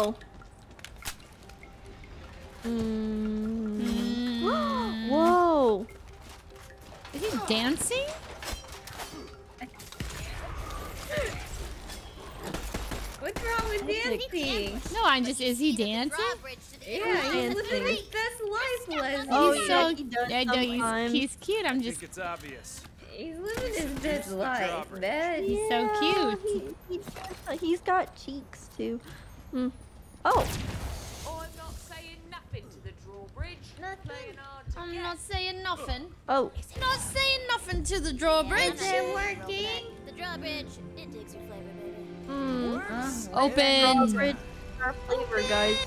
Oh. Mm. Whoa. Is he dancing? What's wrong with dancing? No, I'm just. Is he dancing? Yeah, he's living his best life, Leslie. Oh, he's yeah, so. he does I know he's, he's cute. I'm I just. think it's obvious. He's living his best life, man. He's so cute. He, he, he's got cheeks too. Hmm. Oh. I'm not saying nothing to the drawbridge. Playing hard to I'm get. not saying nothing. Oh. Not saying nothing to the drawbridge. Is it working? The drawbridge, it digs your flavor, baby. Hmm. Open. Drawbridge, Our flavor, guys.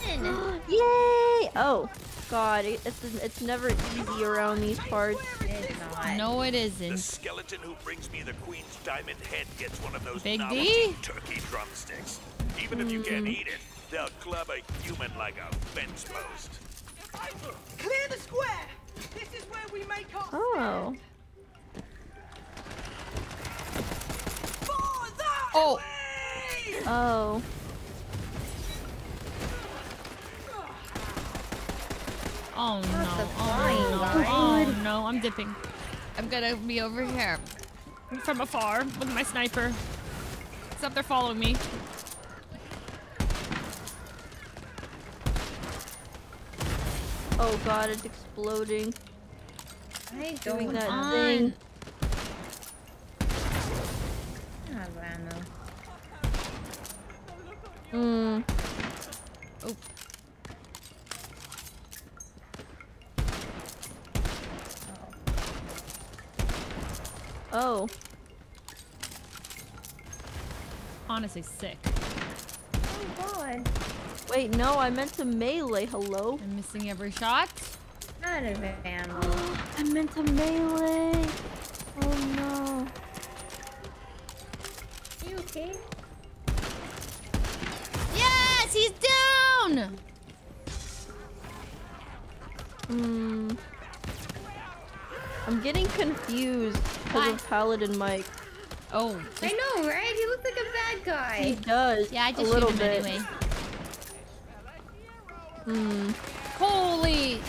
Yay! Oh, God, it's it's never easy around these parts. It's not. No, it The isn't. skeleton who brings me the queen's diamond head gets one of those Big D? novelty turkey drumsticks. Even if you can't Mm. eat it, they'll club a human like a fence post. Clear the square! This is where we make our Oh. For that Oh. way! Oh. Oh no. Oh no. Oh no. I'm dipping. I'm gonna be over here from afar with my sniper. Except they're following me. Oh God, it's exploding. I ain't Doing that on? thing. I have ammo. Hmm. Oh. Oh. Honestly, sick. Oh god. Wait, no, I meant to melee. Hello. I'm missing every shot. Not of ammo. I meant to melee. Oh no. You okay? Yes, he's down. Hmm. I'm getting confused because of Paladin Mike. Oh. I know, right? He looks like a bad guy. He does. Yeah, I just little shoot him bit. anyway. Hmm. Holy!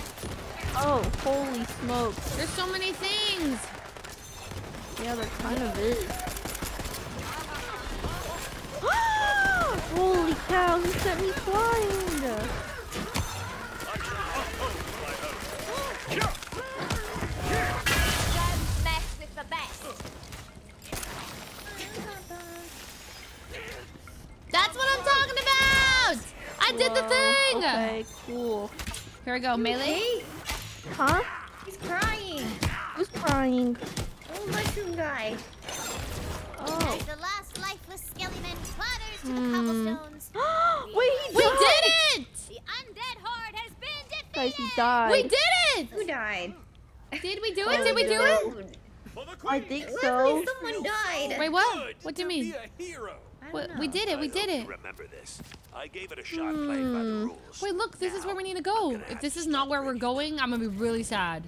Oh, holy smoke. There's so many things. Yeah, there kind of is. holy cow, he sent me flying. I did the thing. Okay, cool. Here we go, melee. Huh? He's crying. Who's crying? Oh, mushroom guy. Oh. As the last lifeless skeleton clatters to the Hmm. cobblestones. Wait, he We died! did it! The undead horde has been defeated. Guys, he died. We did it! Who died? Did we do it? Did we do it? I think Leslie, so. someone died. Wait, what? What do you mean? Be a hero. I don't know. we did it. We did it. Remember this. I gave it a shot playing by the Hmm. rules. Wait, look. This is where we need to go. If this is not where we're going, I'm gonna be really sad.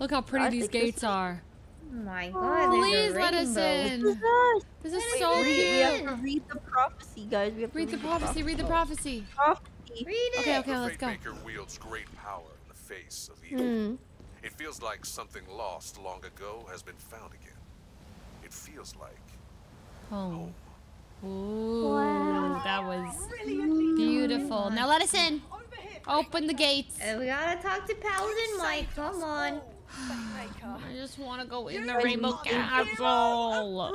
Look how pretty I these gates is- are. Oh my god, there's Please a let us rainbow. in. Who's that? This is Wait, so read, we have to read the prophecy, guys. We have to Read the prophecy. Read the prophecy. prophecy. Read it. Okay, okay, let's Fate go. Maker wields great power in the face of evil. Hmm. It feels like something lost long ago has been found again. It feels like Home. Ooh, Wow. that was beautiful. Now let us in. Open the gates. Uh, we gotta talk to Paladin Mike. Come on. I just want to go in the You rainbow are the castle. Well,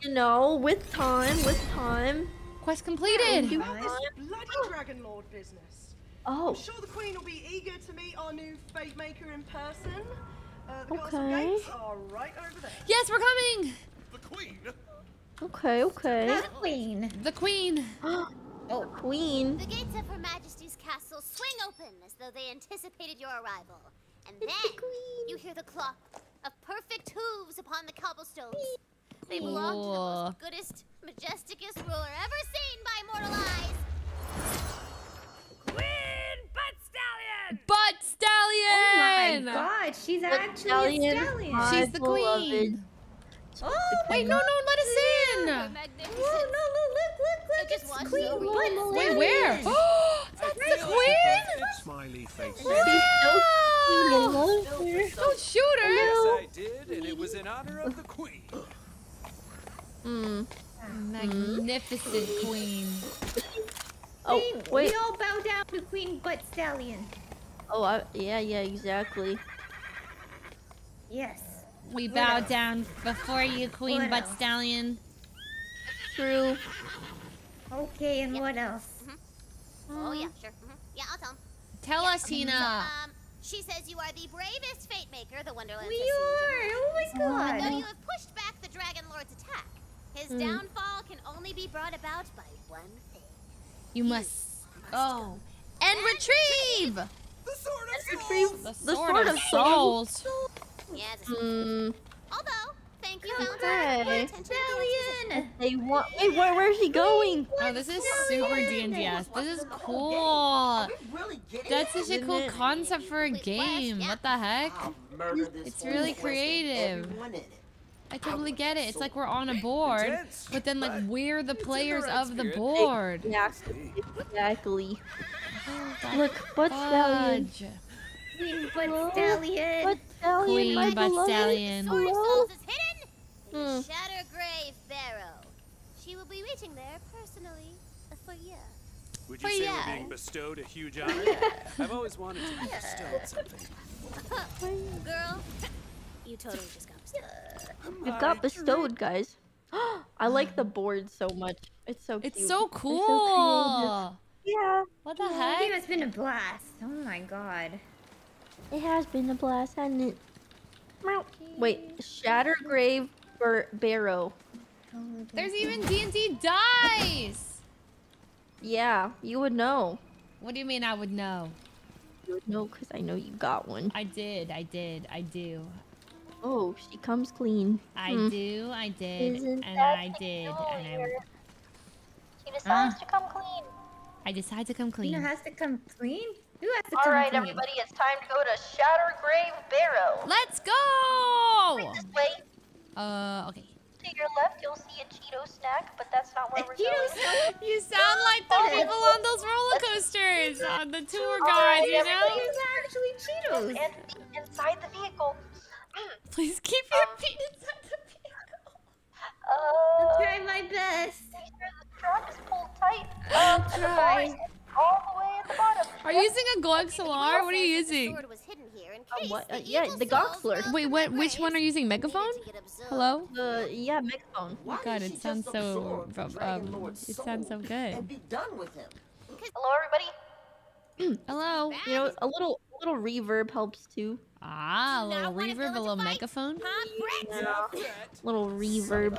you know, with time, with time. Quest completed. You About this bloody Dragon Lord business. Oh, I'm sure the Queen will be eager to meet our new Fate Maker in person. Uh, the castle Okay. gates are right over there. Yes, we're coming. the Queen. Okay, okay. The queen. The queen. Oh, queen. The gates of Her Majesty's castle swing open as though they anticipated your arrival. And It's then the queen. you hear the clop of perfect hooves upon the cobblestones. They belong to the Cool. most goodest, majesticest ruler ever seen by mortal eyes. Queen Butt Stallion! Butt Stallion! Oh my god, she's actually stallion. a stallion. She's the beloved. queen. Oh, Wait, no, no, let us in. magnificence. Whoa, no, look, look, look, look. watches Queen over Wait, where? Stallion. That's the queen! Smiley face. Don't shoot her! Yes, I did, and it was in honor of the queen. Hmm. Magnificent queen. Oh, Queen, wait. We all bow down to Queen Butt Stallion. Oh, I, yeah, yeah, exactly. Yes. We bow else? down before you, Queen What Butt? Stallion. True. Okay, and what else? Oh yeah, sure. Mhm. Yeah, I'll tell him. Tell us, Tina. Um, she says you are the bravest fate maker the Wonderland We has seen. are! Oh my But god! though you have pushed back the Dragon Lord's attack, his Hmm. downfall can only be brought about by one thing. You must go and retrieve The sword of Retrieve the the sword, sword of of souls. Yeah, it's Hmm. Although, thank you, Okay. Valentine, for your attention to the Stallion! They want. Wait, where, where's he going? Oh, this is super D&DS. This is cool. That's such a cool it? concept for a game. What the heck? It's really creative. I totally get it. It's like we're on a board, but then like we're the it's in the players of the board. Exactly. Exactly. Oh, Look, what's Stallion. Fudge. Queen Butt Stallion! Butt Stallion, Queen my Butt beloved. Stallion. Sword of Souls is hidden in Hmm. the Shattergrave Barrow. She will be waiting there personally for you. Would you Oh, say yeah. we're being bestowed a huge honor? I've always wanted to be bestowed something. Girl, you totally just got bestowed. We've got bestowed, guys. I like the board so much. It's so cute. It's so They're cool. yeah. What the This game heck? has been a blast. Oh my god. It has been a blast, hasn't it? Meow. Wait, Shattergrave Bar- Barrow. There's even D&D dice. Yeah, you would know. What do you mean I would know? You would know because I know you got one. I did, I did, I do. Oh, she comes clean. I Hmm. do, I did, Isn't and that I did, and I, peculiar? She decides to come clean. I decide to come Tina clean. has to come clean? Who has to All come right, clean? everybody, it's time to go to Shattergrave Barrow. Let's go! This way, Uh, okay. to your left, you'll see a Cheeto snack, but that's not where we're Cheeto going. You sound like the people on those roller coasters on the tour guide, you know? These are actually Cheetos. And inside the vehicle. Please keep your feet inside the vehicle. Uh, Try my best. make sure the strap is pulled tight. I'll Um, try. Bars all the way at the bottom. Are you using a Glock Solar? What are you Says the using? was hidden here in Uh, what? Uh, yeah, the souls Goxler. Wait, what? Which one are you using? Megaphone? needed to get absorbed. Hello? The yeah, megaphone. Oh god, it sounds so. Um, it sounds so good. be done with him. Hello, everybody. Hello. You know, a little a little reverb helps too. Ah, a little not wanna go reverb, a little megaphone. Huh, Brett? Little reverb.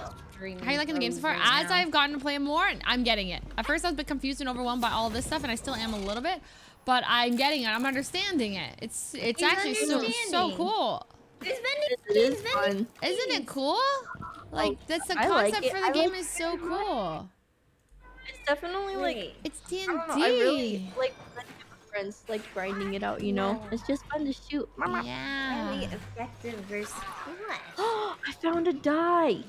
How you liking the game so far? As I've gotten to play more, I'm getting it. At first, I was a bit confused and overwhelmed by all this stuff, and I still am a little bit. But I'm getting it. I'm understanding it. It's it's He's actually so so understanding. cool. There's vending It is machines, vending fun. Isn't it cool? Like Oh, that's the I like concept it. for the I game like is so cool. It's definitely like It's D I and don't know. I really D. like playing with friends, like grinding it out. You know, it's just fun to shoot. really Yeah. effective versus what? I found a die.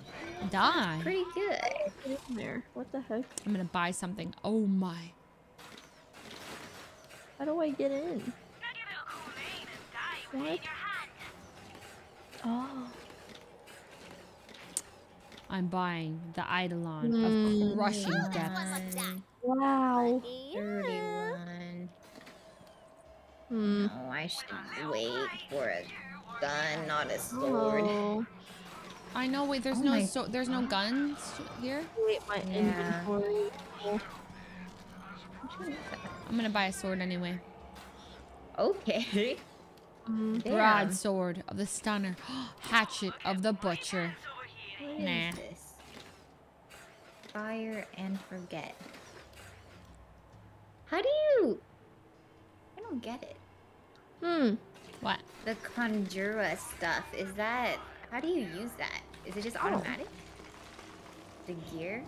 Die. Pretty good. In there. What the heck? I'm gonna buy something. Oh my. How do I get in? What? Oh. I'm buying the Eidolon Mm. of crushing One depth. like that. Wow. Yeah. 31. Hmm. Oh, I should wait for a gun, not a sword. Oh. I know. Wait, there's Oh no my so there's no guns here. Wait, my Yeah. inventory. I'm gonna buy a sword anyway. Okay. Mm. Damn. Broadsword of the stunner. Hatchet of the butcher. What is Nah. Fire and forget. How do you? I don't get it. Hmm. What? The Conjura stuff. Is that? How do you use that? Is it just Oh. automatic? The gear?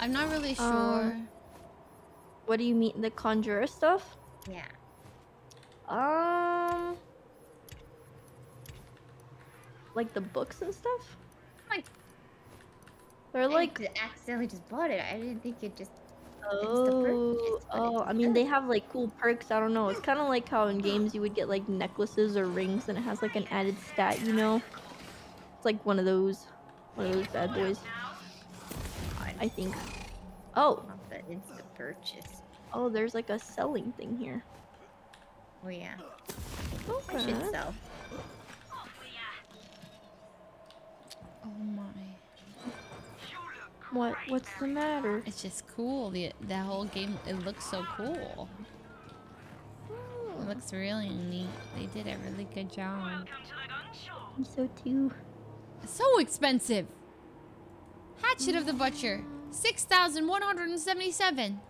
I'm not really sure. Um, What do you mean? The conjurer stuff? Yeah. Um. Like the books and stuff? Like, They're like I accidentally just bought it. I didn't think it just. Oh, oh, I mean, they have like cool perks. I don't know. It's kind of like how in games you would get like necklaces or rings and it has like an added stat, you know? It's like one of those, one of those bad boys. I think. Oh. Not the instant purchase. Oh, there's like a selling thing here. Oh yeah. Okay. I should sell. Oh my. What? What's the matter? It's just cool. The the whole game. It looks so cool. It looks really neat. They did a really good job. I'm so too. So expensive. Hatchet of the Butcher, six thousand one hundred and seventy-seven.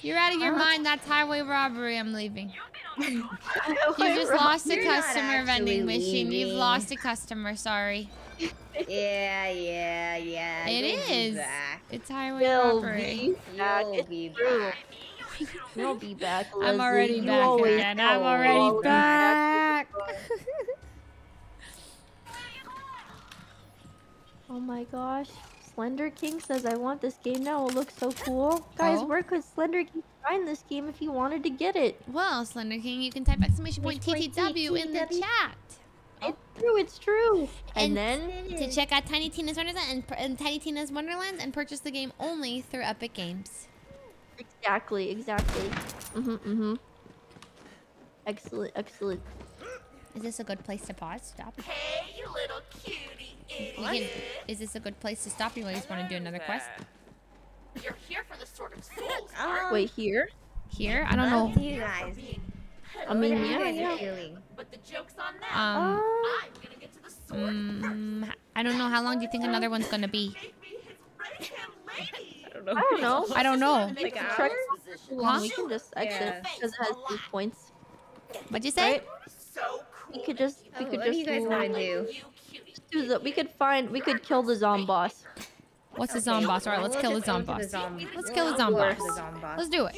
You're out of your mind. That's highway robbery. I'm leaving. you just lost a customer vending machine. You've lost a customer. Sorry. Yeah, yeah, yeah. It You'll is. It's highway You'll robbery. be back. You'll It's be true. back. You'll be back. I'm already You back always again. I'm already Always back. Oh my gosh. Slender King says, I want this game now. It looks so cool. Guys, Oh. where could Slender King find this game if he wanted to get it? Well, Slender King, you can type exclamation point TTW in the chat. It's true, it's true. And, then to check out Tiny Tina's Wonderland and, and Tiny Tina's Wonderlands and purchase the game only through Epic Games. Exactly, exactly. Mm-hmm, mm-hmm. Excellent, excellent. Is this a good place to pause? Stop. Hey, you little cutie You can, is this a good place to stop? You guys want to do another quest? You're here for the sort of souls, Um, Wait, here? Here? I don't know. You guys. I mean, What are you yeah, yeah. But the joke's on them. Um, I'm gonna get to the sword Mm, I don't know. How long do you think another one's gonna be? I don't know. I don't know. We can long Huh? we can just exit Yeah. because it has these points. What'd you say? Right? We could just we Oh, could what do you guys want to do? do the we could find we could kill the zomboss. What's the zomboss? All right, let's kill the just go to zomboss. Let's kill the explore zomboss. Let's do it.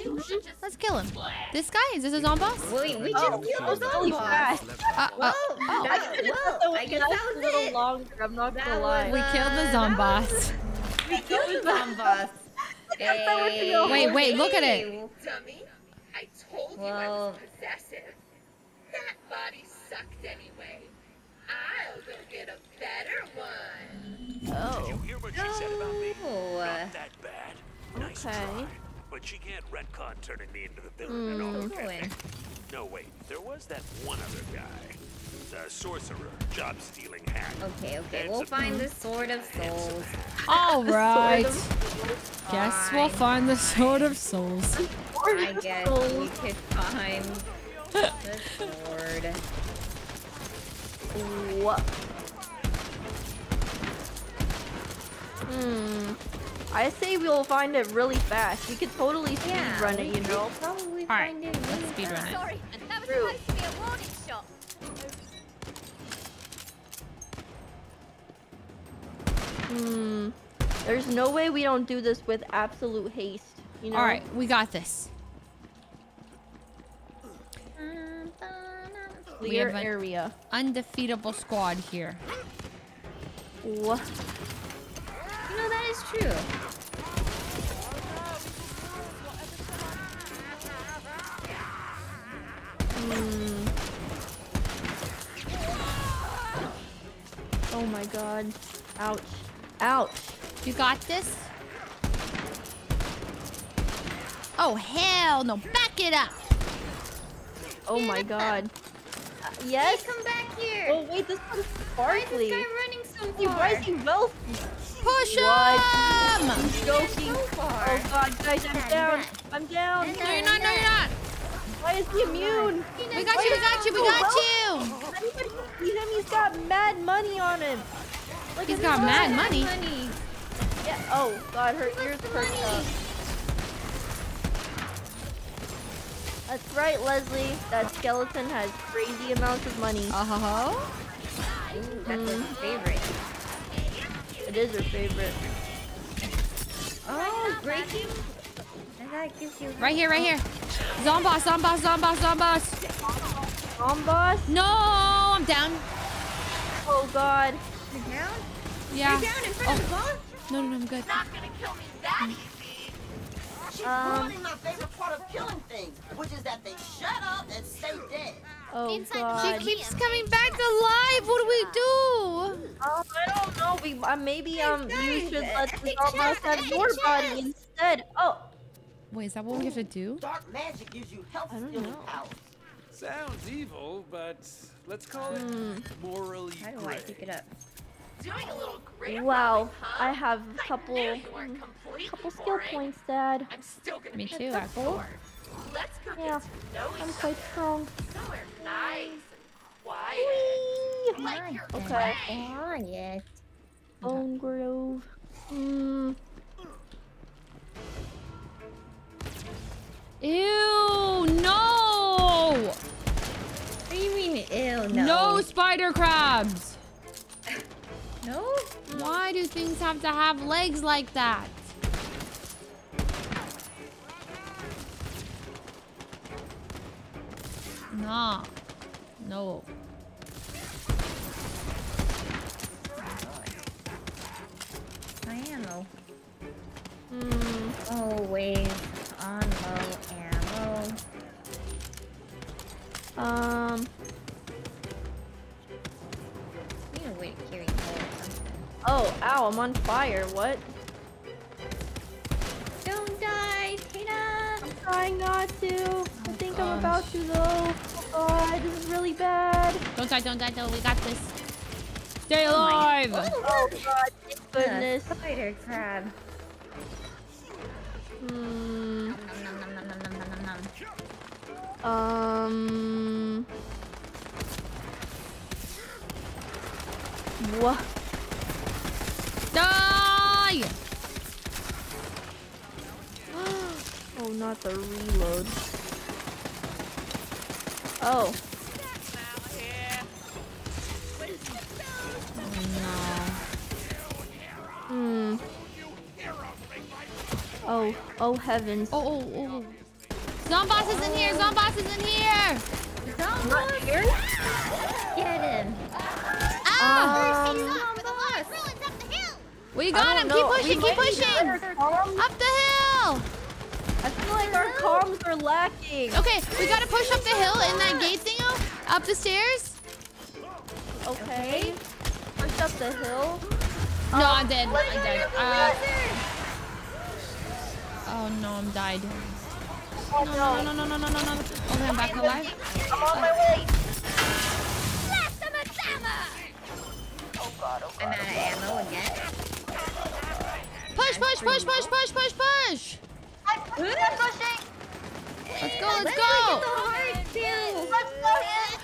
Let's kill him. This guy? Is this a zomboss? Wait, we just Oh, killed the really zomboss. fast. Uh, uh, Oh, that, well, I guess that a little it. longer. I'm not gonna lie. we killed the zomboss. We killed the zomboss. Hey. Wait, wait, look at it. Dummy. I told you I Well, was possessive. That body sucked anyway. I'll go get a better one. Oh. Did you she said about me? no. Not that bad. Nice Okay. try. But she can't retcon turning me into the villain and all Hmm, that. No, wait. There was that one other guy. The sorcerer, job stealing hack. Okay, okay. And We'll find the Sword of Souls. All right. Sort Guess we'll find the Sword of Souls. I guess we could find the sword. What? Hmm. I say we'll find it really fast. We could totally speed Yeah, run it, you know? Probably All right, find it let's really speed run it. Sorry, that was True. supposed to be a warning shot. Hmm. There's no way we don't do this with absolute haste. You know? All right, we got this. We have an area. undefeatable squad here. What? You know, that is true. Hmm. Oh my god. Ouch. Ouch. You got this? Oh, hell no. Back it up. Oh my god. Uh, yes? Hey, come back here. Oh wait, this one's Why is sparkly. this guy running so far? Why is he wealthy? Push him! I'm. So far. Oh god, guys, I'm down. I'm down. No, you're not. No, you're not. Why is he immune? We got you. We got you. We got you. Anybody see him? He's got mad money on him. Look He's at got him. mad money. Yeah. Oh god, her ears perked up. That's right, Leslie. That skeleton has crazy amounts of money. Uh huh. Ooh, that's his favorite. It is her favorite. Oh, breaking. And that gives you. Right here. Right here. Zomboss. Zomboss. Zomboss. Zomboss. Mom boss? No, I'm down. Oh god. You're down? Yeah. You're down in front of the boss? No, no, no, I'm good. Not gonna kill me that easy. She's Um. ruining my favorite part of killing things, which is that they shut up and stay dead. Oh God. She keeps coming back alive. What do we do? Um, I don't know. We uh, maybe um you should let the zombies have Hey, your Chaz. body instead. Oh, Wait, is that what we have to do? Dark magic gives you health stealing powers. Sounds evil, but let's call it morally How do I gray. pick it up? Doing a little great. wow. I have a couple knew you weren't couple skill points, Dad. I'm still gonna Me get too, the actually. sword. Let's go Yeah, get I'm quite strong. Somewhere nice and quiet. Whee! Like your Okay. friend. Oh, yes. Bone Grove. Hmm. Ew, no! What do you mean, ew, no? No spider crabs. No? Why do things have to have legs like that? Nah. No. My ammo. Hmm. Always on low ammo. Um. You need to wait carry something. Oh, ow! I'm on fire. What? Don't die, Tina! I'm trying not to think gosh. I'm about to though. Oh, this is really bad. Don't die, don't die, though. We got this. Stay oh alive! Oh, oh god, thank goodness. Spider crab. Hmm. Um. What? Die! oh, not the reload. Oh. Hmm. Oh, oh heavens. Oh, oh, oh. Zomboss is in here! Zomboss is in here! Not here? Get him! Ah! Um, for the lot of ruins up the hill. we got him! know. Keep pushing, We keep pushing! Up the hill! I feel like our comms are lacking. Okay, we gotta push up the hill in that gate thingo. Up the stairs. Okay. Push up the hill. No, I'm dead. let's I'm dead. go, Uh, oh no, I'm died. Oh No, no, no, no, no, no, no, no. Okay, I'm back alive. I'm on my way. Blast them with hammer. Oh god, oh I'm out of ammo again. Push, push, push, push, push, push, push. I'm pushing, I'm pushing. Let's go, let's go.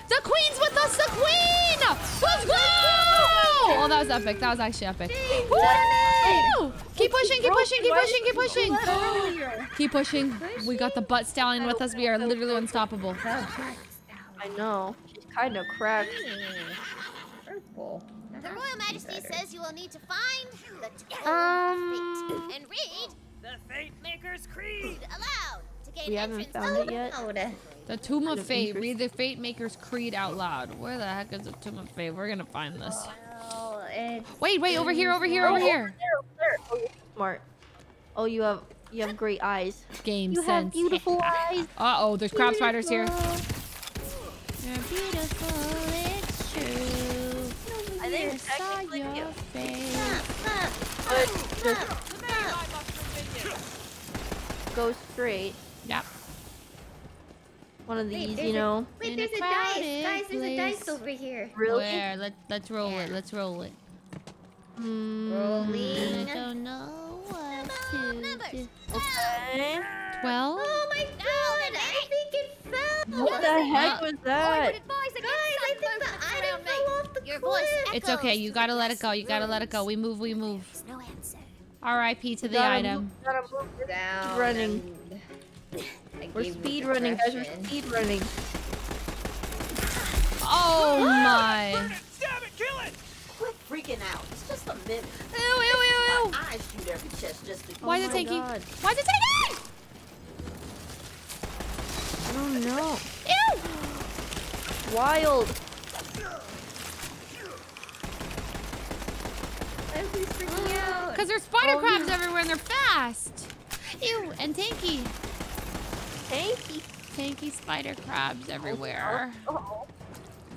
The queen's with us, the queen! Let's go! Oh, that was epic. That was actually epic. Woo! Keep pushing, keep pushing, keep pushing, keep pushing. Keep pushing. We got the butt stallion with us. We are literally unstoppable. I know. She's kind of cracked. Purple. The Royal Majesty says you will need to find the Tome Um. and read The Fate Maker's Creed. aloud to gain We haven't found it yet. Loud. The Tomb of of Fate. Read the Fate Maker's Creed out loud. Where the heck is the Tomb of Fate? We're gonna find this. Well, it's Wait, wait, over here, over here, Oh, over over here. there, over there. Oh, you're smart. Oh, you have you have great eyes. Game You have beautiful eyes. Uh oh, there's crab spiders here. Beautiful. You're beautiful, it's true. I think I saw technically your you face. could just go straight. Yep. One of these, there's you a- know. Wait, there's a a dice. Guys, there's a dice over here. Really? Where? Let, let's roll it. Let's roll it. Hmm. Rolling. I don't know what to do. Okay. Twelve? Oh my god! I think it fell. What the heck was that? advise Guys, I think the item fell off the Your voice cliff. It's okay. You gotta let it go. You gotta let it go. We move. We move. No answer. R.I.P. to the Gotta item. move- gotta move. We're Down running. We're speed running, guys. We're speed running. Oh my! Stab it, kill it! Quit freaking out. It's just a minute. Ew, ew, ew, ew. My eyes shoot every chest just to Why Oh is it my taking? Why is it taking? I don't know. Ew! Wild. Leslie's freaking out. Because there's spider Oh, crabs no. everywhere and they're fast. Ew, and tanky. Tanky. Tanky spider crabs everywhere. Oh.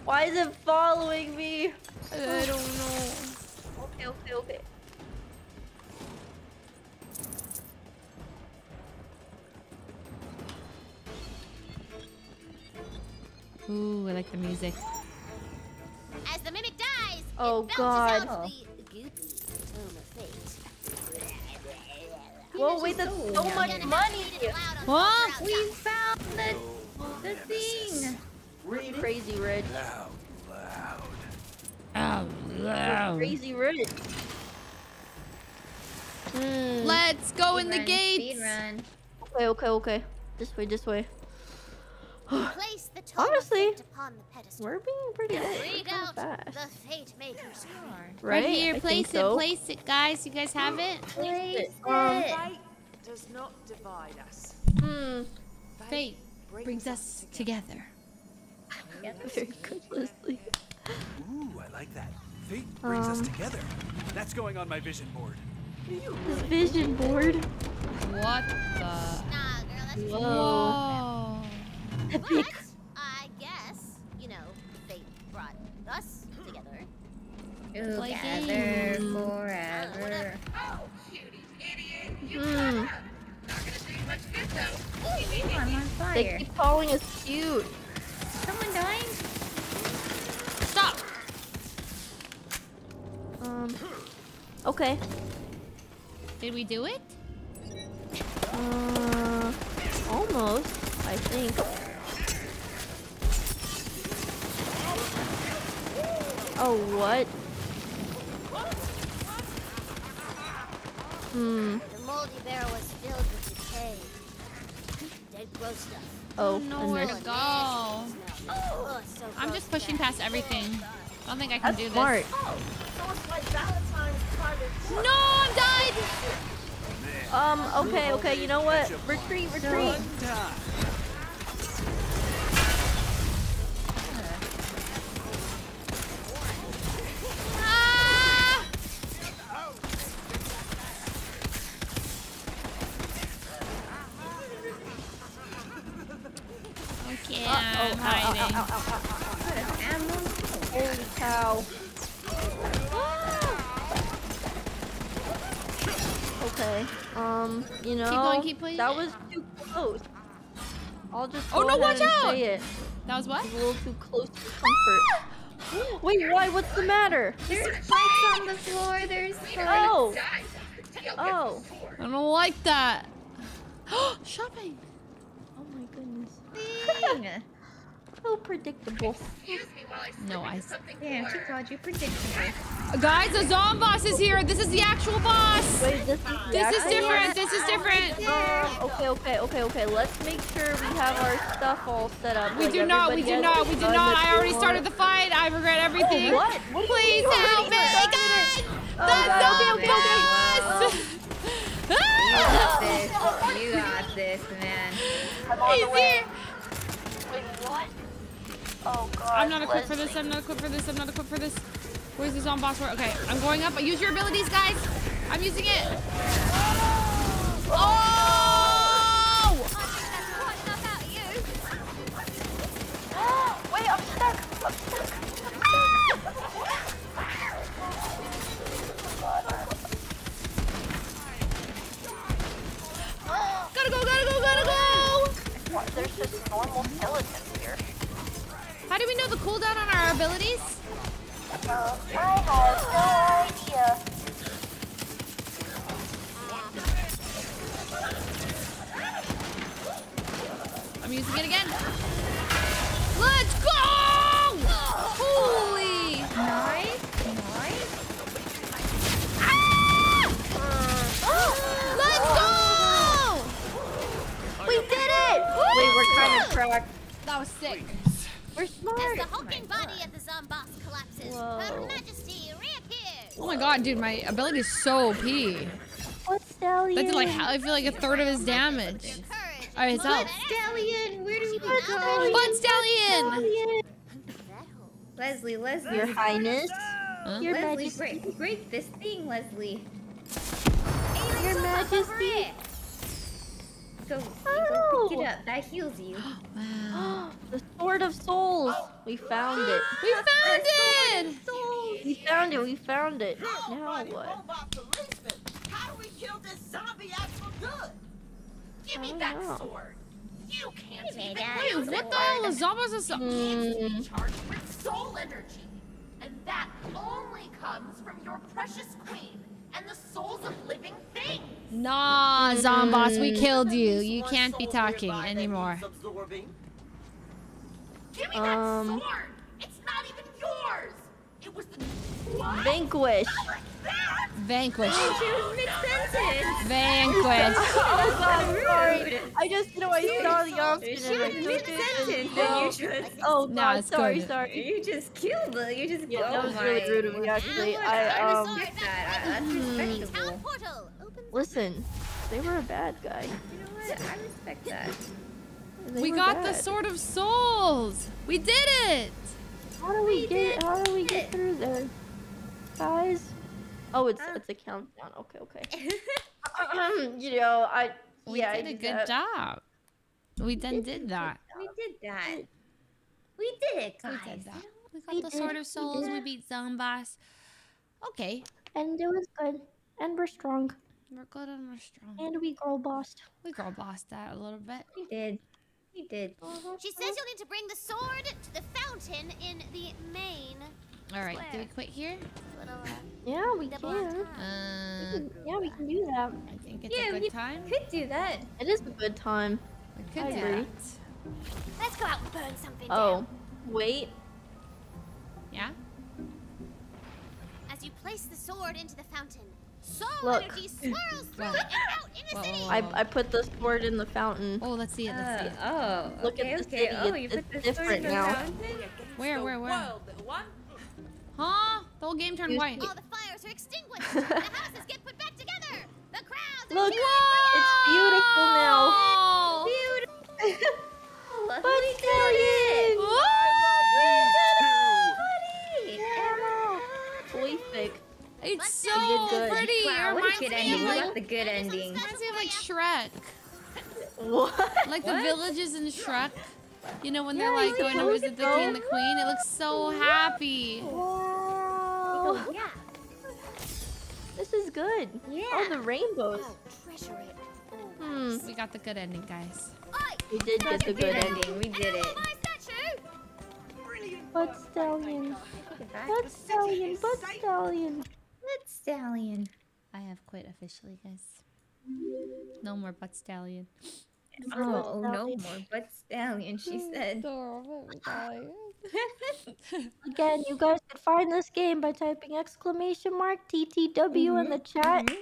Why is it following me? I don't know. Okay, okay, okay. Ooh, I like the music. As the mimic dies, Oh, it belches God. out the goopy tome of fate. Whoa, wait, that's so much money. What? We found the, the thing. Crazy rich. Loud, loud. Oh, We're Crazy rich. Hmm. Let's go in the Speed run, gates. Speed run. Okay, okay, okay. This way, this way. Place the tome Honestly, of fate upon the pedestal. we're being pretty good. Bring Kinda out fast. the fate maker's card. Right, Right here, I place it, so. place it, guys. You guys have it? Place Um, it. Fate does not divide us. Hmm. Fate brings us together. Very good, Leslie. Ooh, I like that. Fate brings us Um. together. That's going on my vision board. This vision board. What the? Nah, girl, that's Whoa. Whoa. Epic. Play Together games. forever. Oh, cutie idiot. You. Not gonna do much good though. I'm on They keep calling us cute. Someone dying? Stop. Um. Okay. Did we do it? Uh. Almost. I think. Oh, what? Hmm. The moldy barrel was filled with decay. Dead gross stuff. Oh, Nowhere I to missed. go. Oh, so I'm just pushing past everything. I don't think I can That's do smart. this. Oh, so it's like No, I'm died. Um, okay, okay, you know what? Retreat, retreat. Oh, I'm ow, ow, hiding. ow, ow, ow, ow, ow. Holy cow. Okay, um, you know, going, keep playing that was too close. I'll just Oh, no, ahead watch out! say it. That was what? Was a little too close to comfort. Wait, why? What's the matter? There's spikes on the floor. There's Oh, Die. Deal gets oh. I don't like that. Shopping. oh my goodness. thing. So predictable. Excuse me while I No, I- into something Damn, she called you predictable. Guys, the zombie boss is here. This is the actual boss. Wait, this is the This is different. This is different. Um, okay, okay, okay, okay. Let's make sure we have our stuff all set up. We like do not. We do not. We do not. I already want. started the fight. I regret everything. Oh, what? What Please you help me, started? guys. Oh, The God, okay, zombie okay, okay. boss. You got this. You got this, man. He's here. Oh god. I'm not equipped for this. I'm not equipped for this. I'm not equipped for this. Where's the zombie boss? Okay, I'm going up. Use your abilities, guys. I'm using it. Oh! oh! oh wait, I'm stuck. I'm stuck. Gotta go, gotta go, gotta go! There's just normal skeletons. How do we know the cooldown on our abilities? Uh, I have no idea. I'm using it again. Let's go! Holy! Nice. Nice. Let's go! We did it! Wait, we're kind of cracked. That was sick. We're As the hulking oh body of the Zomboss collapses, Her Majesty reappears. Oh my god, dude, my ability is so OP. What stallion? That did like, I feel like a third of his damage. Alright, it's up. Stallion, where do we go? Butt Stallion! Stallion. Leslie, Leslie. Your Highness. Your Leslie, Majesty. break, break this thing, Leslie. Your Majesty. Go, go Oh. pick it up. That heals you. the Sword of Souls. We found it. We found it! We found it. We found it. Now what? How do we kill this zombie act for good? Give me that know. sword. You can't even Wait, what the hell is zombies? Is Mm. Charged with soul energy. And that only comes from your precious queen and the souls of living things. Nah, Zomboss, we Mm. killed you. You can't be talking anymore. Give me that Um. sword. It's not even yours. It was the what? Vanquish. Vanquish. Mid-sentence. Vanquish. I'm sorry. I just, you know, I saw the option She was mid-sentence No. you just... Oh, No, God, it's sorry, good. sorry. You just killed her. You just... Yeah, oh that was my. really rude of me, actually. I, I um, respect that. I, that's respectable. Town portal opens. listen, they were a bad guy. You know what? I respect that. They We were got the. Sword of Souls. We did it. How do we get, how do we get through there? Guys? Oh, it's, um, it's a countdown. Okay, okay. Um, you know, I, We yeah, I did a good that. job. We done did that. We did that. We did it, guys. We did that. We got We the did, Sword of Souls. We did. beat Zomboss. Okay. And it was good. And we're strong. We're good and we're strong. And we girl bossed. We girl bossed that a little bit. We did. We did. She says you'll need to bring the sword to the fountain in the main. All right. Do we quit here? Little, uh, Yeah, we double on can. Uh, Yeah, we can do that. I think it's Yeah, a we good time. could do that. It is a good time. We could I do agree. that. Let's go out and burn something Oh, down. wait. Yeah. As you place the sword into the fountain, soul Look. energy swirls through Whoa. and out in the Whoa, city. whoa, I. I put the sword in the fountain. Oh, let's see it. Let's see it. Uh, oh, Look at the okay. city, Oh, it's- you put it's the different in now. fountain? Where, where, where? World, little one. Huh? The whole game turned white. All the fires are extinguished. the houses get put back together. The crowds are Look, cheering it's beautiful now. Oh. Beautiful. But we did Stallion! Emma. Boy thick. It's so You did good. pretty. Wow, it what a reminds good me ending. of We like, got the good ending. reminds me of like Shrek. What? Like the What? villages in Shrek. You know when they're like going to visit at the king and the queen. It looks so happy. Wow. Yeah. This is good. Yeah. Oh, the rainbows. Oh, treasure it. Hmm. We got the good ending, guys. We did get the good ending. We did it. My statue. Butt Stallion. Look at that. Butt Stallion. Butt Stallion. Good stallion. I have quit officially, guys. No more butt stallion. Oh, no more butt stallion, she said. Again, you guys can find this game by typing exclamation mark TTW in the mm-hmm. chat. Mm-hmm.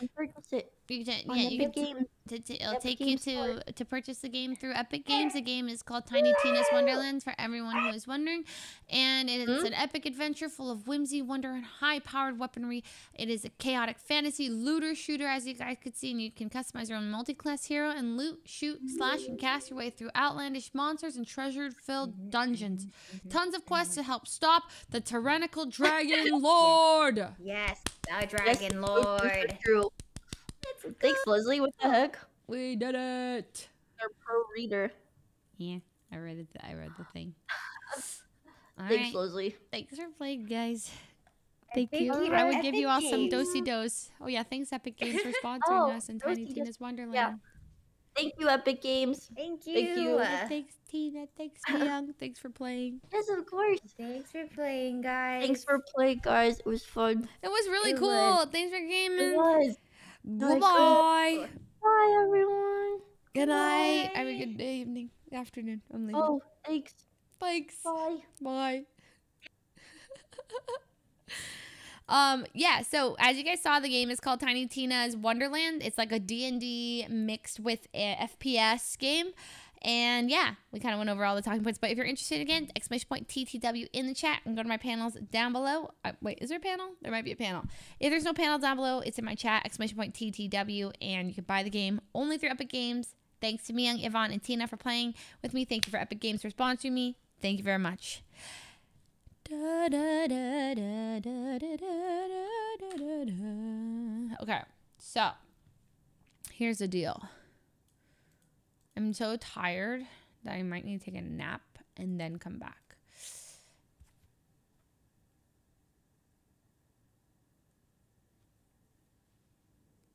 And purchase it. You can, On yeah, you can. Games. To, to, it'll Epic take you to Store. to purchase the game through Epic Games. The game is called Tiny Tina's Wonderlands for everyone who is wondering, and it's Hmm? an epic adventure full of whimsy, wonder, and high-powered weaponry. It is a chaotic fantasy looter shooter, as you guys could see, and you can customize your own multi-class hero and loot, shoot, slash, and cast your way through outlandish monsters and treasure-filled dungeons. Tons of quests to help stop the tyrannical dragon lord. Yes, the dragon so true, so lord. True. Thanks, Leslie. What the heck? We did it. Our pro reader. Yeah, I read it. I read the thing. All Thanks, right. Leslie. Thanks for playing, guys. Thank Thank you. you, I would Epic give you all some Games. dosey dos. Oh yeah, thanks Epic Games for sponsoring Oh, us and Tiny Dosey-Dos. Tina's Wonderland. Yeah. Thank you, Epic Games. Thank you. Thank you. Uh, Thanks Tina. Thanks Young. thanks for playing. Yes, of course. Thanks for playing, guys. Thanks for playing, guys. It was fun. It was really It cool. was. Thanks for gaming. It was. Goodbye. Bye, everyone. Good night. Have a good day, evening, afternoon. I'm leaving. Oh, thanks. Thanks. Bye. Bye. um yeah so as you guys saw the game is called tiny tina's wonderland it's like a d&d mixed with a fps game and yeah, we kind of went over all the talking points. But if you're interested, again, exclamation point TTW in the chat and go to my panels down below. Uh, wait, is there a panel? There might be a panel. If there's no panel down below, it's in my chat, exclamation point TTW, and you can buy the game only through Epic Games. Thanks to Miyoung, Yvonne, and Tina for playing with me. Thank you for Epic Games for sponsoring me. Thank you very much. Okay, so here's the deal. I'm so tired that I might need to take a nap and then come back.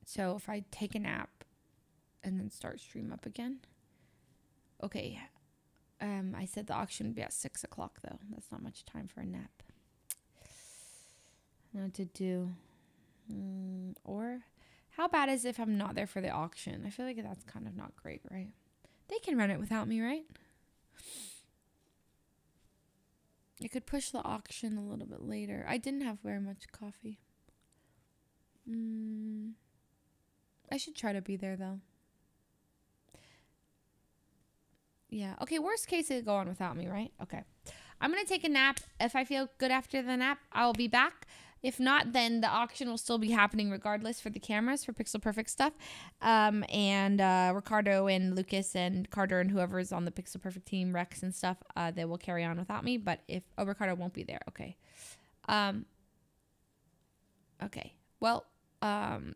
So if I take a nap and then start stream up again. Okay. Um, I said the auction would be at six o'clock though. That's not much time for a nap. Know to do. Mm, or how bad is if I'm not there for the auction? I feel like that's kind of not great, right? They can run it without me, right? I could push the auction a little bit later. I didn't have very much coffee. Mm, I should try to be there though. Yeah. Okay. Worst case, it go on without me, right? Okay. I'm gonna take a nap. If I feel good after the nap, I will be back. If not, then the auction will still be happening regardless for the cameras for Pixel Perfect stuff. Um, and uh, Ricardo and Lucas and Carter and whoever is on the Pixel Perfect team, Rex and stuff, uh, they will carry on without me. But if oh Ricardo won't be there, okay. Um. Okay. Well, um,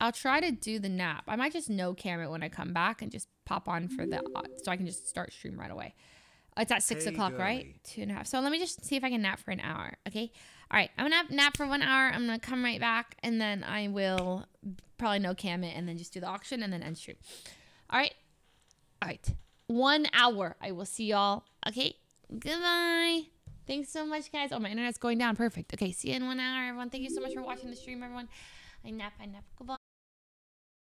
I'll try to do the nap. I might just no cam it when I come back and just pop on for the so I can just start stream right away. Oh, it's at six Hey, o'clock, right? Two and a half. So let me just see if I can nap for an hour. Okay. All right. I'm gonna nap for one hour. I'm gonna come right back and then I will probably no cam it and then just do the auction and then end stream. All right. All right. One hour. I will see y'all. Okay. Goodbye. Thanks so much, guys. Oh, my internet's going down. Perfect. Okay. See you in one hour, everyone. Thank you so much for watching the stream, everyone. I nap. I nap. Goodbye.